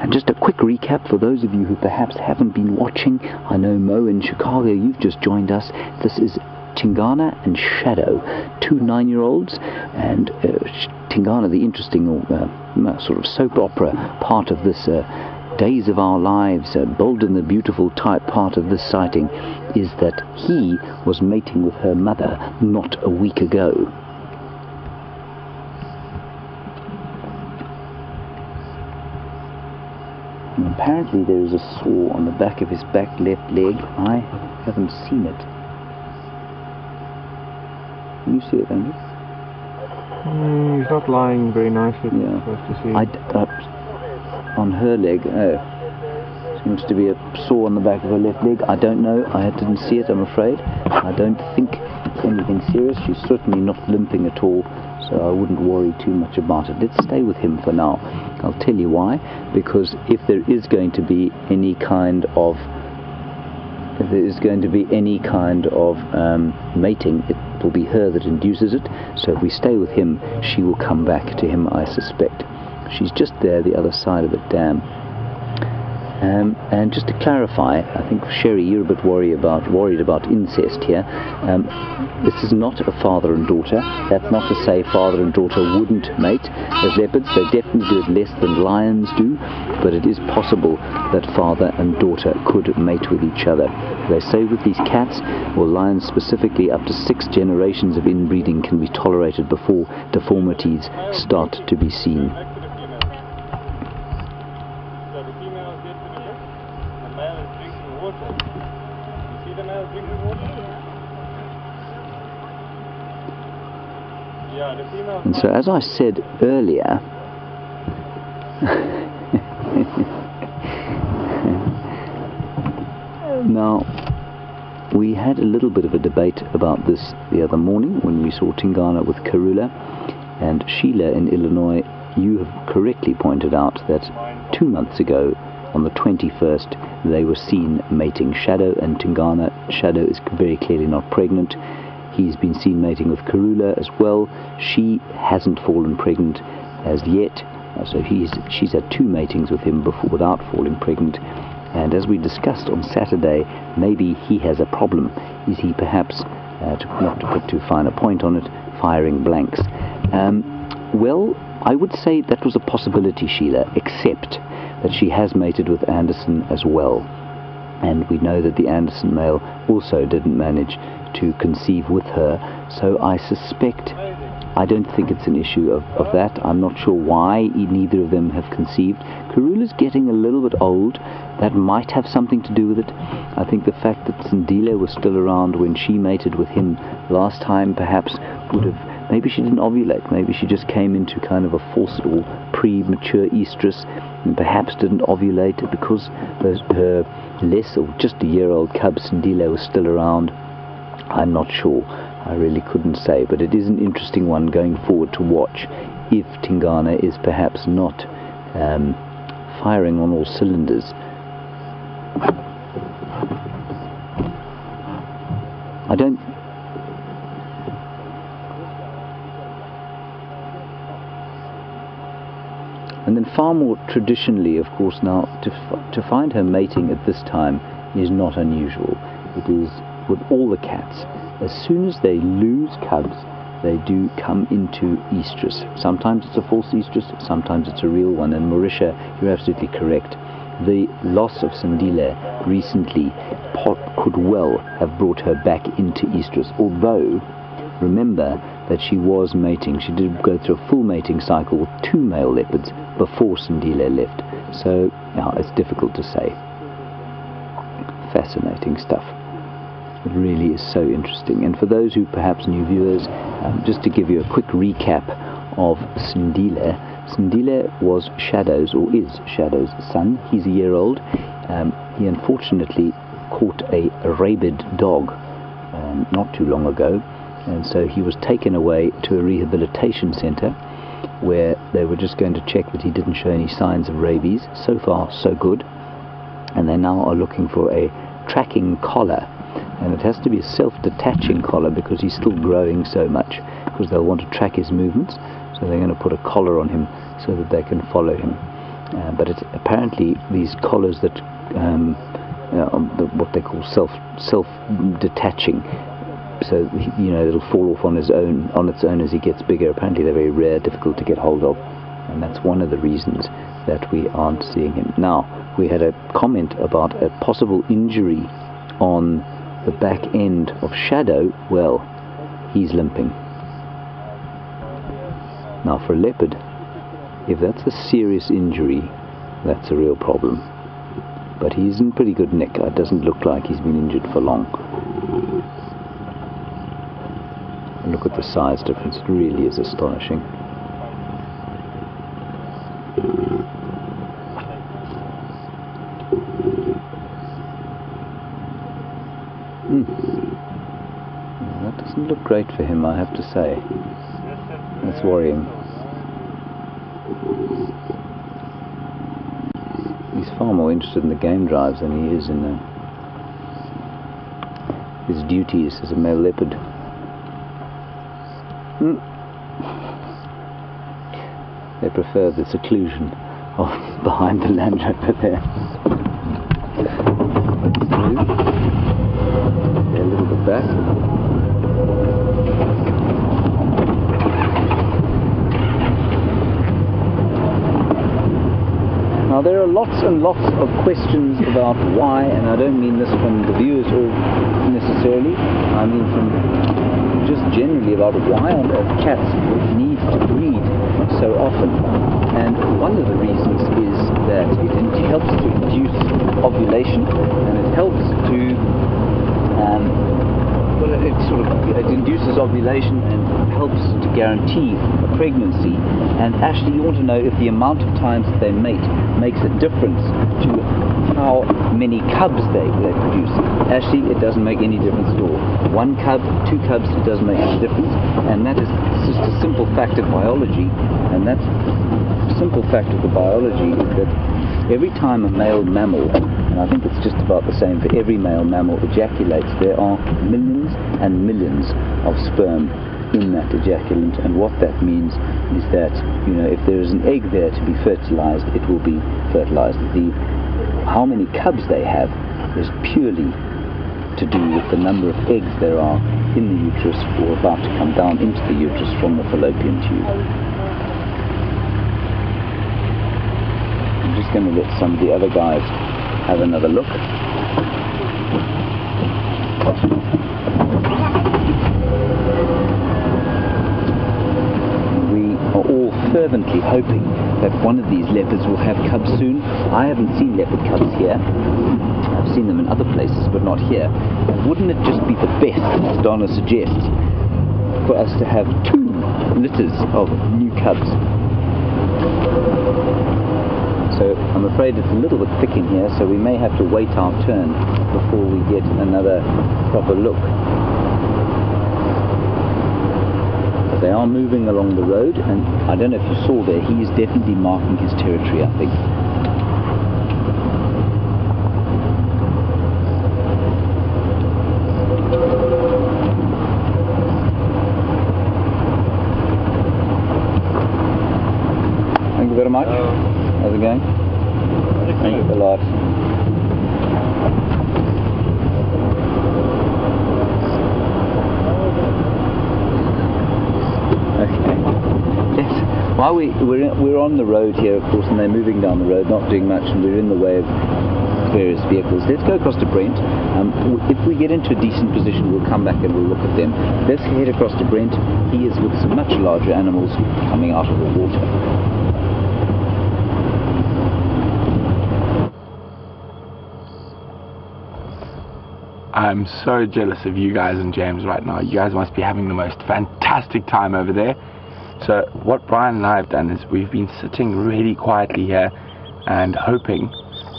And just a quick recap for those of you who perhaps haven't been watching. I know Mo in Chicago, you've just joined us. This is Tingana and Shadow, two nine-year-olds, and uh, Tingana, the interesting uh, sort of soap opera part of this uh, Days of Our Lives, uh, Bold and the Beautiful type part of this sighting, is that he was mating with her mother not a week ago. And apparently there is a sore on the back of his back left leg. I haven't seen it. Can you see it, Andrew? Mm, he's not lying very nicely. Yeah. Supposed to see. I d- uh, on her leg. Oh, seems to be a sore on the back of her left leg. I don't know. I didn't see it. I'm afraid. I don't think it's anything serious. She's certainly not limping at all, so I wouldn't worry too much about it. Let's stay with him for now. I'll tell you why. Because if there is going to be any kind of if there is going to be any kind of um, mating, it will be her that induces it. So if we stay with him, she will come back to him, I suspect. She's just there, the other side of the dam. Um, and just to clarify, I think Sherry, you're a bit worried about worried about incest here. Um, this is not a father and daughter. That's not to say father and daughter wouldn't mate as leopards. They definitely do it less than lions do, but it is possible that father and daughter could mate with each other. They say with these cats, or lions specifically, up to six generations of inbreeding can be tolerated before deformities start to be seen. So the female is dead to the left. The male is drinking water. You see the male drinking water? And so, as I said earlier, now we had a little bit of a debate about this the other morning when we saw Tingana with Karula and Sheila in Illinois. You have correctly pointed out that two months ago, on the 21st, they were seen mating Shadow and Tingana. Shadow is very clearly not pregnant. He's been seen mating with Karula as well. She hasn't fallen pregnant as yet. Uh, So he's, she's had two matings with him before, without falling pregnant. And as we discussed on Saturday, maybe he has a problem. Is he perhaps, uh, to, not to put too fine a point on it, firing blanks? Um, well, I would say that was a possibility, Sheila, except that she has mated with Anderson as well. And we know that the Anderson male also didn't manage to conceive with her. So I suspect I don't think it's an issue of, of that. I'm not sure why neither of them have conceived. Karula's getting a little bit old. That might have something to do with it. I think the fact that Sandile was still around when she mated with him last time perhaps would have. Maybe she didn't ovulate. Maybe she just came into kind of a forced or premature estrus and perhaps didn't ovulate because her less or just a year old cub Sandile was still around. I'm not sure. I really couldn't say, but it is an interesting one going forward to watch if Tingana is perhaps not um, firing on all cylinders. I don't. And then far more traditionally, of course, now to, to find her mating at this time is not unusual. It is with all the cats. As soon as they lose cubs, they do come into estrus. Sometimes it's a false estrus, sometimes it's a real one. And Marisha, you're absolutely correct. The loss of Sandile recently could well have brought her back into estrus, although remember that she was mating. She did go through a full mating cycle with two male leopards before Sandile left. So, yeah, it's difficult to say. Fascinating stuff. It really is so interesting. And for those who perhaps new viewers, um, just to give you a quick recap of Sandile. Sandile was Shadow's, or is Shadow's son. He's a year old. Um, he unfortunately caught a rabid dog um, not too long ago, and so he was taken away to a rehabilitation center where they were just going to check that he didn't show any signs of rabies. So far, so good. And they now are looking for a tracking collar and it has to be a self-detaching collar because he's still growing so much because they'll want to track his movements so they're going to put a collar on him so that they can follow him uh, but it's apparently these collars that um, uh, what they call self self detaching so you know it'll fall off on his own on its own as he gets bigger apparently they're very rare difficult to get hold of and that's one of the reasons that we aren't seeing him now we had a comment about a possible injury on the back end of Shadow, well, he's limping. Now, for a leopard, if that's a serious injury, that's a real problem. But he's in pretty good nick. It doesn't look like he's been injured for long. And look at the size difference. It really is astonishing. That doesn't look great for him, I have to say. That's worrying. He's far more interested in the game drives than he is in uh, his duties as a male leopard. They prefer the seclusion of behind the Land Rover there. A little bit back. Now there are lots and lots of questions about why, and I don't mean this from the viewers or necessarily, I mean from just generally about why on earth cats need to breed so often. And one of the reasons is that it helps to induce ovulation and it helps to um, well, it sort of it induces ovulation and helps to guarantee a pregnancy. And actually, you want to know if the amount of times that they mate makes a difference to how many cubs they, they produce. Actually, it doesn't make any difference at all. One cub, two cubs, it doesn't make any difference. And that is just a simple fact of biology. And that simple fact of the biology is that every time a male mammal, and I think it's just about the same for every male mammal, ejaculates, there are millions and millions of sperm in that ejaculant. And what that means is that, you know, if there is an egg there to be fertilized, it will be fertilized. The, how many cubs they have is purely to do with the number of eggs there are in the uterus or about to come down into the uterus from the fallopian tube. I'm just going to let some of the other guys have another look. We are all fervently hoping that one of these leopards will have cubs soon. I haven't seen leopard cubs here. I've seen them in other places, but not here. Wouldn't it just be the best, as Donna suggests, for us to have two litters of new cubs? So I'm afraid it's a little bit thick in here, so we may have to wait our turn before we get another proper look. But they are moving along the road, and I don't know if you saw there, he is definitely marking his territory, I think. Thank you very much. How's it going? Thank you a lot. Okay. Yes. While we we're we're on the road here, of course, and they're moving down the road, not doing much, and we're in the way of various vehicles. Let's go across to Brent. Um, if we get into a decent position, we'll come back and we'll look at them. Let's head across to Brent. He is with some much larger animals coming out of the water. I'm so jealous of you guys and James right now. You guys must be having the most fantastic time over there. So what Brian and I have done is we've been sitting really quietly here and hoping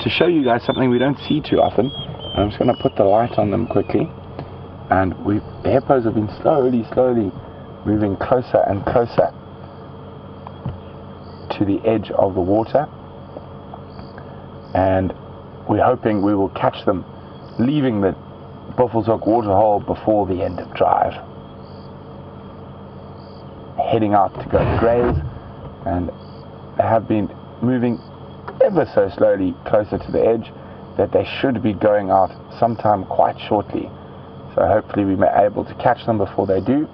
to show you guys something we don't see too often. I'm just going to put the light on them quickly. And we the hippos have been slowly, slowly moving closer and closer to the edge of the water. And we're hoping we will catch them leaving the Buffelshoek waterhole before the end of drive. Heading out to go to graze, and they have been moving ever so slowly closer to the edge that they should be going out sometime quite shortly. So hopefully we may be able to catch them before they do.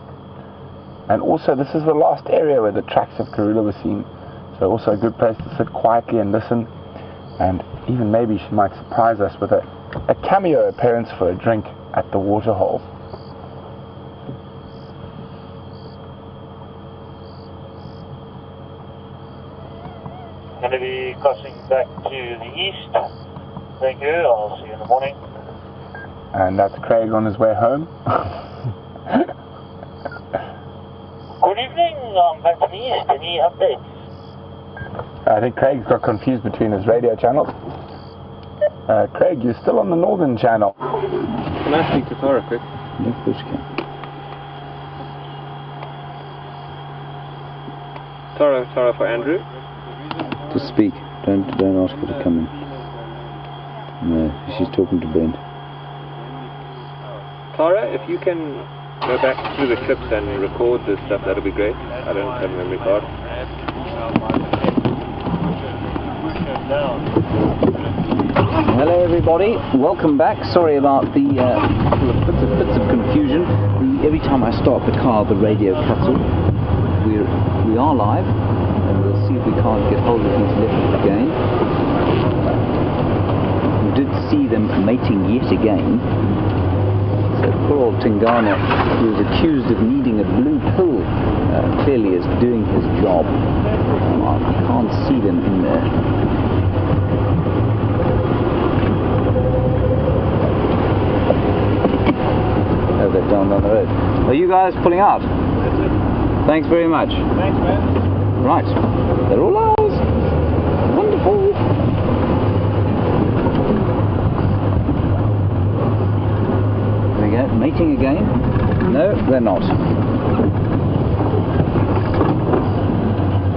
And also this is the last area where the tracks of Karula were seen. So also a good place to sit quietly and listen. And even maybe she might surprise us with a, a cameo appearance for a drink at the waterhole. Going to be crossing back to the east. Thank you. I'll see you in the morning. And that's Craig on his way home. Good evening. I'm back to the east. Any updates? I think Craig's got confused between his radio channels. Uh, Craig, you're still on the northern channel. Can I speak to Clara quick? Yeah, of course you can. Tara, Tara for Andrew. To speak. Don't don't ask her to come in. No, she's talking to Ben. Tara, if you can go back through the clips and record this stuff, that'll be great. I don't have a memory card. Hello everybody, welcome back. Sorry about the uh, bits of, bits of confusion. The, every time I start the car, the radio cuts off. We're, we are live, and we'll see if we can't get hold of these leopards again. We did see them mating yet again. So poor old Tingana, who was accused of needing a blue pill, uh, clearly is doing his job. I can't see them in there. Oh, they've gone down the road. Are you guys pulling out? Thanks very much. Thanks, man. Right. They're all ours. Wonderful. There we go. Mating again. No, they're not.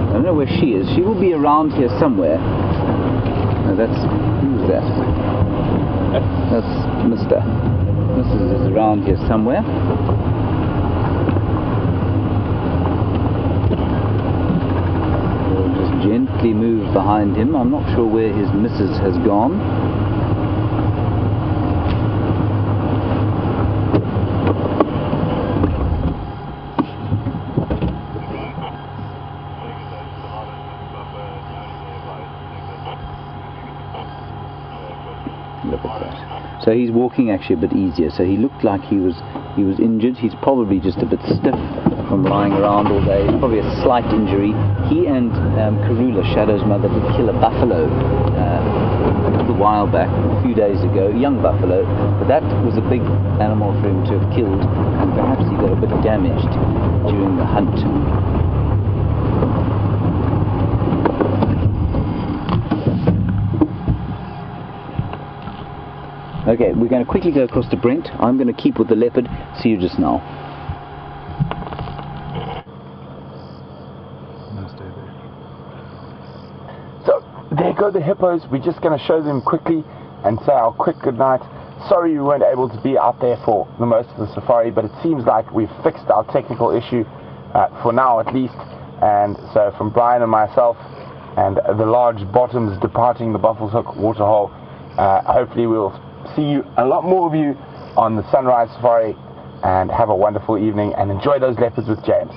I don't know where she is. She will be around here somewhere. No, that's who's that? That's Mr. Mrs. is around here somewhere. We'll just gently move behind him. I'm not sure where his missus has gone. So he's walking actually a bit easier. So he looked like he was he was injured. He's probably just a bit stiff from lying around all day. Probably a slight injury. He and um, Karula, Shadow's mother, did kill a buffalo uh, a little while back, a few days ago, young buffalo. But that was a big animal for him to have killed, and perhaps he got a bit damaged during the hunt. Okay, we're going to quickly go across to Brent. I'm going to keep with the leopard. See you just now. So there go the hippos. We're just going to show them quickly and say our quick goodnight. Sorry we weren't able to be out there for the most of the safari, but it seems like we've fixed our technical issue uh, for now at least. And so from Brian and myself and the large bottoms departing the Buffelshoek waterhole, uh, hopefully we'll see you, a lot more of you on the Sunrise Safari and have a wonderful evening and enjoy those leopards with James.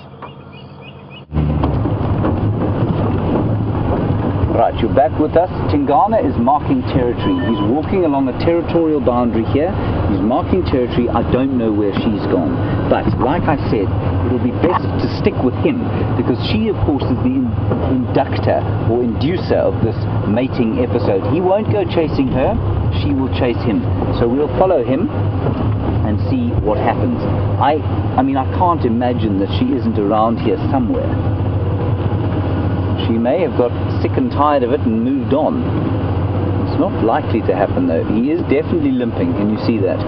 Right, you're back with us. Tingana is marking territory. He's walking along a territorial boundary here. He's marking territory. I don't know where she's gone. But, like I said, it'll be best to stick with him because she, of course, is the in- inductor or inducer of this mating episode. He won't go chasing her, she will chase him. So we'll follow him and see what happens. I, I mean, I can't imagine that she isn't around here somewhere. She may have got sick and tired of it and moved on. It's not likely to happen though. He is definitely limping. Can you see that?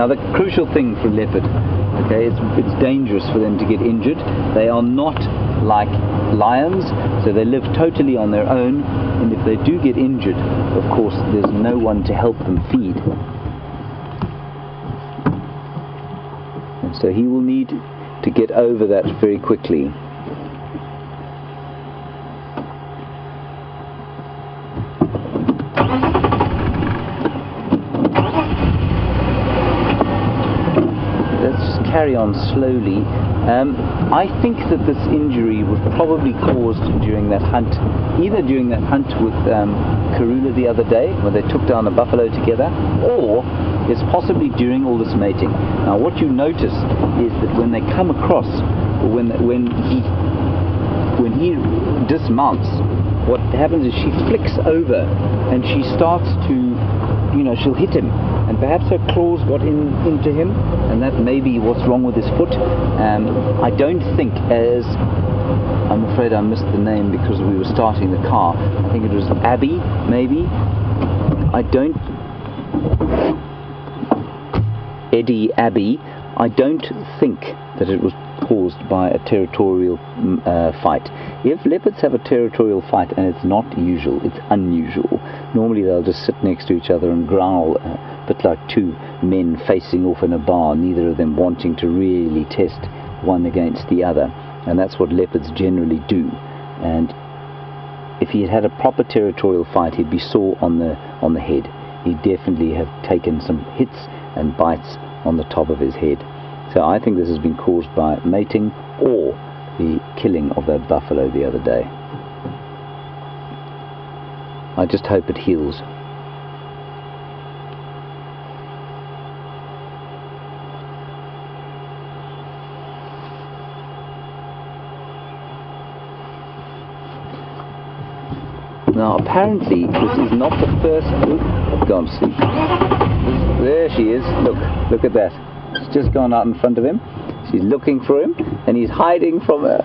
Now the crucial thing for leopard, okay, it's, it's dangerous for them to get injured. They are not like lions, so they live totally on their own. And if they do get injured, of course, there's no one to help them feed. And so he will need to get over that very quickly. let's just carry on slowly. Um, I think that this injury was probably caused during that hunt, either during that hunt with um, Karula the other day, where they took down a buffalo together, or it's possibly during all this mating. Now, what you notice is that when they come across, when when he when he dismounts, what happens is she flicks over and she starts to, you know, she'll hit him. And perhaps her claws got in into him, and that may be what's wrong with his foot. Um, I don't think, as I'm afraid I missed the name because we were starting the car. I think it was Abby, maybe. I don't. Eddie Abbey. I don't think that it was caused by a territorial mm, uh, fight. If leopards have a territorial fight, and it's not usual, it's unusual. Normally they'll just sit next to each other and growl, uh, a bit like two men facing off in a bar, neither of them wanting to really test one against the other. And that's what leopards generally do. And if he had had a proper territorial fight, he'd be sore on the on the head. He'd definitely have taken some hits and bites on the top of his head. So I think this has been caused by mating or the killing of that buffalo the other day. I just hope it heals. Now apparently this is not the first... Oop, gone to sleep. There she is. Look, look at that. Just gone out in front of him. She's looking for him, and he's hiding from her.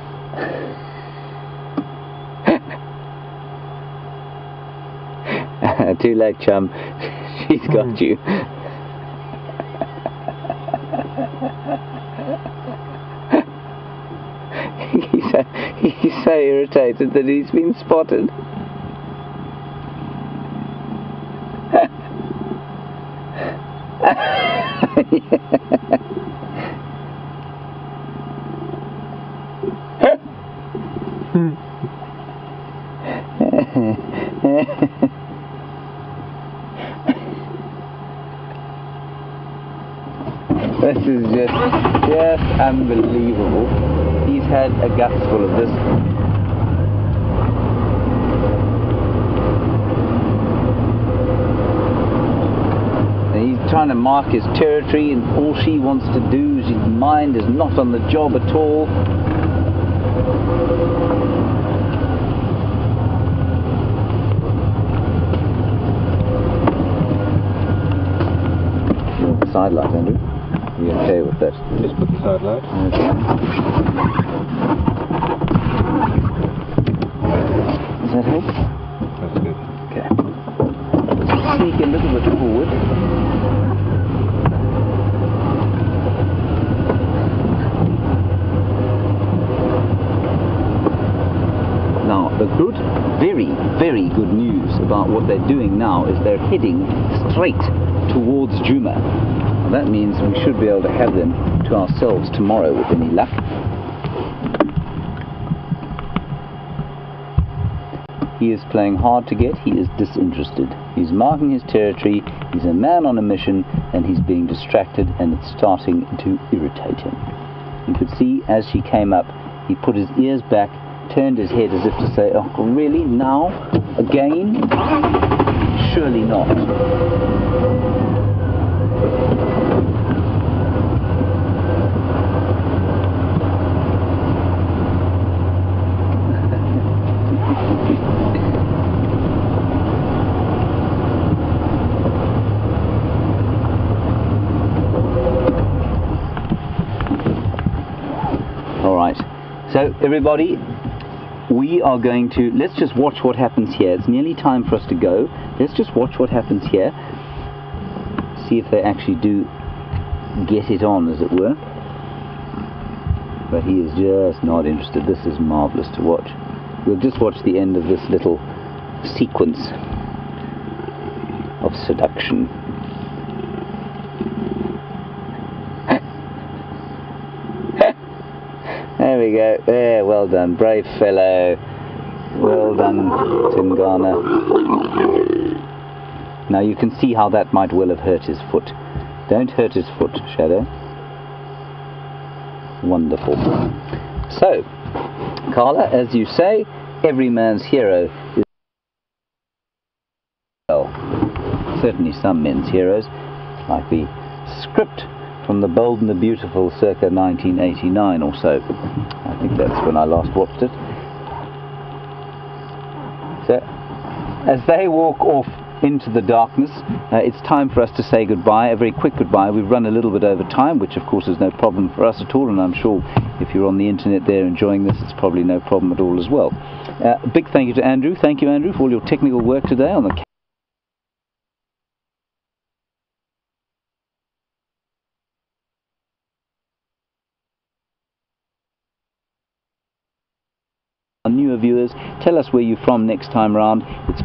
Too late, chum. She's got hmm. you. he's, so, he's so irritated that he's been spotted. This is just, just unbelievable. He's had a guts full of this. And he's trying to mark his territory, and all she wants to do is his mind is not on the job at all. Side light, Andrew? That? Just put the side light. Okay. Does that help? That's good. Okay. Sneak a little bit forward. Now, the good, very, very good news about what they're doing now is they're heading straight towards Djuma. That means we should be able to have them to ourselves tomorrow with any luck. He is playing hard to get, he is disinterested. He's marking his territory, he's a man on a mission, and he's being distracted, and it's starting to irritate him. You could see as she came up, he put his ears back, turned his head as if to say, Oh, really? Now? Again? Surely not. All right. So everybody, we are going to let's just watch what happens here. It's nearly time for us to go. Let's just watch what happens here. See if they actually do get it on, as it were. But he is just not interested. This is marvelous to watch. We'll just watch the end of this little sequence of seduction. There we go. There, well done. Brave fellow. Well done, Tingana. Now you can see how that might well have hurt his foot. Don't hurt his foot, Shadow. Wonderful. So, Carla, as you say, every man's hero is well, certainly some men's heroes, like the script from The Bold and the Beautiful circa 1989 or so. I think that's when I last watched it. So, as they walk off into the darkness, uh, it's time for us to say goodbye, a very quick goodbye. We've run a little bit over time, which of course is no problem for us at all, and I'm sure if you're on the internet there enjoying this, it's probably no problem at all as well. Uh, a big thank you to Andrew. Thank you, Andrew, for all your technical work today on the newer viewers. Tell us where you're from next time round. It's